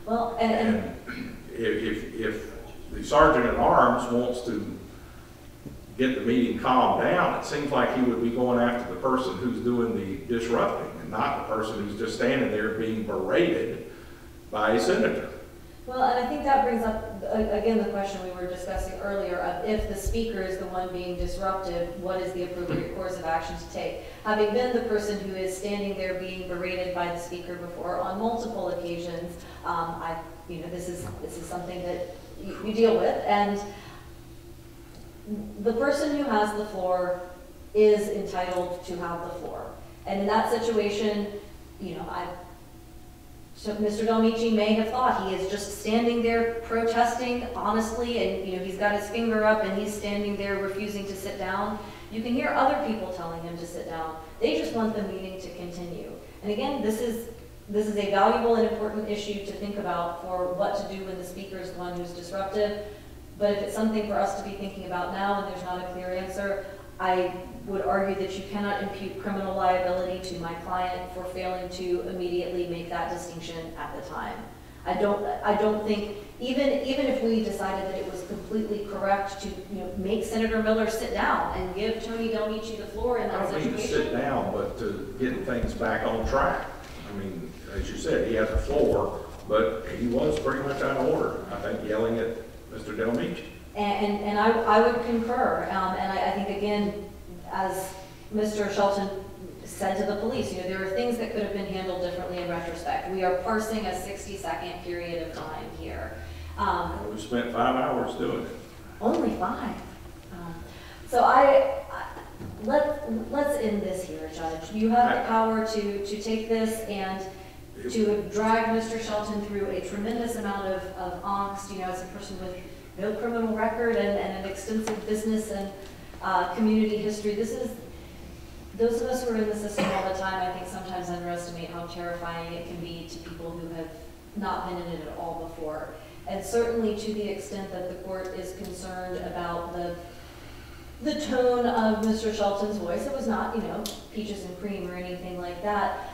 Well, and, and And if, if, the sergeant at arms wants to get the meeting calmed down, it seems like he would be going after the person who's doing the disrupting and not the person who's just standing there being berated by a senator. Well, and I think that brings up, again, the question we were discussing earlier of if the speaker is the one being disruptive, what is the appropriate course of action to take? Having been the person who is standing there being berated by the speaker before on multiple occasions, um, I, you know, this is, this is something that you, you deal with, and the person who has the floor is entitled to have the floor. And in that situation, you know, I, so Mr. Delmichi may have thought he is just standing there protesting honestly, and, you know, he's got his finger up and he's standing there refusing to sit down. You can hear other people telling him to sit down. They just want the meeting to continue. And again, this is, this is a valuable and important issue to think about for what to do when the speaker is the one who's disruptive. But if it's something for us to be thinking about now and there's not a clear answer, I would argue that you cannot impute criminal liability to my client for failing to immediately make that distinction at the time. I don't, I don't think, even, even if we decided that it was completely correct to, you know, make Senator Millar sit down and give Tony Delmichi the floor in that I don't mean to sit down, but to get things back on track. I mean, as you said, he had the floor, but he was pretty much out of order, I think, yelling at Mr. Delmichi. And, and, and I, I would concur, um, and I, I think again, as Mr. Shelton said to the police, you know, there are things that could have been handled differently in retrospect. We are parsing a sixty-second period of time here. Um, We spent five hours doing it. only five. Um, So I, I- let, let's end this here, Judge. You have the power to, to take this and to dragged Mr. Shelton through a tremendous amount of, of angst, you know, as a person with no criminal record and, and an extensive business and, uh, community history. This is, those of us who are in the system all the time, I think sometimes underestimate how terrifying it can be to people who have not been in it at all before. And certainly to the extent that the court is concerned about the, the tone of Mr. Shelton's voice, it was not, you know, peaches and cream or anything like that.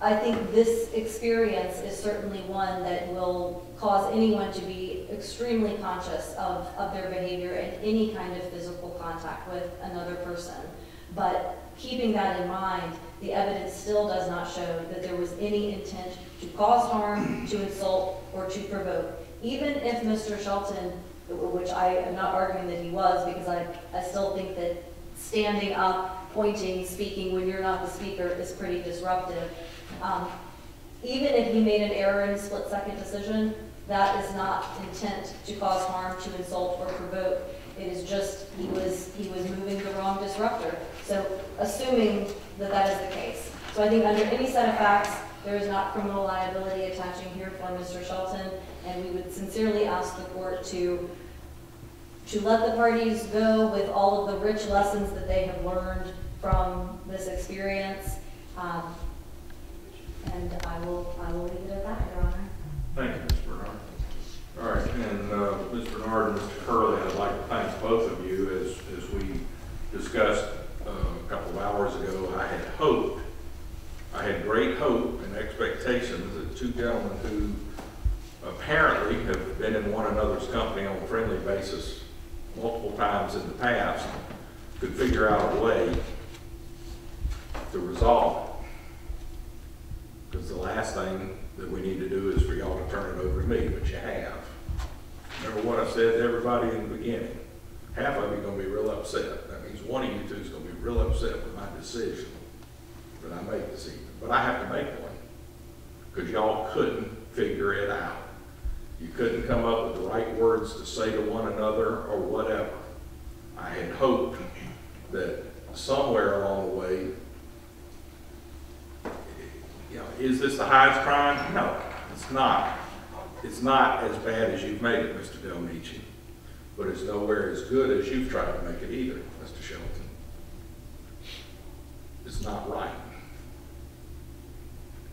I think this experience is certainly one that will cause anyone to be extremely conscious of, of their behavior and any kind of physical contact with another person. But keeping that in mind, the evidence still does not show that there was any intent to cause harm, to insult, or to provoke. Even if Mr. Shelton, which I am not arguing that he was, because I, I still think that standing up, pointing, speaking when you're not the speaker is pretty disruptive. Um, even if he made an error in a split-second decision, that is not intent to cause harm, to insult, or provoke. It is just, he was, he was moving the wrong disruptor. So assuming that that is the case. So I think under any set of facts, there is not criminal liability attaching here for Mr. Shelton, and we would sincerely ask the court to, to let the parties go with all of the rich lessons that they have learned from this experience. Um, and I will, I will leave it at that, Your Honor. Thank you, Ms. Bernard. All right, and uh, Ms. Bernard and Mr. Curlee, I'd like to thank both of you. As, as we discussed uh, a couple of hours ago, I had hoped, I had great hope and expectations that two gentlemen who apparently have been in one another's company on a friendly basis multiple times in the past could figure out a way to resolve it. Because the last thing that we need to do is for y'all to turn it over to me, but you have. Remember what I said to everybody in the beginning? Half of you are gonna be real upset. That means one of you two is gonna be real upset with my decision that I make this evening. But I have to make one. Because y'all couldn't figure it out. You couldn't come up with the right words to say to one another or whatever. I had hoped that somewhere along the way, know, is this the highest crime? No, it's not. It's not as bad as you've made it, Mr. Delmichi. But it's nowhere as good as you've tried to make it either, Mr. Shelton. It's not right.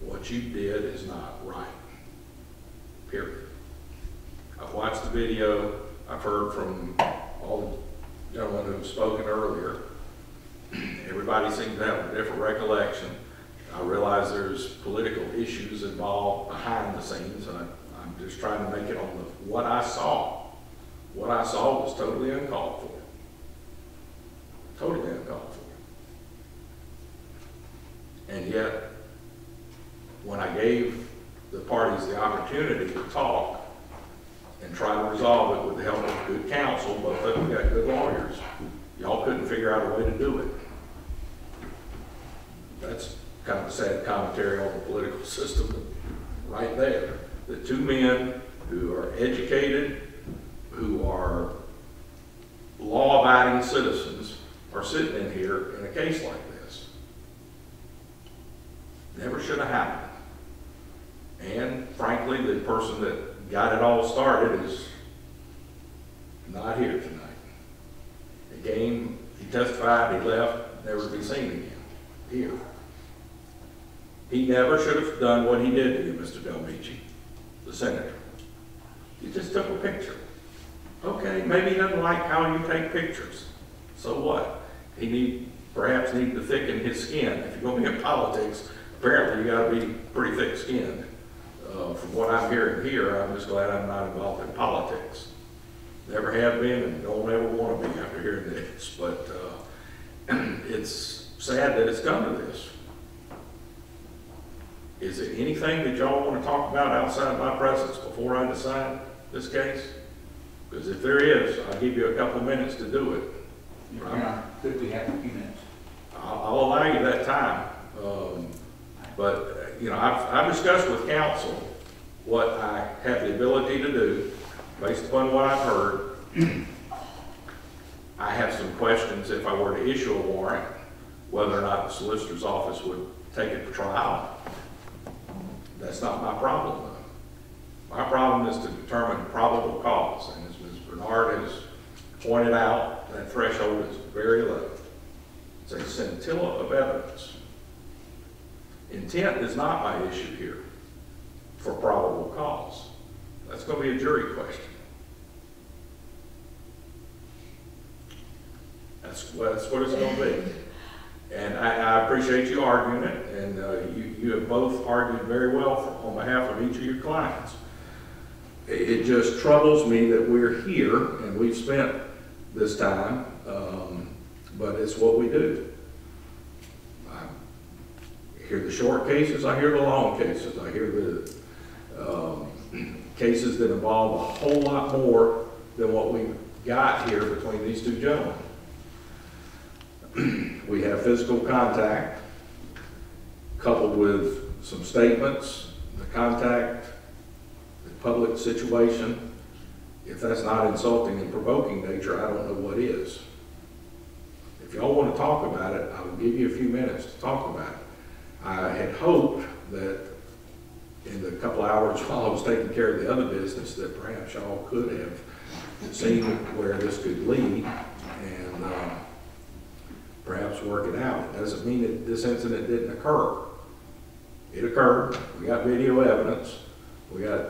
What you did is not right. Period. I've watched the video. I've heard from all the gentlemen who've spoken earlier. Everybody seems to have a different recollection. I realize there's political issues involved behind the scenes, and I, I'm just trying to make it on the, what I saw. What I saw was totally uncalled for. Totally uncalled for. And yet, when I gave the parties the opportunity to talk and try to resolve it with the help of good counsel, both of them got good lawyers, y'all couldn't figure out a way to do it. That's kind of sad commentary on the political system right there. The two men who are educated, who are law-abiding citizens, are sitting in here in a case like this. Never should have happened. And frankly, the person that got it all started is not here tonight. He came, he testified, he left, never to be seen again, here. He never should have done what he did to you, Mr. Delmichi, the senator. He just took a picture. Okay, maybe he doesn't like how you take pictures. So what? He need, perhaps need to thicken his skin. If you're gonna be in politics, apparently you gotta be pretty thick-skinned. Uh, from what I'm hearing here, I'm just glad I'm not involved in politics. Never have been and don't ever wanna be after hearing this, but, uh, it's sad that it's come to this. Is there anything that y'all want to talk about outside of my presence before I decide this case? Because if there is, I'll give you a couple of minutes to do it. Honor, could we have a few minutes? I'll, I'll allow you that time. Um, but, you know, I've, I've discussed with counsel what I have the ability to do, based upon what I've heard. I have some questions if I were to issue a warrant, whether or not the solicitor's office would take it to trial. That's not my problem, though. My problem is to determine probable cause, and as Ms. Bernard has pointed out, that threshold is very low. It's a scintilla of evidence. Intent is not my issue here for probable cause. That's gonna be a jury question. That's, what- that's what it's gonna be. And I, I appreciate you arguing it, and, uh, you, you have both argued very well for- on behalf of each of your clients. It, it just troubles me that we're here, and we've spent this time, um, but it's what we do. I hear the short cases, I hear the long cases, I hear the, um, cases that involve a whole lot more than what we've got here between these two gentlemen. We have physical contact coupled with some statements, the contact, the public situation. If that's not insulting and provoking nature, I don't know what is. If y'all want to talk about it, I will give you a few minutes to talk about it. I had hoped that in the couple hours while I was taking care of the other business, that perhaps y'all could have seen where this could lead and, uh, perhaps work it out. It doesn't mean that this incident didn't occur. It occurred, we got video evidence, we got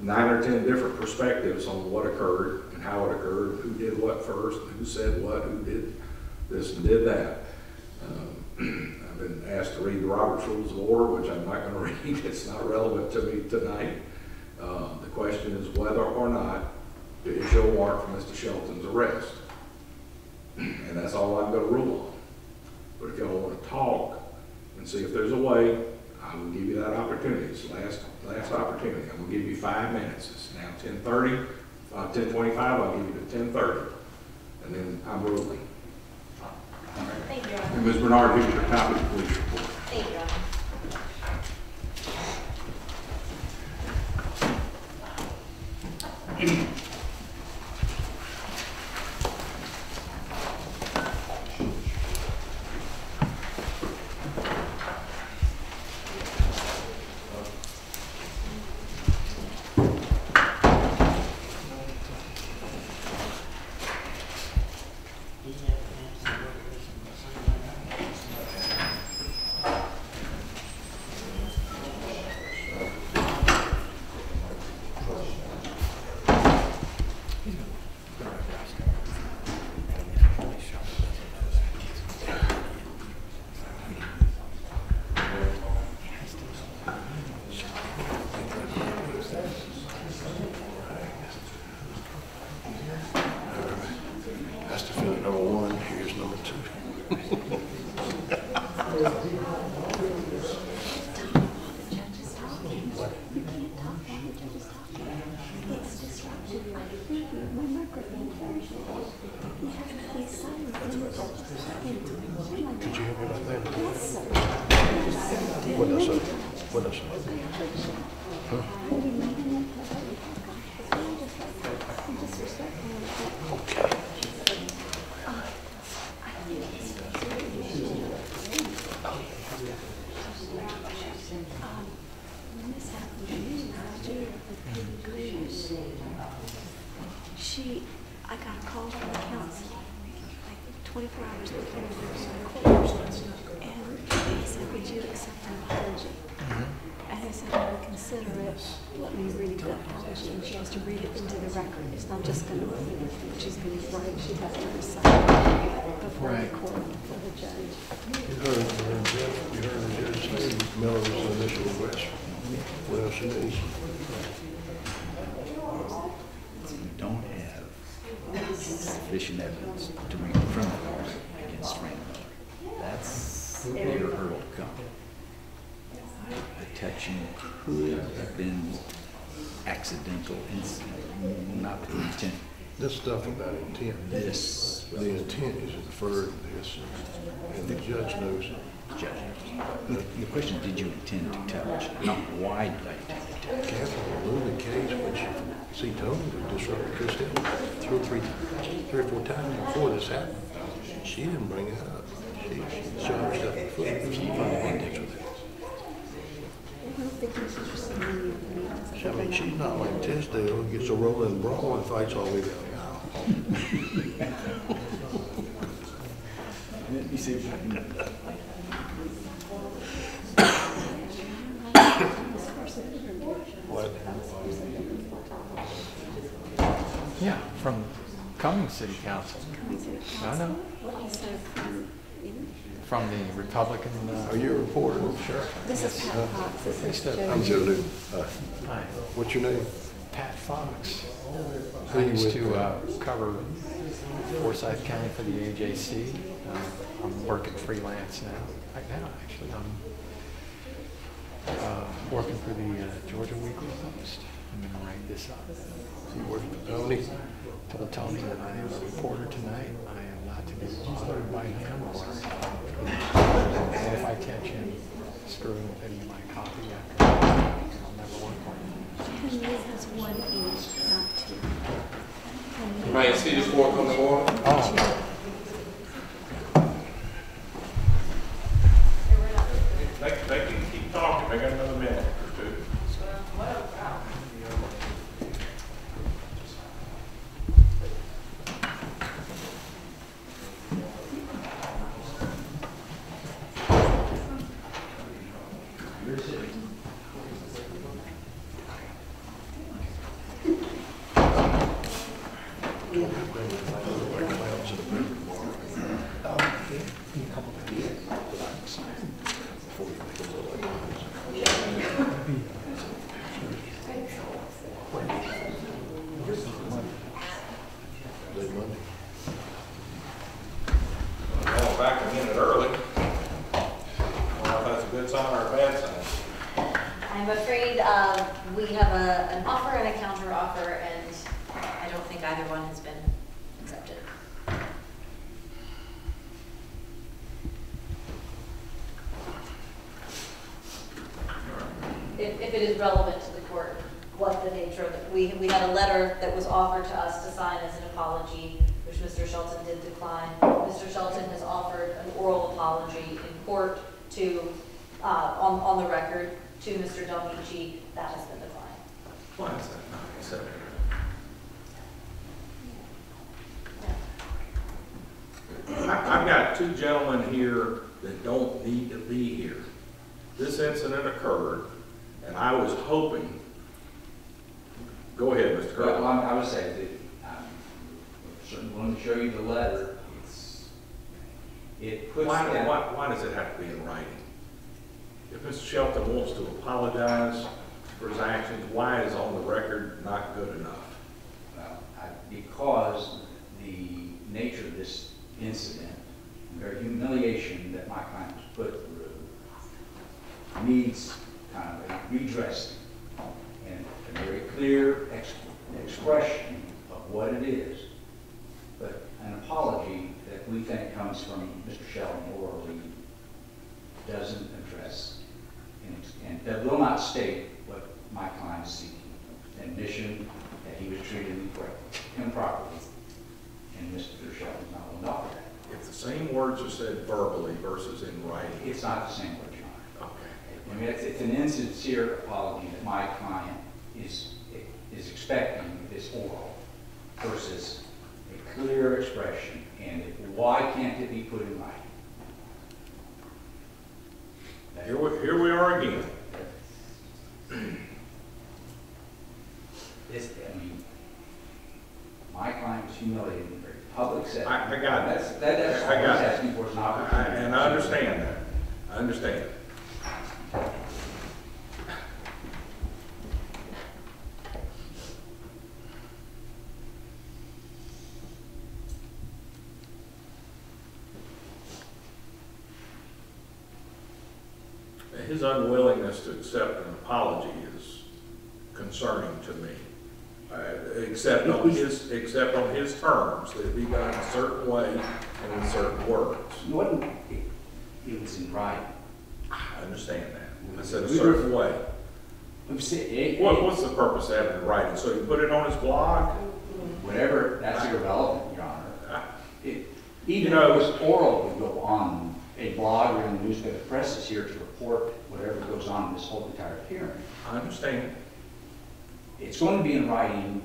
nine or 10 different perspectives on what occurred and how it occurred, who did what first, who said what, who did this and did that. Um, I've been asked to read the Robert's Rules of Order, which I'm not going to read, it's not relevant to me tonight. Uh, The question is whether or not to issue a warrant for Mr. Shelton's arrest. And that's all I'm going to rule on. But if y'all want to talk and see if there's a way, I will give you that opportunity. It's the last, last opportunity. I'm going to give you five minutes. It's now ten thirty, uh, ten twenty-five, I'll give you to ten thirty. And then I'm ruling. Thank you, And Ms. Bernard, here's your copy of the police report. Thank you, Your Honor. This, The intent is inferred in this, and the judge knows it. The question, is, did you intend to touch, not why did I intend to touch? Move the case, which, see, Tony was disrupting Christine two or three three or four times before this happened. She didn't bring it up. She, she shot herself in the foot. There's no index with that. I don't think he's interested in any of the She- I mean, she's not like Tisdale, who gets a rolling brawl and fights all the way down the aisle. Let see if I can. What? Yeah, from Cummings City Council. I know, from, know, from the Republican. uh, Are you a reporter? Sure. This is Pat Fox, this is Joe. I'm Joe Lou. Uh, Hi, What's your name? Pat Fox. Who I used to uh, cover Forsyth County for the AJC. Uh, I'm working freelance now, right now, actually. I'm uh, working for the uh, Georgia Weekly Post. I'm going to write this up. So you working with Tony? Told Tony that I am a reporter tonight. I am not to be bothered by him or, and if I catch him screwing with any of my copy after, I'll never work for him. Henry has one ink, not two. Henry- Man, see this board come to order? Oh, purpose of having it in writing? So you put it on his blog? whatever, that's irrelevant, Your Honor. It- Even You if it was oral, would go on a blog or in the newspaper. Press is here to report whatever goes on in this whole entire hearing. I understand. It's going to be in writing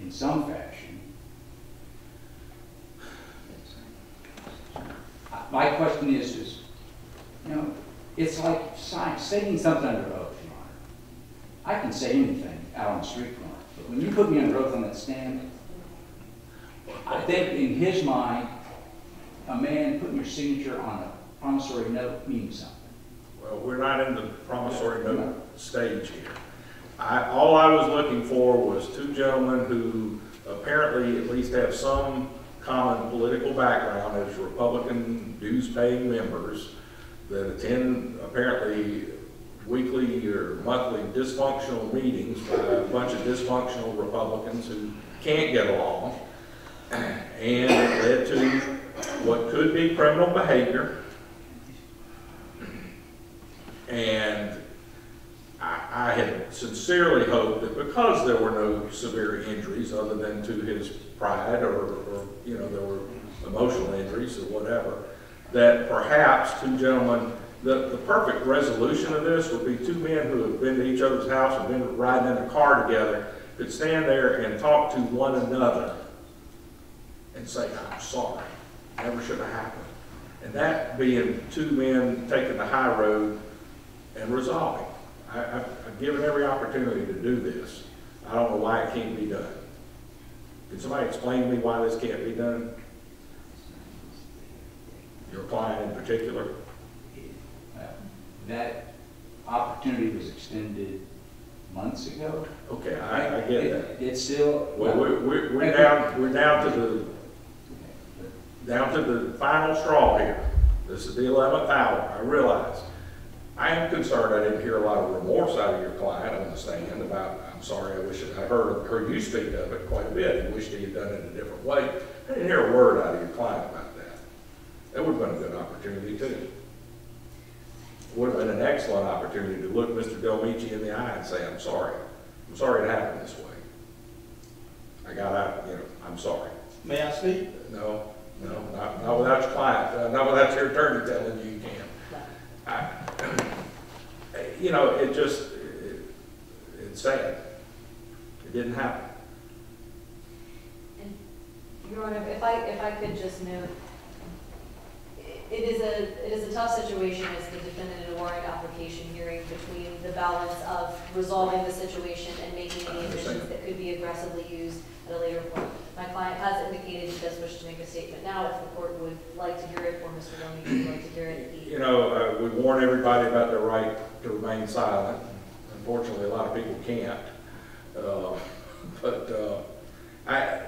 in some fashion. My question is, is, you know, it's like sign- stating something under oath. I can say anything out on the street corner, but when you put me under oath on that stand, I think in his mind, a man putting your signature on a promissory note means something. Well, we're not in the promissory note stage here. I, all I was looking for was two gentlemen who apparently at least have some common political background as Republican dues-paying members that attend apparently weekly or monthly dysfunctional meetings by a bunch of dysfunctional Republicans who can't get along. And it led to what could be criminal behavior. And I, I had sincerely hoped that because there were no severe injuries other than to his pride or, or, you know, there were emotional injuries or whatever, that perhaps two gentlemen, the, the perfect resolution of this would be two men who have been to each other's house and been riding in a car together could stand there and talk to one another and say, I'm sorry, never should have happened. And that being two men taking the high road and resolving. I, I've, I've given every opportunity to do this. I don't know why it can't be done. Can somebody explain to me why this can't be done? Your client in particular? That opportunity was extended months ago. Okay, I, I get that. It- It's still. Well, we're, we're, we're down, we're down to the, down to the final straw here. This is the eleventh hour, I realize. I am concerned, I didn't hear a lot of remorse out of your client on the stand about, I'm sorry, I wish, I heard, heard you speak of it quite a bit. He wished he had done it a different way. I didn't hear a word out of your client about that. That would have been a good opportunity too. Would have been an excellent opportunity to look Mr. Delmichi in the eye and say, I'm sorry. I'm sorry it happened this way. I got out, you know, I'm sorry. May I speak? No, no, not, not without your client, uh, not without your attorney telling you you can. I- You know, it just, it, it's sad. It didn't happen. Your Honor, if I, if I could just note, it is a, it is a tough situation as the defendant in a warrant application hearing between the balance of resolving the situation and making any admissions that could be aggressively used at a later point. My client has indicated he does wish to make a statement now, if the court would like to hear it, or Mr. Romney would like to hear it. You know, uh, we warn everybody about their right to remain silent. Unfortunately, a lot of people can't. Uh, But, uh, I,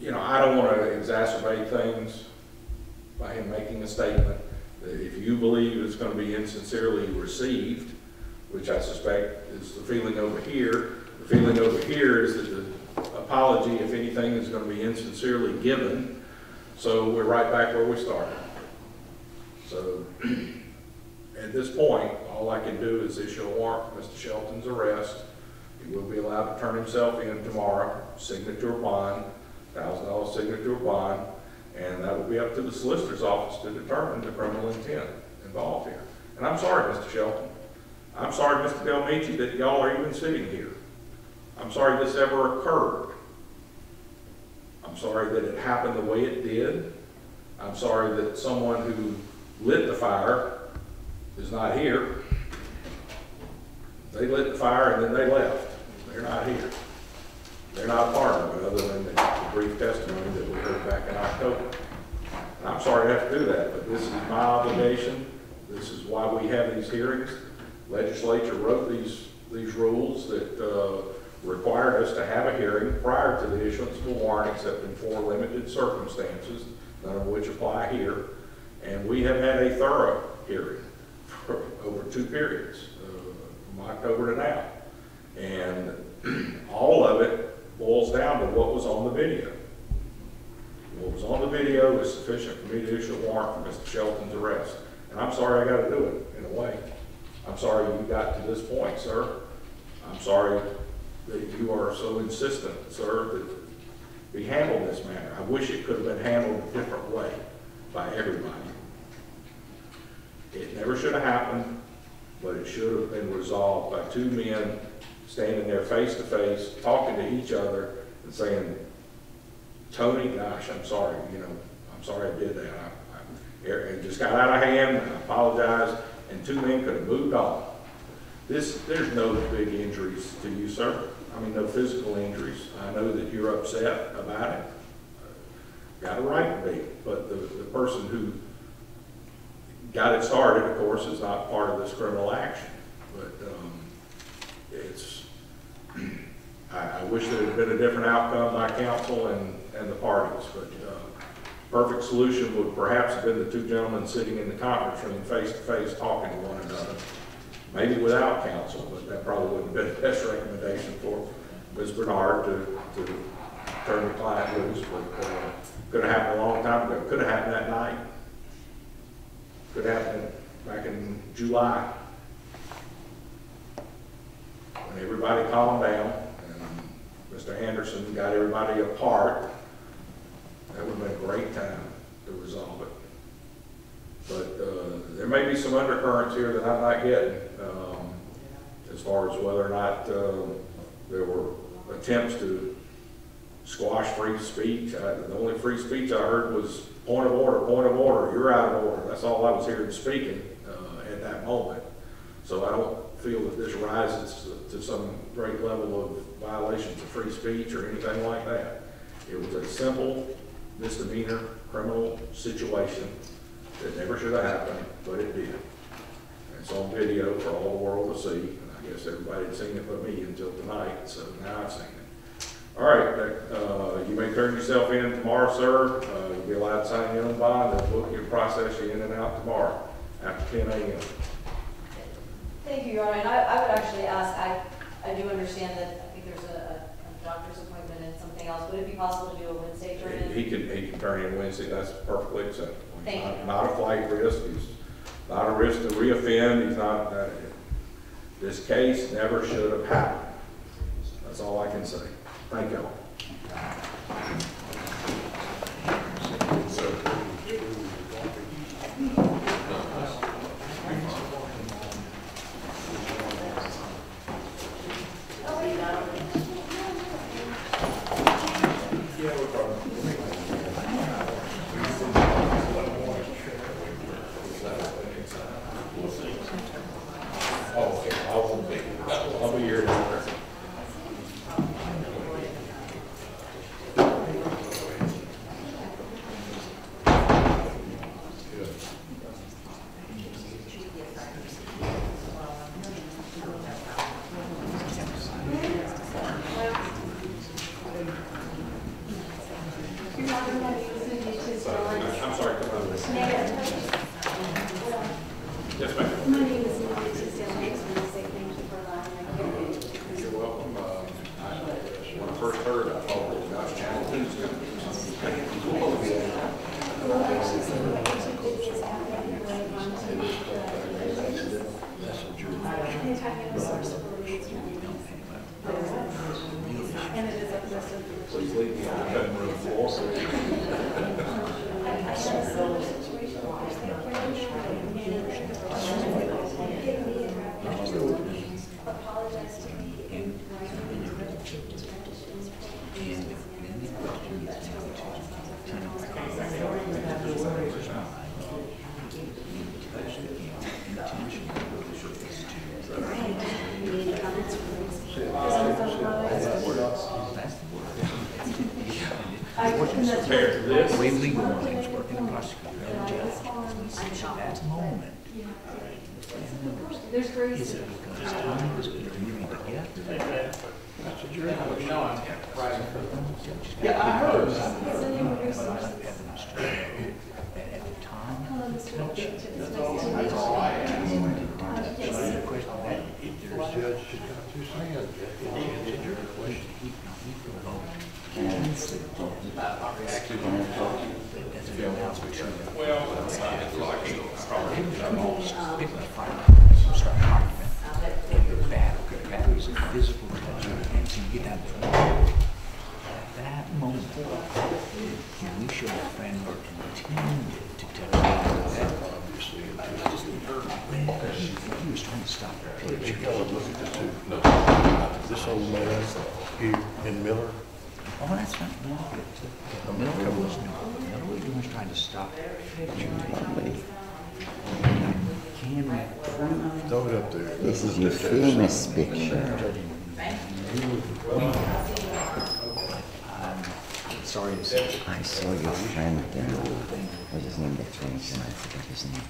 you know, I don't want to exacerbate things by him making a statement. that If you believe it's going to be insincerely received, which I suspect is the feeling over here, the feeling over here is that the apology, if anything, is going to be insincerely given. So we're right back where we started. So at this point, all I can do is issue a warrant for Mr. Shelton's arrest. He will be allowed to turn himself in tomorrow, signature bond, thousand dollar signature bond, and that will be up to the solicitor's office to determine the criminal intent involved here. And I'm sorry, Mr. Shelton. I'm sorry, Mr. Delmichi, that y'all are even sitting here. I'm sorry this ever occurred. I'm sorry that it happened the way it did. I'm sorry that someone who lit the fire is not here. They lit the fire and then they left. They're not here. They're not a part of it, other than the the brief testimony that we heard back in October. And I'm sorry to have to do that, but this is my obligation. This is why we have these hearings. Legislature wrote these, these rules that, uh, required us to have a hearing prior to the issuance of a warrant, except in four limited circumstances, none of which apply here. And we have had a thorough hearing for over two periods, uh, from October to now. And all of it boils down to what was on the video. What was on the video is sufficient for me to issue a warrant for Mr. Shelton's arrest. And I'm sorry I gotta do it, in a way. I'm sorry you got to this point, sir. I'm sorry that you are so insistent, sir, that we handled this matter. I wish it could have been handled a different way by everybody. It never should have happened, but it should have been resolved by two men standing there face to face, talking to each other and saying, Tony, gosh, I'm sorry, you know, I'm sorry I did that. I, I, it just got out of hand, and I apologize, and two men could have moved on. This, there's no big injuries to you, sir. I mean, no physical injuries. I know that you're upset about it. Got a right to be, but the, the person who got it started, of course, is not part of this criminal action. But, um, it's, I, I wish there had been a different outcome by council and, and the parties, but, uh, perfect solution would perhaps have been the two gentlemen sitting in the conference room face to face talking to one another. Maybe without counsel, but that probably wouldn't have been the best recommendation for Ms. Bernard to, to turn the client loose, but, uh, could have happened a long time ago. Could have happened that night. Could have happened back in July. When everybody calmed down and Mr. Anderson got everybody apart, that would have been a great time to resolve it. But uh, there may be some undercurrents here that I'm not getting, um, as far as whether or not uh, there were attempts to squash free speech. I- The only free speech I heard was point of order, point of order, you're out of order. That's all I was hearing speaking uh, at that moment. So I don't feel that this rises to some great level of violations of free speech or anything like that. It was a simple misdemeanor criminal situation that never should have happened, but it did. And It's on video for all the world to see, and I guess everybody had seen it but me until tonight, so now I've seen it. All right, uh, you may turn yourself in tomorrow, sir. Uh, you'll be allowed to sign your own bond and book your process you in and out tomorrow after ten AM. Thank you, Your Honor, and I, I would actually ask, I, I do understand that, I think there's a, a a doctor's appointment and something else, would it be possible to do a Wednesday turn-in? He can, he can turn in Wednesday, that's perfectly acceptable. Thank not- you. Not a flight risk, he's not a risk to reoffend, he's not, uh, this case never should have happened. That's all I can say. Thank y'all. picture. I saw your friend there. What's his name? That I his name.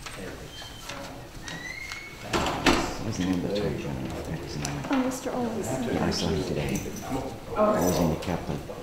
What's the name the I forgot his name. Oh, Mr. Owens. Yeah, I saw him today. I was in the Kaplan.